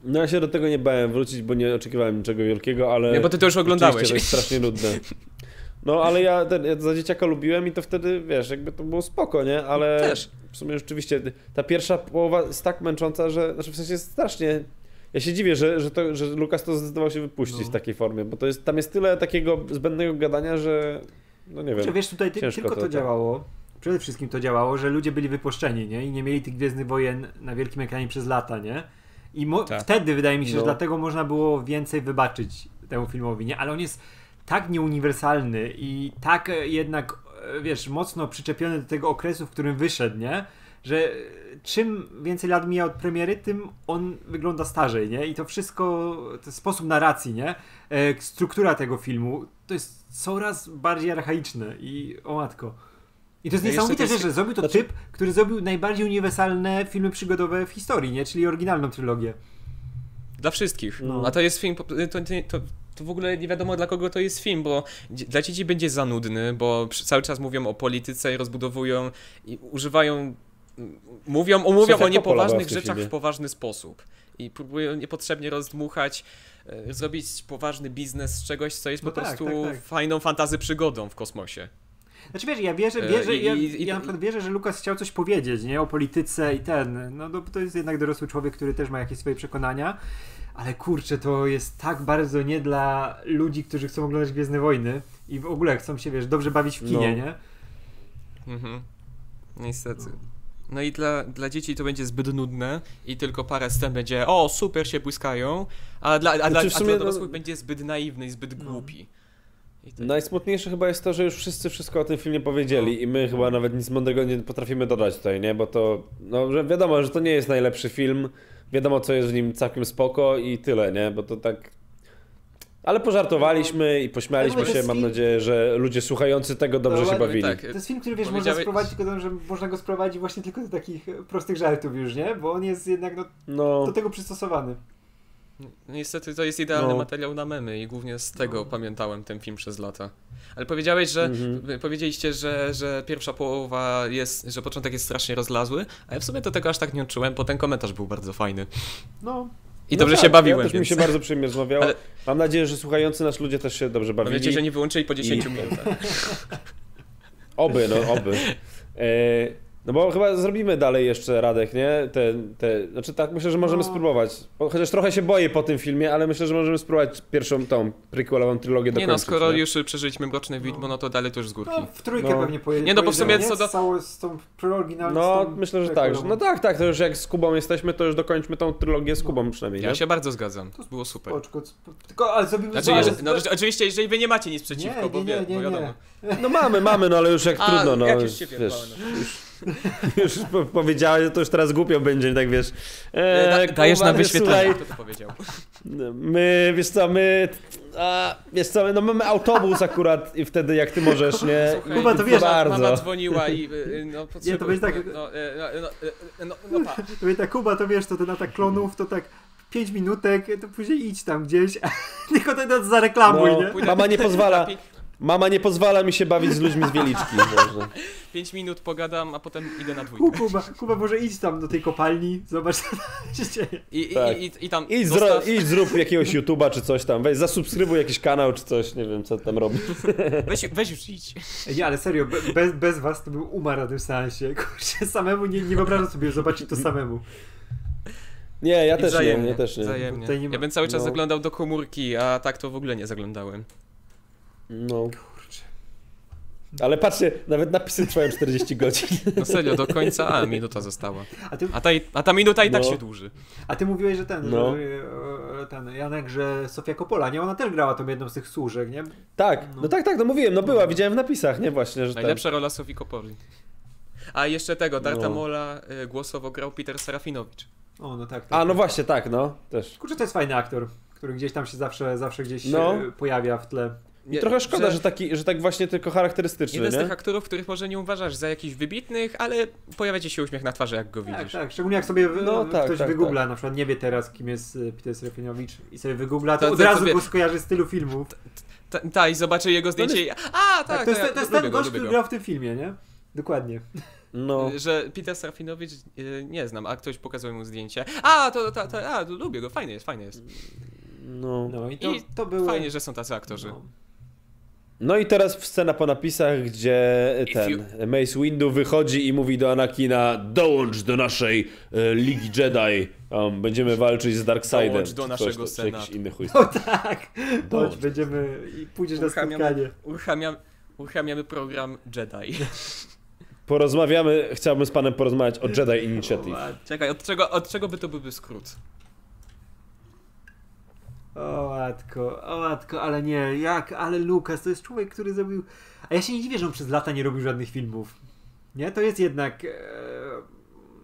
No ja się do tego nie bałem wrócić, bo nie oczekiwałem niczego wielkiego, ale... Nie, bo ty to już oglądałeś. To jest strasznie nudne. No ale ja, ten, ja za dzieciaka lubiłem i to wtedy, wiesz, jakby to było spoko, nie? Ale Też. w sumie rzeczywiście ta pierwsza połowa jest tak męcząca, że, znaczy w sensie jest strasznie... Ja się dziwię, że, że, to, że Lukas to zdecydował się wypuścić No. w takiej formie, bo to jest, tam jest tyle takiego zbędnego gadania, że no nie Czy wiem. wiesz, tutaj ty, tylko to, to, tak. działało. Przede wszystkim to działało, że ludzie byli wypuszczeni, nie? I nie mieli tych Gwiezdnych Wojen na wielkim ekranie przez lata, nie? I Tak. wtedy wydaje mi się, No. że dlatego można było więcej wybaczyć temu filmowi, nie? Ale on jest tak nieuniwersalny i tak e, jednak, e, wiesz, mocno przyczepiony do tego okresu, w którym wyszedł, nie? Że e, czym więcej lat mija od premiery, tym on wygląda starzej, nie? I to wszystko, sposób narracji, nie? Struktura tego filmu, to jest coraz bardziej archaiczne i o matko. I to jest niesamowite, jest- że, zrobił to Znaczy- typ, który zrobił najbardziej uniwersalne filmy przygodowe w historii, nie? Czyli oryginalną trylogię. Dla wszystkich. No. A to jest film, to, to, to, w ogóle nie wiadomo dla kogo to jest film, bo dla dzieci będzie za nudny, bo cały czas mówią o polityce i rozbudowują i używają, mówią, mówią Sofia o niepoważnych rzeczach filmie. w poważny sposób. I próbują niepotrzebnie rozdmuchać, e, zrobić poważny biznes z czegoś, co jest No po tak, prostu tak, tak. fajną fantazy przygodą w kosmosie. Znaczy wiesz, ja wierzę, E, wierzę i- ja, i- i- ja na przykład wierzę, że Lukas chciał coś powiedzieć, nie? O polityce i ten. No to, to jest jednak dorosły człowiek, który też ma jakieś swoje przekonania. Ale kurczę, to jest tak bardzo nie dla ludzi, którzy chcą oglądać Gwiezdne Wojny i w ogóle chcą się, wiesz, dobrze bawić w kinie, No. nie? Mhm. Niestety. No i dla, dla dzieci to będzie zbyt nudne i tylko parę scen będzie o, super się błyskają, a dla, a dla, Znaczy, w a dla no- dorosłych będzie zbyt naiwny i zbyt No. głupi. Tak. Najsmutniejsze chyba jest to, że już wszyscy wszystko o tym filmie powiedzieli i my chyba nawet nic mądrego nie potrafimy dodać tutaj, nie? Bo to, no, że wiadomo, że to nie jest najlepszy film, wiadomo co jest w nim całkiem spoko i tyle, nie? Bo to tak... Ale pożartowaliśmy i pośmialiśmy to się, mam film- nadzieję, że ludzie słuchający tego dobrze No, się bawili. tak. To jest film, który wiesz, można Powiedziałeś- sprowadzić tylko że można go sprowadzić właśnie tylko do takich prostych żartów już, nie? Bo on jest jednak no, No, do tego przystosowany. No Niestety to jest idealny No. materiał na memy i głównie z tego No. pamiętałem ten film przez lata. Ale powiedziałeś, że Mhm. powiedzieliście, że, że pierwsza połowa jest, że początek jest strasznie rozlazły, a ja w sumie to tego aż tak nie odczułem, bo ten komentarz był bardzo fajny. No, I no dobrze tak, się bawiłem, Ja też mi więc się bardzo przyjemnie rozmawiało. Ale- Mam nadzieję, że słuchający nas ludzie też się dobrze mam bawili. nadzieję, że nie wyłączyli po 10 I- minutach. Oby, no oby. E, no bo chyba zrobimy dalej jeszcze Radek, nie? Te, te, znaczy tak, myślę, że możemy No. spróbować. Bo, chociaż trochę się boję po tym filmie, ale myślę, że możemy spróbować pierwszą tą prequelową trylogię Nie no, dokończyć. skoro nie? już przeżyliśmy Mroczne Widmo, no to dalej to już z górki. no w trójkę No. pewnie pojedzie. Nie, no bo w sumie pojedziemy, co do- Z, całą, z tą preoryginalną No, myślę, że tak. że-. No tak, tak, to już jak z Kubą jesteśmy, to już dokończmy tą trylogię z Kubą przynajmniej, Ja nie? się bardzo zgadzam, było super. Spoczko, sp- tylko, ale zrobimy Znaczy, jeżeli, no, oczywiście, jeżeli wy nie macie nic przeciwko, Nie, bo, nie, wie, nie, bo nie, wiadomo. No mamy, mamy, no ale już jak A, trudno, no. jak już się wiesz, no. Już Już po, powiedziałeś, to już teraz głupio będzie, tak wiesz. E, da, Eee, dajesz na Kuba, wyświetlenie. Kto to powiedział? My, wiesz co, my... A, wiesz co, no mamy autobus akurat i wtedy jak ty możesz, nie? Słuchaj, Kuba, to wiesz, bardzo. Mama dzwoniła i y, no potrzebuję. to będzie tak- No, e, no, no, e, no, no, pa. To wie, ta Kuba, to wiesz, to ty na tak klonów, to tak 5 minutek, to później idź tam gdzieś, tylko to to zareklamuj, No. nie? Mama nie pozwala. Mama nie pozwala mi się bawić z ludźmi z Wieliczki. Boże. Pięć minut pogadam, a potem idę na dwójkę. Kuba, Kuba, może idź tam do tej kopalni, zobacz co tam się dzieje. I, i, Tak. i, i, i tam Idź, zostaw, zro, idź zrób jakiegoś YouTube'a czy coś tam. Weź zasubskrybuj jakiś kanał czy coś, nie wiem co tam robi. weź, weź już idź. Nie, ale serio, be, bez, bez was to był umarł na tym seansie. Kurczę, samemu nie, nie wyobrażam sobie zobaczyć to samemu. Nie, ja I też nie, wzajemnie, ja też nie. Wzajemnie. Tutaj nie ma- Ja bym cały czas no. zaglądał do komórki, a tak to w ogóle nie zaglądałem. No. Ale patrzcie, nawet napisy trwają 40 godzin. No serio, do końca, a minuta została. A ty, A ta, a ta minuta i tak No. się dłuży. a ty mówiłeś, że ten, No. że, e, ten Janek, że Sofia Coppola, nie? Ona też grała tą jedną z tych służek, nie? Tak, no tak, tak, no mówiłem, no była, widziałem w napisach, nie właśnie, że tak. Najlepsza rola Sofii Kopoli. A jeszcze tego, Darta No. Mola y, głosowo grał Peter Serafinowicz. O, no tak. tak. A, no właśnie, tak, no, też. Kurczę, to jest fajny aktor, który gdzieś tam się zawsze, zawsze gdzieś No. e, pojawia w tle. I trochę szkoda, że, taki, że tak właśnie tylko charakterystyczny, Jeden z tych nie? aktorów, których może nie uważasz za jakichś wybitnych, ale pojawia ci się uśmiech na twarzy, jak go Tak, widzisz. tak. Szczególnie jak sobie No tak, ktoś tak, wygoogla, na przykład nie wie teraz, kim jest e, Peter Serafinowicz i sobie wygoogla, to, To- od to razu sobie- go skojarzy z tylu filmów. Ta, ta, i zobaczy jego zdjęcie i... A, tak, Tak, to jest, ja to jest ten go, gość, który grał w tym filmie, nie? Dokładnie. No. Że Peter Serafinowicz y, nie znam, a ktoś pokazał mu zdjęcie. A, to, to, to a, lubię go, fajny jest, fajny jest. No. No i to, I to było... Fajnie, że są tacy aktorzy. No. No i teraz scena po napisach, gdzie ten Mace Windu wychodzi i mówi do Anakina dołącz do naszej e, Ligi Jedi, um, będziemy walczyć z Darkseidem. Dołącz do naszego coś, czy jakiś senatu. inny chuj. O tak! Dołącz. Chodź, będziemy... i pójdziesz na Uruchamiamy- spotkanie. Uruchamiam, uruchamiamy program Jedi. Porozmawiamy, chciałbym z panem porozmawiać o Jedi Initiative. Czekaj, od czego, od czego by to byłby skrót? O matko, o matko, ale nie, jak, ale Lukas to jest człowiek, który zrobił... A ja się nie dziwię, że on przez lata nie robił żadnych filmów. Nie? To jest jednak... E...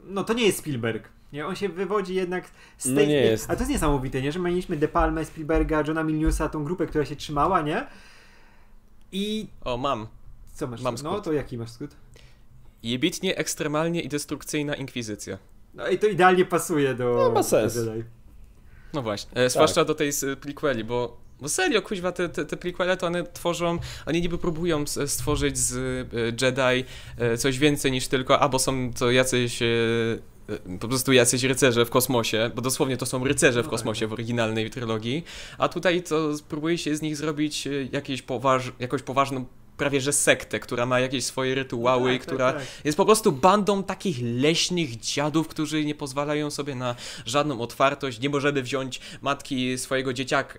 No to nie jest Spielberg. Nie? On się wywodzi jednak z No tej... nie jest. A to jest niesamowite, nie? Że mieliśmy De Palma, Spielberga, Johna Milneusa, tą grupę, która się trzymała, nie? I... O, mam. Co masz? Mam no skrót. to jaki masz skrót? Jebitnie, ekstremalnie i destrukcyjna inkwizycja. No i to idealnie pasuje do... No, ma sens. do. No właśnie, e, zwłaszcza do tej s- prequeli, bo, bo serio, kuźwa, te, te, te prequele to one tworzą, oni niby próbują s- stworzyć z e, Jedi e, coś więcej niż tylko, albo są to jacyś... e, e, Po prostu jacyś rycerze w kosmosie, bo dosłownie to są rycerze w No kosmosie w oryginalnej trylogii, a tutaj to próbuje się z nich zrobić e, jakieś poważ, jakąś poważną, prawie że sektę, która ma jakieś swoje rytuały, Tak, tak, która tak. jest po prostu bandą takich leśnych dziadów, którzy nie pozwalają sobie na żadną otwartość. Nie możemy wziąć matki swojego dzieciaka,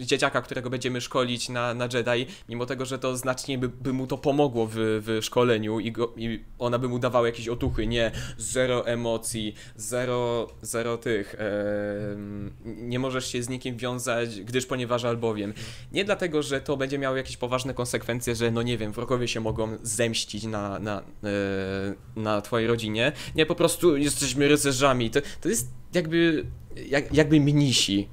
dzieciaka którego będziemy szkolić na, na Jedi, mimo tego, że to znacznie by, by mu to pomogło w, w szkoleniu i, go, i ona by mu dawała jakieś otuchy. Nie, zero emocji, zero, zero tych. em, nie możesz się z nikim wiązać, gdyż ponieważ albowiem. Nie dlatego, że to będzie miało jakieś poważne konsekwencje, że no nie wiem, wrogowie się mogą zemścić na, na, e, na twojej rodzinie. Nie, po prostu jesteśmy rycerzami. To, to jest jakby jak, jakby mnisi.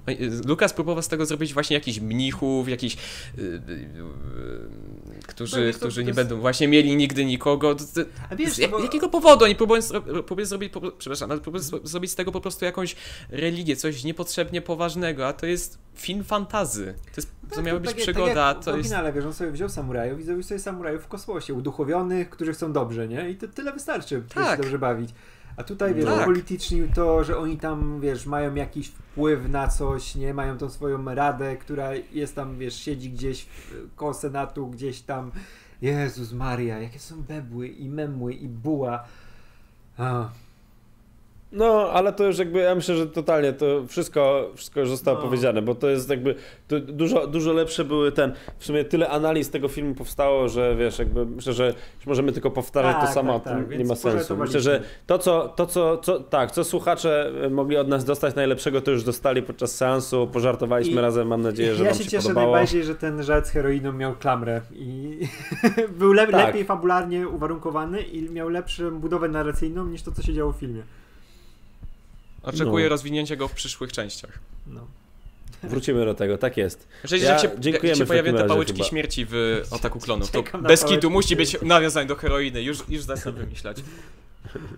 Lukas próbował z tego zrobić właśnie jakichś mnichów, jakichś y, y, y, którzy, No wiesz, to- którzy to nie jest- będą właśnie mieli nigdy nikogo. To, to, A wiesz, z jak, bo- jakiego powodu oni próbują, próbują zrobić, po, przepraszam, ale próbują zro- zrobić z tego po prostu jakąś religię, coś niepotrzebnie poważnego, a to jest film fantazy. To, jest, to Tak, miała to być tak, przygoda, tak jak w to jest... oryginale, wiesz, on sobie wziął samurajów i zrobił sobie samurajów w kosmosie, uduchowionych, którzy chcą dobrze, nie? I to tyle wystarczy, żeby Tak. się dobrze bawić. A tutaj, wiesz, Tak. upolitycznił to, że oni tam, wiesz, mają jakiś wpływ na coś, nie? Mają tą swoją radę, która jest tam, wiesz, siedzi gdzieś w- koło Senatu, gdzieś tam. Jezus Maria, jakie są bebły i memły i buła. A. No, ale to już jakby, ja myślę, że totalnie to wszystko, wszystko już zostało No. powiedziane, bo to jest jakby, to dużo, dużo lepsze były ten, w sumie tyle analiz tego filmu powstało, że wiesz, jakby myślę, że możemy tylko powtarzać Tak, to samo, tak, tak, nie ma sensu. Myślę, że to co, to co, co, tak, co słuchacze mogli od nas dostać najlepszego, to już dostali podczas seansu, pożartowaliśmy I- razem, mam nadzieję, że ja wam się się, cieszę podobało. najbardziej, że ten żart z heroiną miał klamrę i był le- Tak. lepiej fabularnie uwarunkowany i miał lepszą budowę narracyjną niż to, co się działo w filmie. Oczekuję No. rozwinięcia go w przyszłych częściach. No. Wrócimy do tego, tak jest. Jeżeli Ja- się, dziękujemy jak się pojawią te razie pałeczki chyba. śmierci w Ataku Klonów, to bez kitu musi być nawiązań do heroiny, już, już zacznę wymyślać.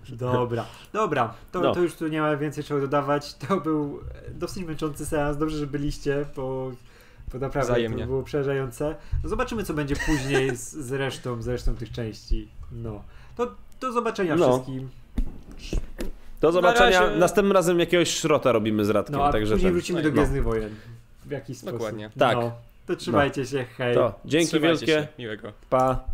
Dobra, dobra, to, No. to już tu nie ma więcej czego dodawać. To był dosyć męczący seans. Dobrze, że byliście, bo, bo naprawdę Wzajemnie. to było przerażające. No zobaczymy, co będzie później z, z resztą, z resztą tych części. No. To do zobaczenia No. wszystkim. Do zobaczenia, razie. następnym razem jakiegoś szrota robimy z Radkiem, No, a także później ten, wrócimy no. do Gwiezdnych Wojen. W jakiś sposób. Dokładnie. Tak. No. To trzymajcie się, hej. to dzięki Trzymajcie wielkie, Się. Miłego. pa.